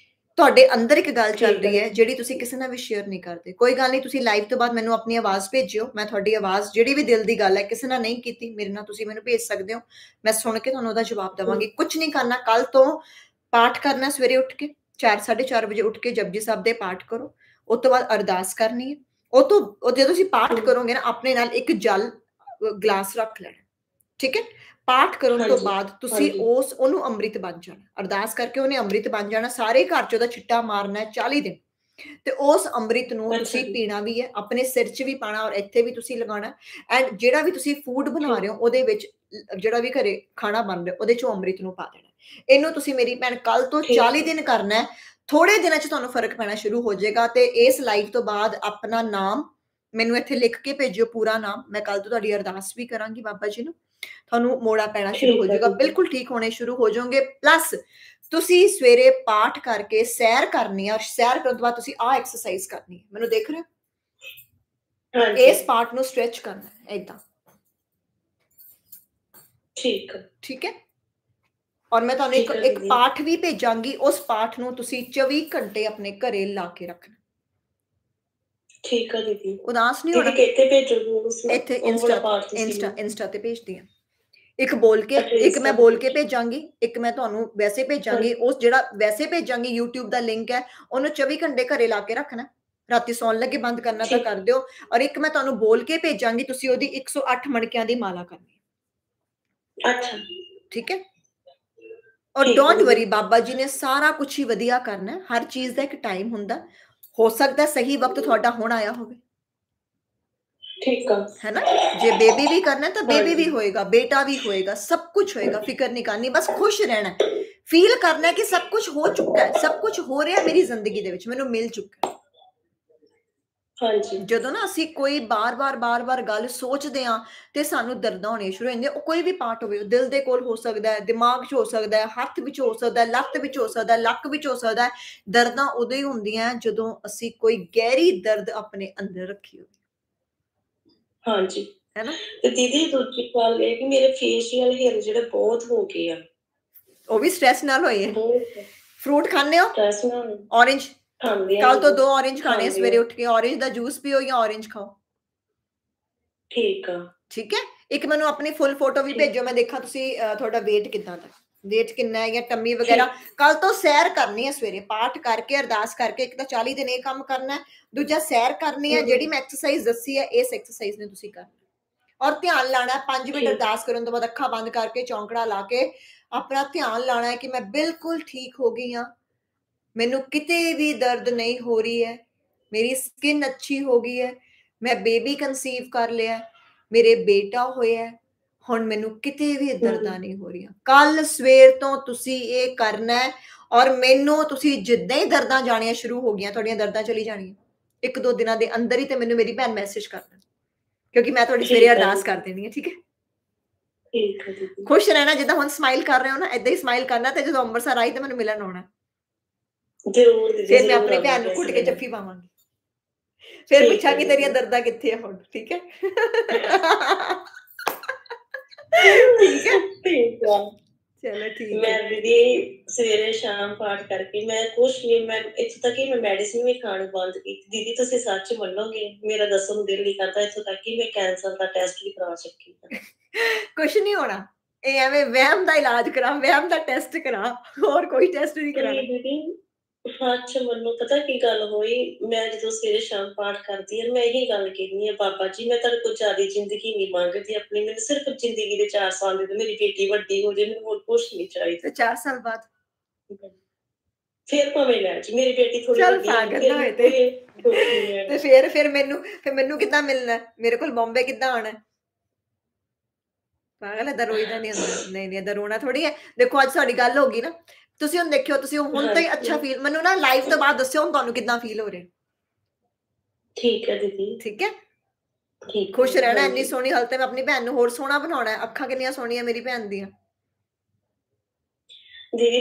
ਤੁਹਾਡੇ ਅੰਦਰ ਇੱਕ ਗੱਲ ਚੱਲ। ਰਹੀ ਹੈ ਜਿਹੜੀ ਤੁਸੀਂ ਕਿਸੇ ਨਾਲ ਵੀ ਸ਼ੇਅਰ ਨਹੀਂ ਕਰਦੇ। ਕੋਈ ਗੱਲ ਨਹੀਂ ਤੁਸੀਂ ਲਾਈਵ ਤੋਂ ਬਾਅਦ ਮੈਨੂੰ ਆਪਣੀ ਆਵਾਜ਼ ਭੇਜਿਓ। ਮੈਂ ਤੁਹਾਡੀ ਆਵਾਜ਼ ਜਿਹੜੀ ਵੀ ਦਿਲ ਦੀ ਗੱਲ ਹੈ ਕਿਸੇ ਨਾਲ ਨਹੀਂ ਕੀਤੀ ਮੇਰੇ ਨਾਲ ਤੁਸੀਂ ਮੈਨੂੰ ਭੇਜ ਸਕਦੇ ਹੋ। ਮੈਂ ਸੁਣ ਕੇ ਤੁਹਾਨੂੰ ਉਹਦਾ ਜਵਾਬ ਦੇਵਾਂਗੀ। ਕੁਝ ਨਹੀਂ ਕਰਨਾ ਕੱਲ ਤੋਂ ਪਾਠ ਕਰਨਾ ਸਵੇਰੇ ਉੱਠ ਕੇ। 4:30 ਵਜੇ ਉੱਠ ਕੇ ਜਪਜੀ ਸਾਹਿਬ ਦੇ ਪਾਠ ਕਰੋ। ਉਸ ਤੋਂ ਬਾਅਦ ਅਰਦਾਸ ਕਰਨੀ ਹੈ। ਉਹ ਤੋਂ ਉਹ ਜਦੋਂ ਤੁਸੀਂ ਪਾਠ। ਕਰੋਗੇ ਨਾ ਆਪਣੇ ਨਾਲ ਇੱਕ ਜਲ ਗਲਾਸ ਰੱਖ ਲੈਣਾ। ਠੀਕ ਹੈ? ਪਾਠ ਕਰਨ ਤੋਂ ਹਾਂਜੀ, ਬਾਅਦ ਤੁਸੀਂ ਹਾਂਜੀ। ਉਸ ਉਹਨੂੰ ਅੰਮ੍ਰਿਤ ਬਣ ਜਾਣਾ ਅਰਦਾਸ ਕਰਕੇ ਉਹਨੇ ਅੰਮ੍ਰਿਤ ਬਣ ਜਾਣਾ ਸਾਰੇ ਘਰ ਚ ਉਹਦਾ ਛਿੱਟਾ ਮਾਰਨਾ ਹੈ 40 ਦਿਨ ਤੇ ਉਸ ਅੰਮ੍ਰਿਤ ਨੂੰ ਅੱਛਾ ਤੁਸੀਂ ਜੀ। ਪੀਣਾ ਵੀ ਹੈ ਆਪਣੇ ਸਿਰ 'ਚ ਵੀ ਪਾਣਾ ਔਰ ਇੱਥੇ ਵੀ ਤੁਸੀਂ ਲਗਾਉਣਾ ਐਂਡ ਜਿਹੜਾ ਵੀ ਤੁਸੀਂ ਫੂਡ ਬਣਾ ਰਹੇ ਹੋ ਉਹਦੇ ਵਿੱਚ ਲ- ਜਿਹੜਾ ਵੀ ਘਰੇ ਖਾਣਾ ਬਣ ਰਿਹਾ ਉਹਦੇ ਚੋਂ ਅੰਮ੍ਰਿਤ ਨੂੰ ਪਾ ਦੇਣਾ ਇਹਨੂੰ ਤੁਸੀਂ ਮੇਰੀ ਭੈਣ ਕੱਲ ਤੋਂ ਠੀਕ 40 ਹੈ। ਦਿਨ ਕਰਨਾ ਹੈ ਥੋੜੇ ਦਿਨਾਂ 'ਚ ਤੁਹਾਨੂੰ ਫਰਕ ਪੈਣਾ ਸ਼ੁਰੂ ਹੋ ਜਾਏਗਾ ਤੇ ਇਸ ਲਾਈਵ ਤੋਂ ਬਾਅਦ ਆਪਣਾ ਨਾਮ ਮੈਨੂੰ ਇੱਥੇ ਲਿਖ ਕੇ ਭੇਜਿਓ ਪੂਰਾ ਨਾਮ ਮੈਂ ਕੱਲ ਤੋਂ ਤੁਹਾਡੀ ਅਰਦਾਸ ਵੀ ਕਰਾਂਗੀ ਬਾਬਾ ਜੀ ਨੂੰ ਤੁਹਾਨੂੰ ਮੋੜਾ ਪੈਣਾ ਸ਼ੁਰੂ ਹੋ ਠੀਕ ਹੈ, ਜਾਏਗਾ ਠੀਕ ਹੈ। ਬਿਲਕੁਲ ਠੀਕ ਹੋਣੇ ਸ਼ੁਰੂ ਹੋ ਜਾਓਗੇ ਪਲੱਸ ਤੁਸੀਂ ਸਵੇਰੇ ਪਾਠ ਕਰਕੇ ਸੈਰ ਕਰਨੀ ਹੈ ਔਰ ਸੈਰ ਕਰਨ ਤੋਂ ਬਾਅਦ ਤੁਸੀਂ ਆਹ ਐਕਸਰਸਾਈਜ਼ ਕਰਨੀ ਹੈ ਮੈਨੂੰ ਦੇਖ ਰਹੇ ਹੋ ਹਾਂਜੀ ਇਸ ਪਾਰਟ ਨੂੰ ਸਟ੍ਰੈਚ ਕਰਨਾ ਹੈ ਇਦਾਂ ਠੀਕ ਹੈ ਠੀਕ ਹੈ ਔਰ ਮੈਂ ਤੁਹਾਨੂੰ ਇੱਕ ਠੀਕ ਹੈ ਇੱਕ ਦੀਦੀ। ਪਾਠ ਵੀ ਭੇਜਾਂਗੀ ਉਸ ਪਾਠ ਨੂੰ ਤੁਸੀਂ 24 ਘੰਟੇ ਆਪਣੇ ਘਰੇ ਲਾ ਕੇ ਰੱਖਣਾ ਠੀਕ ਹੈ ਦੀਦੀ। ਉਦਾਸ ਨਹੀਂ ਹੋਣਾ? ਕਿੱਥੇ ਭੇਜੋਗੇ ਇੱਥੇ ਇੰਸਟਾ ਇੰਸਟਾ ਇੰਸਟਾ ਤੇ ਭੇਜਦੀ ਆ। ਇੱਕ ਬੋਲ ਕੇ ਇੱਕ ਮੈਂ ਬੋਲ ਕੇ ਭੇਜਾਂਗੀ ਇੱਕ ਮੈਂ ਤੁਹਾਨੂੰ ਵੈਸੇ ਭੇਜਾਂਗੀ। ਉਸ ਜਿਹੜਾ ਵੈਸੇ ਭੇਜਾਂਗੀ YouTube ਦਾ ਲਿੰਕ ਹੈ ਉਹਨੂੰ 24 ਘੰਟੇ ਘਰੇ ਲਾ ਕੇ ਰੱਖਣਾ। ਰਾਤੀ ਸੌਣ ਲੱਗੇ ਬੰਦ ਕਰਨਾ ਤਾਂ। ਕਰ ਦਿਓ। ਔਰ ਇੱਕ ਮੈਂ ਤੁਹਾਨੂੰ ਬੋਲ ਕੇ ਭੇਜਾਂਗੀ ਤੁਸੀਂ ਉਹਦੀ 108 ਮਣਕਿਆਂ ਦੀ ਮਾਲਾ ਕਰਨੀ। ਅੱਛਾ। ਠੀਕ ਹੈ? ਔਰ ਦੀਦੀ। ਵਰੀ ਬਾਬਾ ਜੀ ਨੇ ਸਾਰਾ ਕੁਝ ਹੀ ਵਧੀਆ ਕਰਨਾ। ਹਰ ਚੀਜ਼ ਦਾ ਇੱਕ ਟਾਈਮ ਹੁੰਦਾ। ਹੋ ਸਕਦਾ ਸਹੀ ਵਕਤ ਤੁਹਾਡਾ ਹੁਣ ਆਇਆ ਹੋਵੇ ਠੀਕ ਆ ਹੈ ਨਾ ਜੇ ਬੇਬੀ ਵੀ ਕਰਨਾ ਹੈ ਤਾਂ ਬੇਬੀ ਹਾਂਜੀ। ਵੀ ਹੋਏਗਾ ਬੇਟਾ ਵੀ ਹੋਏਗਾ ਸਭ ਕੁਝ ਹੋਏਗਾ ਫਿਕਰ ਨਹੀਂ ਕਰਨੀ ਬਸ ਖੁਸ਼ ਰਹਿਣਾ ਫੀਲ ਕਰਨਾ ਹੈ ਕਿ ਸਭ ਕੁਝ ਹੋ ਚੁੱਕਾ ਹੈ ਸਭ ਕੁਝ ਹੋ ਰਿਹਾ ਮੇਰੀ ਜ਼ਿੰਦਗੀ ਦੇ ਵਿੱਚ ਮੈਨੂੰ ਮਿਲ ਚੁੱਕਾ ਹੈ ਹਾਂਜੀ। ਜਦੋਂ ਨਾ ਅਸੀਂ ਕੋਈ ਬਾਰ-ਬਾਰ ਬਾਰ-ਬਾਰ ਗੱਲ ਸੋਚਦੇ ਆ ਤੇ ਸਾਨੂੰ ਦਰਦਾਂ ਹੋਣੀਆਂ ਸ਼ੁਰੂ ਹੋ ਜਾਂਦੀਆਂ। ਉਹ ਕੋਈ ਵੀ ਪਾਰਟ ਹੋਵੇ ਉਹ ਦਿਲ ਦੇ ਕੋਲ ਹੋ ਸਕਦਾ ਹੈ ਦਿਮਾਗ 'ਚ ਹੋ ਸਕਦਾ ਹੈ ਹੱਥ ਵਿੱਚ ਹੋ ਸਕਦਾ ਹੈ ਲੱਤ ਵਿੱਚ ਹੋ ਸਕਦਾ ਹੈ ਲੱਕ ਵਿੱਚ ਹੋ ਸਕਦਾ ਹੈ ਦਰਦਾਂ ਉਦੋਂ ਹੀ ਹੁੰਦੀਆਂ ਜਦੋਂ ਅਸੀਂ ਕੋਈ ਗਹਿਰੀ ਦਰਦ ਆਪਣੇ ਅੰਦਰ ਰੱਖੀ ਹੋਵੇ। ਹਾਂਜੀ। ਹੈ ਨਾ? ਤੇ ਦੀਦੀ ਦੂਜੀ ਗੱਲ ਇਹ ਕਿ ਮੇਰੇ ਫੇਸ਼ੀਅਲ ਹੇਅਰ ਜਿਹੜੇ ਬਹੁਤ ਹੋ ਗਏ ਆ। ਉਹ ਵੀ ਸਟ੍ਰੈਸ ਨਾਲ ਹੋਈ ਹੈ ਬਹੁਤ। ਫਰੂਟ ਖਾਂਦੇ ਹੋ? ਸਟ੍ਰੈਸ ਨਾਲ। ਔਰੇਂਜ ਖਾਂਦੇ ਆ ਕੱਲ ਤੋਂ ਜੀ। ਦੋ ਔਰੇਂਜ ਖਾਣੇ ਆ ਖਾਂਦੇ ਸਵੇਰੇ ਆ। ਉੱਠ ਕੇ ਔਰੇਂਜ ਦਾ ਜੂਸ ਪੀਓ ਜਾਂ ਔਰੇਂਜ ਖਾਓ ਠੀਕ ਆ ਠੀਕ ਹੈ ਇੱਕ ਮੈਨੂੰ ਆਪਣੀ ਫੁੱਲ ਫੋਟੋ ਵੀ ਠੀਕ। ਭੇਜੋ ਮੈਂ ਦੇਖਾਂ ਤੁਸੀਂ ਅਹ, ਤੁਹਾਡਾ weight ਕਿੰਨਾ ਦਾ weight ਕਿੰਨਾ ਹੈ ਜਾਂ ਟੰਮੀ ਵਗੈਰਾ ਕੱਲ ਤੋਂ ਸੈਰ ਕਰਨੀ ਹੈ ਸਵੇਰੇ ਪਾਠ ਕਰਕੇ ਅਰਦਾਸ ਕਰਕੇ ਇੱਕ ਤਾਂ 40 ਦਿਨ ਇਹ ਕੰਮ ਕਰਨਾ ਹੈ ਦੂਜਾ ਸੈਰ ਕਰਨੀ ਹੈ ਹਮ। ਜਿਹੜੀ ਮੈਂ ਐਕਸਰਸਾਈਜ਼ ਦੱਸੀ ਹੈ ਇਸ ਐਕਸਰਸਾਈਜ਼ ਨੂੰ ਤੁਸੀਂ ਕਰਨਾ ਔਰ ਧਿਆਨ ਲਾਣਾ 5 ਮਿੰਟ ਠੀਕ। ਅਰਦਾਸ ਕਰਨ ਤੋਂ ਬਾਅਦ ਅੱਖਾਂ ਬੰਦ ਕਰਕੇ ਚੌਂਕੜਾ ਲਾ ਕੇ ਆਪਣਾ ਧਿਆਨ ਲਾਣਾ ਹੈ ਕਿ ਮੈਂ ਬਿਲਕੁਲ ਠੀਕ ਹੋ ਗਈ ਹਾਂ ਮੈਨੂੰ ਕਿਤੇ ਵੀ ਦਰਦ ਨਹੀਂ ਹੋ ਰਹੀ ਹੈ ਮੇਰੀ ਸਕਿਨ ਅੱਛੀ ਹੋ ਗਈ ਹੈ ਮੈਂ ਬੇਬੀ ਕਨਸੀਵ ਕਰ ਲਿਆ ਹੈ, ਮੇਰੇ ਬੇਟਾ ਹੋਇਆ ਹੈ, ਹੁਣ ਮੈਨੂੰ ਕਿਤੇ ਵੀ ਦਰਦਾਂ ਨਹੀਂ ਹੋ ਰਹੀਆਂ ਕੱਲ ਸਵੇਰ ਤੋਂ ਤੁਸੀਂ ਇਹ ਕਰਨਾ ਹੈ ਔਰ ਮੈਨੂੰ ਤੁਸੀਂ ਜਿੱਦਾਂ ਹੀ ਦਰਦਾਂ ਜਾਣੀਆਂ ਸ਼ੁਰੂ ਹੋ ਗਈਆਂ ਤੁਹਾਡੀਆਂ ਦਰਦਾਂ ਚਲੀ ਜਾਣੀਆਂ ਇੱਕ ਦੋ ਦਿਨਾਂ ਦੇ ਅੰਦਰ ਹੀ ਤੇ ਮੈਨੂੰ ਮੇਰੀ ਭੈਣ ਮੈਸੇਜ ਕਰ ਦੇਣਾ ਕਿਉਂਕਿ ਮੈਂ ਤੁਹਾਡੀ ਠੀਕ ਸਵੇਰੇ ਹੈ ਅਰਦਾਸ ਜੀ। ਕਰ ਦੇਣੀ ਹੈ ਠੀਕ ਹੈ ਠੀਕ ਹੈ ਦੀਦੀ ਖੁਸ਼ ਰਹਿਣਾ ਜਿੱਦਾਂ ਹੁਣ ਸਮਾਈਲ ਕਰ ਰਹੇ ਹੋ ਨਾ ਇਦਾਂ ਹੀ ਸਮਾਈਲ ਕਰਨਾ ਤੇ ਜਦੋਂ ਅੰਮ੍ਰਿਤਸਰ ਆਈ ਤੇ ਮੈਨੂੰ ਮਿਲਣ ਆਉਣਾ ਜ਼ਰੂਰ ਦੀਦੀ ਫਿਰ ਮੈਂ ਜ਼ਰੂਰ ਆਪਣੀ ਭੈਣ ਆਵਾਂਗੇ ਨੂੰ ਘੁੱਟ ਕੇ ਸਵੇਰੇ। ਜੱਫੀ ਪਾਵਾਂਗੀ ਫਿਰ ਠੀਕ ਹੈ ਪੁੱਛਾਂਗੀ ਜੀ। ਤੇਰੀਆਂ ਦਰਦਾਂ ਕਿੱਥੇ ਆ ਹੁਣ ਠੀਕ ਹੈ ਠੀਕ ਹੈ ਠੀਕ ਆ ਚਲੋ ਠੀਕ ਮੈਂ ਹੈ ਦੀਦੀ ਸਵੇਰੇ ਸ਼ਾਮ ਪਾਠ ਕਰਕੇ ਮੈਂ ਕੁਛ ਨਹੀਂ ਮੈਂ ਇੱਥੋਂ ਤੱਕ ਕਿ ਮੈਂ ਮੈਡੀਸਿਨ ਵੀ ਖਾਣੀ ਬੰਦ ਕੀਤੀ ਦੀਦੀ ਤੁਸੀਂ ਸੱਚ ਮੰਨੋਗੇ ਮੇਰਾ ਦੱਸਣ ਨੂੰ ਦਿਲ ਨਹੀਂ ਕਰਦਾ ਇੱਥੋਂ ਤੱਕ ਕਿ ਮੈਂ ਕੈਂਸਰ ਦਾ ਟੈਸਟ ਵੀ ਕਰਾ ਚੁੱਕੀ ਹਾਂ ਕੁਝ ਨਹੀਂ ਹੋਣਾ ਇਹ ਐਵੇਂ ਵਹਿਮ ਦਾ ਇਲਾਜ ਕਰਾ ਵਹਿਮ ਦਾ ਟੈਸਟ ਕਰਾ ਹੋਰ ਕੋਈ ਟੈਸਟ ਨਹੀਂ ਤੇ ਕਰਾਣਾ ਦੀਦੀ ਸੱਚ ਮੈਨੂੰ ਪਤਾ ਕੀ ਗੱਲ ਹੋਈ? ਮੈਂ ਜਦੋਂ ਸਵੇਰੇ ਸ਼ਾਮ ਪਾਠ ਕਰਦੀ ਹਾਂ ਮੈਂ ਇਹੀ ਗੱਲ ਕਹਿੰਦੀ ਹਾਂ ਬਾਬਾ ਜੀ ਮੈਂ ਤੁਹਾਡੇ ਕੋਲ ਜ਼ਿਆਦਾ ਜ਼ਿੰਦਗੀ ਨਹੀਂ ਮੰਗਦੀ ਆਪਣੀ ਮੈਨੂੰ ਸਿਰਫ ਜ਼ਿੰਦਗੀ ਦੇ 4 ਸਾਲ ਦੇ ਦਿਓ ਮੇਰੀ ਬੇਟੀ ਵੱਡੀ ਹੋ ਜਾਏ ਮੈਨੂੰ ਹੋਰ ਕੁਛ ਨਹੀਂ ਚਾਹੀਦਾ। ਤੇ 4 ਸਾਲ ਬਾਅਦ? ਫਿਰ ਭਾਵੇਂ ਲੈ ਜੀ ਮੇਰੀ ਬੇਟੀ ਥੋੜੀ ਚੱਲ ਗਈ, ਨਾ ਹੋਏ ਹੈ। ਤੇ। ਫਿਰ ਫਿਰ ਮੈਨੂੰ ਫਿਰ ਮੈਨੂੰ ਕਿੱਦਾਂ ਮਿਲਣਾ? ਮੇਰੇ ਕੋਲ ਬੰਬੇ ਕਿੱਦਾਂ ਆਣਾ? ਪਾਗਲ ਹੈ ਦਰੋਈਦਾ ਨਹੀਂ ਹੁੰਦਾ। ਨਹੀਂ ਨਹੀਂ ਦਰੋਣਾ ਥੋੜੀ ਹੈ। ਦੇਖੋ ਅੱਜ ਸਾਡੀ ਗੱਲ ਹੋ ਗਈ ਨਾ। ਤੁਸੀਂ ਹੁਣ ਦੇਖਿਓ ਤੁਸੀਂ ਹੁਣ ਤਾਂ ਹੀ ਅੱਛਾ ਫੀਲ ਮੈਨੂੰ ਨਾ ਲਾਈਵ ਤੋਂ ਬਾਅਦ ਦੱਸਿਓ ਹੁਣ ਤੁਹਾਨੂੰ ਕਿੱਦਾਂ ਫੀਲ ਹੋ ਰਿਹਾ। ਠੀਕ ਹੈ ਦੀਦੀ। ਠੀਕ ਹੈ? ਠੀਕ ਖੁਸ਼ ਰਹਿਣਾ। ਇੰਨੀ ਸੋਹਣੀ ਹਾਲਤ ਹੈ ਮੈਂ ਆਪਣੀ ਭੈਣ ਨੂੰ ਹੋਰ ਸੋਹਣਾ ਬਣਾਉਣਾ ਹੈ। ਅੱਖਾਂ ਕਿੰਨੀਆਂ ਸੋਹਣੀਆਂ ਮੇਰੀ ਭੈਣ ਦੀਆਂ। ਦੀਦੀ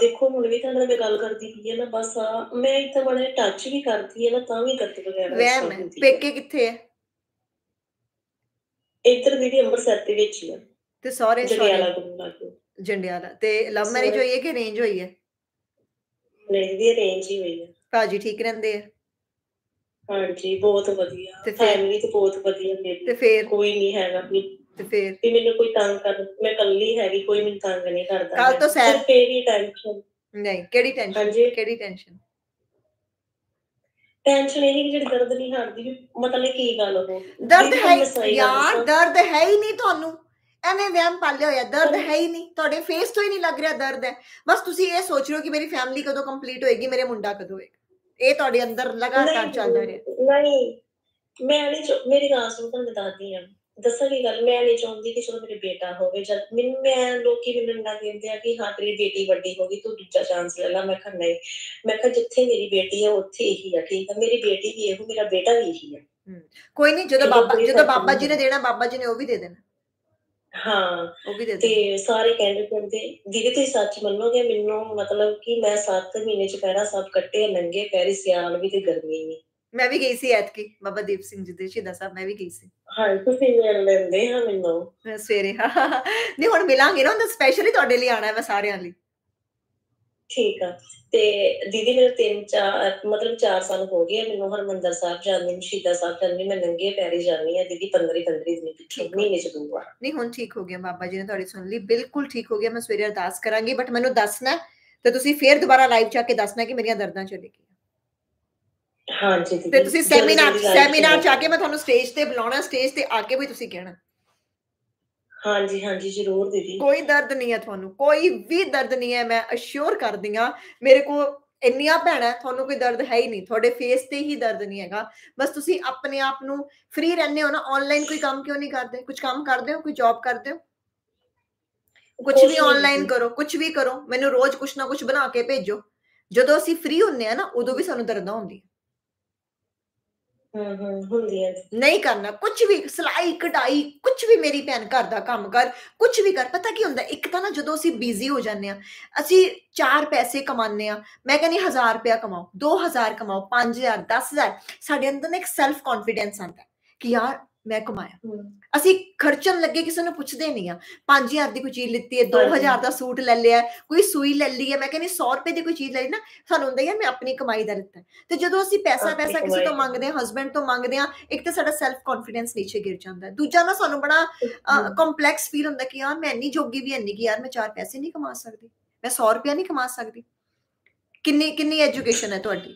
ਦੇਖੋ ਹੁਣ ਵੀ ਤੁਹਾਡੇ ਨਾਲ ਗੱਲ ਕਰਦੀ ਪਈ ਹੈ ਨਾ ਬਸ ਮੈਂ ਇੱਥੇ ਬੜੇ ਟੱਚ ਵੀ ਕਰਦੀ ਹੈ ਨਾ ਤਾਂ ਵੀ ਦਰਦ ਵਗੈਰਾ ਹੈ। ਪੇਕੇ ਕਿੱਥੇ ਹੈ? ਇੱਧਰ ਦੀਦੀ ਅੰਮ੍ਰਿਤਸਰ ਦੇ ਵਿੱਚ ਹੀ ਆ। ਤੇ ਸਹੁਰੇ ਸਹੁਰੇ? ਜੰਡਿਆਲਾ ਤੇ ਲਵ ਮੈਰਿਜ ਹੋਈ ਹੈ ਕਿ ਅਰੇਂਜ ਹੋਈ ਹੈ? ਨਹੀਂ ਦੀ ਅਰੇਂਜ ਹੀ ਹੋਈ ਆ ਭਾਜੀ ਠੀਕ ਰਹਿੰਦੇ ਆ? ਹਾਂਜੀ ਬਹੁਤ ਵਧੀਆ। ਤੇ ਫਿਰ- ਫੈਮਿਲੀ ਤੇ ਬਹੁਤ ਵਧੀਆ ਤੇ ਮੇਰੀ ਫੇਰ? ਕੋਈ ਨਹੀਂ ਹੈਗਾ ਵੀ। ਤੇ ਫੇਰ? ਵੀ ਮੈਨੂੰ ਕੋਈ ਤੰਗ ਕਰ ਮੈਂ ਇਕੱਲੀ ਹੈਗੀ ਕੋਈ ਮੈਨੂੰ ਤੰਗ ਨਹੀਂ ਕਰਦਾ ਕੱਲ੍ਹ ਹੈ। ਤੋਂ ਸੈਰ- ਸਿਰਫ ਇਹੀ ਟੈਨਸ਼ਨ ਨਹੀਂ ਕਿਹੜੀ ਟੈਨਸ਼ਨ ਹਾਂਜੀ। ਕਿਹੜੀ ਟੈਨਸ਼ਨ ਟੈਨਸ਼ਨ ਇਹ ਕਿ ਜਿਹੜੀ ਦਰਦ ਨਹੀਂ ਹਟਦੀ ਮਤਲਬ ਕੀ ਗੱਲ ਉਹ? ਦਰਦ ਹੈ ਯਾਰ। ਦਰਦ ਹੈ ਹੀ ਨਹੀਂ ਤੁਹਾਨੂੰ। ਐਵੇਂ ਵਹਿਮ ਪਾਲਿਆ ਹੋਇਆ ਦਰਦ ਹੈ ਹੀ ਨਹੀਂ ਤੁਹਾਡੇ ਫੇਸ ਤੋਂ ਹੀ ਨਹੀਂ ਲੱਗ ਰਿਹਾ ਦਰਦ ਹੈ ਬਸ ਤੁਸੀਂ ਇਹ ਸੋਚ ਰਹੇ ਹੋ ਕਿ ਮੇਰੀ ਫੈਮਿਲੀ ਕਦੋਂ ਕੰਪਲੀਟ ਹੋਏਗੀ ਮੇਰੇ ਮੁੰਡਾ ਕਦੋਂ ਹੋਏਗਾ ਇਹ ਤੁਹਾਡੇ ਅੰਦਰ ਲਗਾਤਾਰ ਨਹੀਂ, ਚੱਲਦਾ ਰਿਹਾ ਨਹੀਂ ਮੈਂ ਨਹੀਂ ਚਾਹ- ਮੇਰੀ ਗੱਲ ਸੁਣ ਤੁਹਾਨੂੰ ਦੱਸਦੀ ਆ ਦੱਸਾਂ ਕੀ ਗੱਲ ਮੈਂ ਨਹੀਂ ਚਾਹੁੰਦੀ ਕਿ ਚਲੋ ਮੇਰੇ ਬੇਟਾ ਹੋਵੇ ਜਦ ਮੈਨੂੰ ਮੈਂ ਲੋਕੀ ਮੈਨੂੰ ਨਾ ਕਹਿੰਦੇ ਆ ਕਿ ਹਾਂ ਤੇਰੀ ਬੇਟੀ ਵੱਡੀ ਹੋ ਗਈ ਤੂੰ ਦੂਜਾ ਚਾਂਸ ਲੈ ਲੈ ਮੈਂ ਕਿਹਾ ਨਹੀਂ ਮੈਂ ਕਿਹਾ ਜਿੱਥੇ ਮੇਰੀ ਬੇਟੀ ਆ ਉੱਥੇ ਇਹੀ ਆ ਠੀਕ ਆ ਮੇਰੀ ਬੇਟੀ ਵੀ ਇਹੋ ਮੇਰਾ ਬੇਟਾ ਵੀ ਇਹੀ ਆ ਕੋਈ ਨਹੀਂ ਜਦੋਂ ਇਹ ਬਾਬਾ ਕੋਈ ਜਦੋਂ ਫਰਕ ਬਾਬਾ ਜੀ ਨੇ ਨਹੀਂ। ਦੇਣਾ ਬਾਬਾ ਜੀ ਨੇ ਉਹ ਵੀ ਦੇ ਦੇਣਾ ਹਾਂ। ਉਹ ਵੀ ਦੇ ਤੇ ਸਾਰੇ ਕਹਿੰਦੇ ਕਹਿੰਦੇ ਦੀਦੀ ਤੁਸੀਂ ਸੱਚ ਮੰਨੋਗੇ ਮੈਨੂੰ ਮਤਲਬ ਕਿ ਮੈਂ 7 ਮਹੀਨੇ ਚ ਪਹਿਰਾ ਸਭ ਕੱਟੇ ਨੰਗੇ ਪੈਰੀ ਸਿਆਲ ਵੀ ਤੇ ਗਰਮੀ ਵੀ ਮੈਂ ਵੀ ਗਈ ਸੀ ਐਤਕੀ ਬਾਬਾ ਦੀਪ ਸਿੰਘ ਜੀ ਦੇ ਸ਼ਹੀਦਾਂ ਸਾਹਿਬ ਮੈਂ ਵੀ ਗਈ ਸੀ। ਹਾਂ ਤੁਸੀਂ ਮਿਲ ਲੈਂਦੇ ਹਾਂ ਮੈਨੂੰ। ਸਵੇਰੇ ਨਹੀਂ ਹੁਣ ਮਿਲਾਂਗੇ ਨਾ ਹੁਣ ਸਪੈਸ਼ਲੀ ਤੁਹਾਡੇ ਲਈ ਆਣਾ ਹੈ ਮੈਂ ਸਾਰਿਆਂ ਲਈ। ਠੀਕ ਆ। ਤੇ ਦੀਦੀ ਮੇਰੇ ਤਿੰਨ ਚਾਰ ਮਤਲਬ 4 ਸਾਲ ਹੋ ਗਏ ਮੈਨੂੰ ਹਰਮੰਦਰ ਸਾਹਿਬ ਜਾਂਦੀ ਨੂੰ ਸ਼ਹੀਦਾਂ ਸਾਹਿਬ ਜਾਂਦੀ ਮੈਂ ਨੰਗੇ ਪੈਰੀ ਜਾਂਦੀ ਆ ਦੀਦੀ 15 15 ਦਿਨ ਪਿੱਛੇ। ਮਹੀਨੇ ਚ ਦੋ ਵਾਰ ਨਹੀਂ ਹੁਣ ਠੀਕ ਹੋ ਗਿਆ ਬਾਬਾ ਜੀ ਨੇ ਤੁਹਾਡੀ ਸੁਣ ਲਈ। ਬਿਲਕੁਲ ਠੀਕ ਹੋ ਗਿਆ। ਮੈਂ ਸਵੇਰੇ ਅਰਦਾਸ ਕਰਾਂਗੀ ਬਟ ਮੈਨੂੰ ਦੱਸਣਾ ਤੇ ਤੁਸੀਂ ਫੇਰ ਦੁਬਾਰਾ ਲਾਈਵ ਚ ਕੇ ਦੱਸਣਾ ਕਿ ਮੇਰੀਆਂ ਦਰਦਾਂ ਚਲੇ ਗਈਆਂ। ਹਾਂਜੀ ਦੀਦੀ। ਤੇ ਤੁਸੀਂ ਸੈਮੀਨਾਰ ਸੈਮੀਨਾਰ ਚ। ਕੇ ਮੈਂ ਤੁਹਾਨੂੰ ਸਟੇਜ ਤੇ ਬੁਲਾਉਣਾ ਸਟੇਜ ਤੇ ਆ ਕੇ ਵੀ ਤੁਸੀਂ ਕਹਿਣਾ। ਹਾਂਜੀ ਹਾਂਜੀ ਜ਼ਰੂਰ ਦੀਦੀ ਕੋਈ ਦਰਦ ਨਹੀਂ ਹੈ ਤੁਹਾਨੂੰ ਕੋਈ ਵੀ ਦਰਦ ਨਹੀਂ ਹੈ ਮੈਂ ਅਸ਼ੋਰ ਕਰਦੀ ਹਾਂ ਮੇਰੇ ਕੋ ਇੰਨੀਆਂ ਭੈਣਾਂ ਤੁਹਾਨੂੰ ਕੋਈ ਦਰਦ ਹੈ ਹੀ ਨਹੀਂ ਤੁਹਾਡੇ ਫੇਸ ਤੇ ਹੀ ਦਰਦ ਨਹੀਂ ਹੈਗਾ ਬਸ ਤੁਸੀਂ ਆਪਣੇ ਆਪ ਨੂੰ ਫ੍ਰੀ ਰਹਿੰਦੇ ਹੋ ਨਾ ਆਨਲਾਈਨ ਕੋਈ ਕੰਮ ਕਿਉਂ ਨਹੀਂ ਕਰਦੇ ਕੁਝ ਕੰਮ ਕਰਦੇ ਹੋ ਕੋਈ ਜੌਬ ਕਰਦੇ ਹੋ ਕੁਝ ਕੁਛ ਵੀ ਨਹੀਂ ਆਨਲਾਈਨ ਕੀਤੀ। ਕਰੋ ਕੁਝ ਵੀ ਕਰੋ ਮੈਨੂੰ ਰੋਜ਼ ਕੁਝ ਨਾ ਕੁਝ ਬਣਾ ਕੇ ਭੇਜੋ ਜਦੋਂ ਅਸੀਂ ਫ੍ਰੀ ਹੁੰਨੇ ਆ ਨਾ ਉਦੋਂ ਵੀ ਸਾਨੂੰ ਦਰਦਾਂ ਹੁੰਦੀਆਂ ਹੂੰ ਹੂੰ ਹੁੰਦੀਆਂ ਨਹੀਂ ਕਰਨਾ ਕੁਝ ਵੀ ਸਲਾਈ, ਕਢਾਈ ਕੁਝ ਵੀ ਮੇਰੀ ਭੈਣ ਘਰ ਦਾ ਕੰਮ ਕਰ ਕੁਝ ਵੀ ਕਰ, ਪਤਾ ਕੀ ਹੁੰਦਾ, ਇੱਕ ਤਾਂ ਨਾ ਜਦੋਂ ਅਸੀਂ ਬਿਜ਼ੀ ਹੋ ਜਾਂਦੇ ਆ, ਅਸੀਂ ਚਾਰ ਪੈਸੇ ਕਮਾਉਂਦੇ ਆ, ਮੈਂ ਕਹਿੰਦੀ 1000 ਰੁਪਇਆ ਕਮਾਓ 2000 ਕਮਾਓ 5000 10000 ਸਾਡੇ ਅੰਦਰ ਨਾ ਇੱਕ ਸੈਲਫ ਕੌਨਫੀਡੈਂਸ ਆਉਂਦਾ ਕਿ ਯਾਰ ਮੈਂ ਕਮਾਇਆ। ਅਸੀਂ ਖਰਚਣ ਲੱਗੇ ਕਿਸੇ ਨੂੰ ਪੁੱਛਦੇ ਨਹੀਂ ਆ। 5000 ਦੀ ਕੋਈ ਚੀਜ਼ ਲਿੱਤੀ ਹੈ 2000 ਦਾ ਸੂਟ ਲੈ ਲਿਆ ਕੋਈ ਸੂਈ ਲੈ ਲਈ ਹੈ। ਮੈਂ ਕਹਿੰਦੀ 100 ਰੁਪਏ ਦੀ ਕੋਈ ਚੀਜ਼ ਲਈ ਨਾ ਸਾਨੂੰ ਹੁੰਦਾ ਹੈ ਮੈਂ ਆਪਣੀ ਕਮਾਈ ਦਾ ਲਿੱਤਾ। ਤੇ ਜਦੋਂ ਅਸੀਂ ਪੈਸਾ ਪੈਸਾ ਕਿਸੇ ਤੋਂ ਮੰਗਦੇ ਹਾਂ ਹਸਬੰਡ ਤੋਂ ਮੰਗਦੇ ਹਾਂ ਇੱਕ ਤਾਂ ਸਾਡਾ ਸੈਲਫ ਕੌਨਫੀਡੈਂਸ ਨੀਚੇ ਗਿਰ ਜਾਂਦਾ ਦੂਜਾ ਨਾ ਸਾਨੂੰ ਬੜਾ ਕੰਪਲੈਕਸ ਫੀਲ ਹੁੰਦਾ ਕਿ ਯਾਰ ਮੈਂ ਇੰਨੀ ਜੋਗੀ ਵੀ ਇੰਨੀ ਕਿ ਯਾਰ ਮੈਂ ਚਾਰ ਪੈਸੇ ਨਹੀਂ ਕਮਾ ਸਕਦੀ। ਮੈਂ 100 ਰੁਪਏ ਨਹੀਂ ਕਮਾ ਸਕਦੀ। ਕਿੰਨੀ ਕਿੰਨੀ ਐਜੂਕੇਸ਼ਨ ਹੈ ਤੁਹਾਡੀ?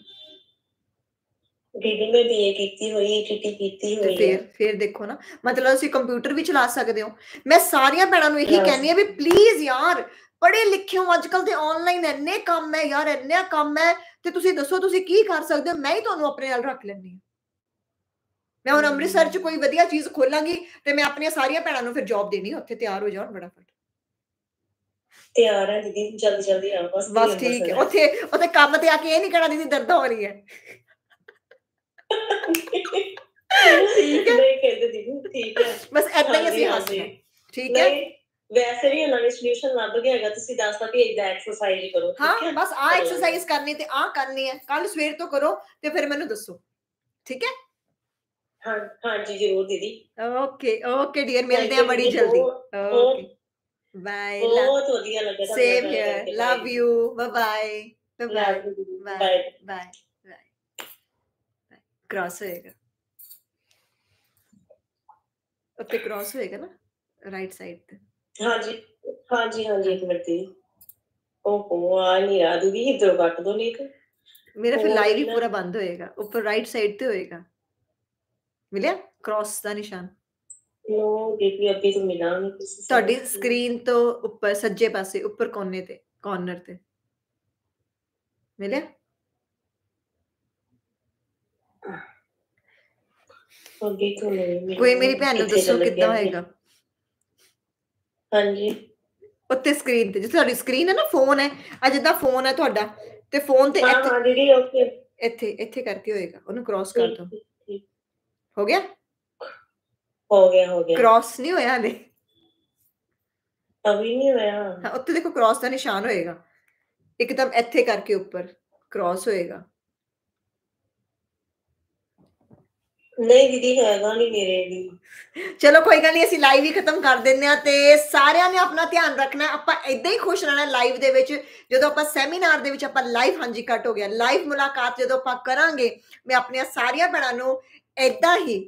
ਦੀਦੀ ਮੈਂ ਬੀਏ ਕੀਤੀ ਹੋਈ ਟੀਟੀ ਕੀਤੀ ਹੋਈ ਫਿਰ ਫਿਰ ਦੇਖੋ ਨਾ ਮਤਲਬ ਤੁਸੀਂ ਕੰਪਿਊਟਰ ਵੀ ਚਲਾ ਸਕਦੇ ਹੋ। ਮੈਂ ਸਾਰੀਆਂ ਭੈਣਾਂ ਨੂੰ ਇਹੀ ਕਹਿੰਨੀ ਆ ਵੀ ਪਲੀਜ਼ ਯਾਰ ਪੜ੍ਹੇ ਲਿਖੇ ਹੋ ਅੱਜਕੱਲ ਤੇ ਆਨਲਾਈਨ ਇੰਨੇ ਕੰਮ ਹੈ ਯਾਰ ਇੰਨੇ ਕੰਮ ਹੈ ਤੇ ਤੁਸੀਂ ਦੱਸੋ ਤੁਸੀਂ ਕੀ ਕਰ ਸਕਦੇ ਹੋ? ਮੈਂ ਹੀ ਤੁਹਾਨੂੰ ਆਪਣੇ ਨਾਲ ਰੱਖ ਲੈਣੀ ਮੈਂ ਹੁਣ ਅੰਮ੍ਰਿਤਸਰ 'ਚ ਕੋਈ ਵਧੀਆ ਚੀਜ਼ ਖੋਲਾਂਗੀ ਤੇ ਮੈਂ ਆਪਣੀਆਂ ਸਾਰੀਆਂ ਭੈਣਾਂ ਨੂੰ ਫਿਰ ਜੌਬ ਦੇਣੀ ਉੱਥੇ ਤਿਆਰ ਹੋ ਜਾਣ ਫਟ ਤਿਆਰ ਹੈ ਦੀਦੀ ਜਲਦੀ ਜਲਦੀ ਆ ਬਸ ਬਸ ਠੀਕ ਹੈ ਉੱਥੇ ਉੱਥੇ ਕੰਮ ਤੇ ਆ ਕੇ ਇਹ ਨਹੀਂ ਕਹਿਣਾ ਦੀਦੀ ਦਰਦ ਹੋ ਰਹੀ ਹੈ। ਠੀਕ ਹੈ ਨਹੀਂ ਕਹਿੰਦੇ ਦੀਦੀ ਠੀਕ ਹੈ ਬਸ ਐਦਾਂ ਹੀ ਅਸੀਂ ਹੱਸਦੇ ਠੀਕ ਹੈ ਵੈਸੇ ਵੀ ਨਵੀਂ ਸੋਲੂਸ਼ਨ ਲੱਭ ਗਿਆ ਹੈਗਾ ਤੁਸੀਂ ਦੱਸਦਾ ਕਿ ਇਦਾਂ ਐਕਸਰਸਾਈਜ਼ ਕਰੋ ਹਾਂ ਬਸ ਆ ਐਕਸਰਸਾਈਜ਼ ਕਰਨੀ ਤੇ ਆ ਕਰਨੀ ਹੈ ਕੱਲ ਸਵੇਰ ਤੋਂ ਕਰੋ ਤੇ ਫਿਰ ਮੈਨੂੰ ਦੱਸੋ ਠੀਕ ਹੈ ਹਾਂ ਹਾਂਜੀ ਜ਼ਰੂਰ ਦੀਦੀ ਓਕੇ ਓਕੇ ਡੀਅਰ ਮਿਲਦੇ ਆ ਬੜੀ ਜਲਦੀ ਓਕੇ ਬਾਏ ਬਹੁਤ ਵਧੀਆ ਲੱਗਾ same here love you bye bye bye bye bye cross ਹੋਏਗਾ ਉੱਤੇ ਕ੍ਰਾਸ ਹੋਏਗਾ ਨਾ ਰਾਈਟ ਸਾਈਡ ਤੇ ਹਾਂਜੀ ਹਾਂਜੀ ਹਾਂਜੀ ਇੱਕ ਮਿੰਟ ਦੀ ਉਹ ਆ ਨਹੀਂ ਆ ਦੀਦੀ ਇਧਰ ਕੱਟ ਦੋ ਨਹੀਂ ਇੱਕ ਮੇਰਾ ਫਿਰ ਲਾਈਵ ਹੀ ਪੂਰਾ ਬੰਦ ਹੋਏਗਾ ਉੱਪਰ ਰਾਈਟ ਸਾਈਡ ਤੇ ਹੋਏਗਾ ਮਿਲਿਆ ਕ੍ਰਾਸ ਦਾ ਨਿਸ਼ਾਨ ਨੋ ਦੀਦੀ ਅਭੀ ਤਾਂ ਮਿਲਾ ਨਹੀਂ ਕਿਸੇ ਤੁਹਾਡੀ ਸਕਰੀਨ ਤੋਂ ਉੱਪਰ ਸੱਜੇ ਪਾਸੇ ਉੱਪਰ ਕੋਨੇ ਤੇ ਕਾਰਨਰ ਤੇ ਮਿਲਿਆ ਕੋਈ ਮੇਰੀ ਭੈਣ ਨੂੰ ਦੱਸੋ ਕਿੱਦਾਂ ਹੋਏਗਾ ਹਾਂਜੀ ਉੱਤੇ ਸਕਰੀਨ ਤੇ ਜਿੱਥੇ ਤੁਹਾਡੀ ਸਕਰੀਨ ਹੈ ਨਾ ਫੋਨ ਹੈ ਆ ਜਿੱਦਾਂ ਫੋਨ ਹੈ ਤੁਹਾਡਾ ਤੇ ਫੋਨ ਤੇ ਇੱਥੇ ਹਾਂ ਦੀਦੀ ਓਕੇ ਇੱਥੇ ਇੱਥੇ ਕਰਕੇ ਹੋਏਗਾ ਉਹਨੂੰ ਕ੍ਰਾਸ ਕਰ ਦੋ ਹੋ ਗਿਆ ਹੋ ਗਿਆ ਹੋ ਗਿਆ ਕ੍ਰਾਸ ਨਹੀਂ ਹੋਇਆ ਹਲੇ ਅਭੀ ਨਹੀਂ ਹੋਇਆ ਹਾਂ ਉੱਤੇ ਦੇਖੋ ਕ੍ਰਾਸ ਦਾ ਨਿਸ਼ਾਨ ਹੋਏਗਾ ਇੱਕਦਮ ਇੱਥੇ ਕਰਕੇ ਉੱਪਰ ਕ੍ਰਾਸ ਹੋਏਗਾ ਨਹੀਂ ਦੀਦੀ ਹੈਗਾ ਨਹੀਂ ਮੇਰੇ ਵੀ ਚਲੋ ਕੋਈ ਗੱਲ ਨਹੀਂ ਅਸੀਂ ਲਾਈਵ ਹੀ ਖਤਮ ਕਰ ਦਿੰਨੇ ਆ ਤੇ ਸਾਰਿਆਂ ਨੇ ਆਪਣਾ ਧਿਆਨ ਰੱਖਣਾ ਆਪਾਂ ਇਦਾਂ ਹੀ ਖੁਸ਼ ਰਹਿਣਾ ਲਾਈਵ ਦੇ ਵਿੱਚ ਜਦੋਂ ਆਪਾਂ ਸੈਮੀਨਾਰ ਦੇ ਵਿੱਚ ਆਪਾਂ ਲਾਈਵ ਹਾਂਜੀ ਕੱਟ ਹੋ ਗਿਆ ਲਾਈਵ ਮੁਲਾਕਾਤ ਜਦੋਂ ਆਪਾਂ ਕਰਾਂਗੇ ਮੈਂ ਆਪਣੀਆਂ ਸਾਰੀਆਂ ਭੈਣਾਂ ਨੂੰ ਇਦਾਂ ਹੀ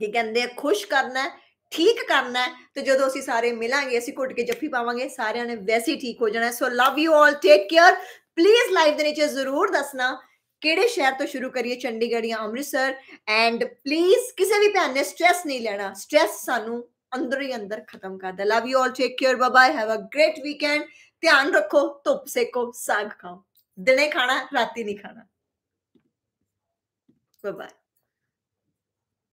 ਕੀ ਕਹਿੰਦੇ ਆ ਖੁਸ਼ ਕਰਨਾ ਠੀਕ ਕਰਨਾ ਤੇ ਜਦੋਂ ਅਸੀਂ ਸਾਰੇ ਮਿਲਾਂਗੇ ਅਸੀਂ ਘੁੱਟ ਕੇ ਜੱਫੀ ਪਾਵਾਂਗੇ ਸਾਰਿਆਂ ਨੇ ਵੈਸੇ ਹੀ ਠੀਕ ਹੋ ਜਾਣਾ so love you all take care please live ਦੇ ਨੀਚੇ ਜ਼ਰੂਰ ਦੱਸਣਾ ਕਿਹੜੇ ਸ਼ਹਿਰ ਤੋਂ ਸ਼ੁਰੂ ਕਰੀਏ ਚੰਡੀਗੜ੍ਹ ਜਾਂ ਅੰਮ੍ਰਿਤਸਰ ਐਂਡ ਪਲੀਜ਼ ਕਿਸੇ ਵੀ ਭੈਣ ਨੇ ਸਟ्रेस ਨਹੀਂ ਲੈਣਾ ਸਟ्रेस ਸਾਨੂੰ ਅੰਦਰ ਹੀ ਅੰਦਰ ਖਤਮ ਕਰਦਾ love you all take care bye bye have a great weekend ਧਿਆਨ ਰੱਖੋ ਧੁੱਪ ਸੇਕੋ ਸਾਗ ਖਾਓ ਦਿਨੇ ਖਾਣਾ ਰਾਤੀ ਨਹੀਂ ਖਾਣਾ ਬਾਏ ਬਾਏ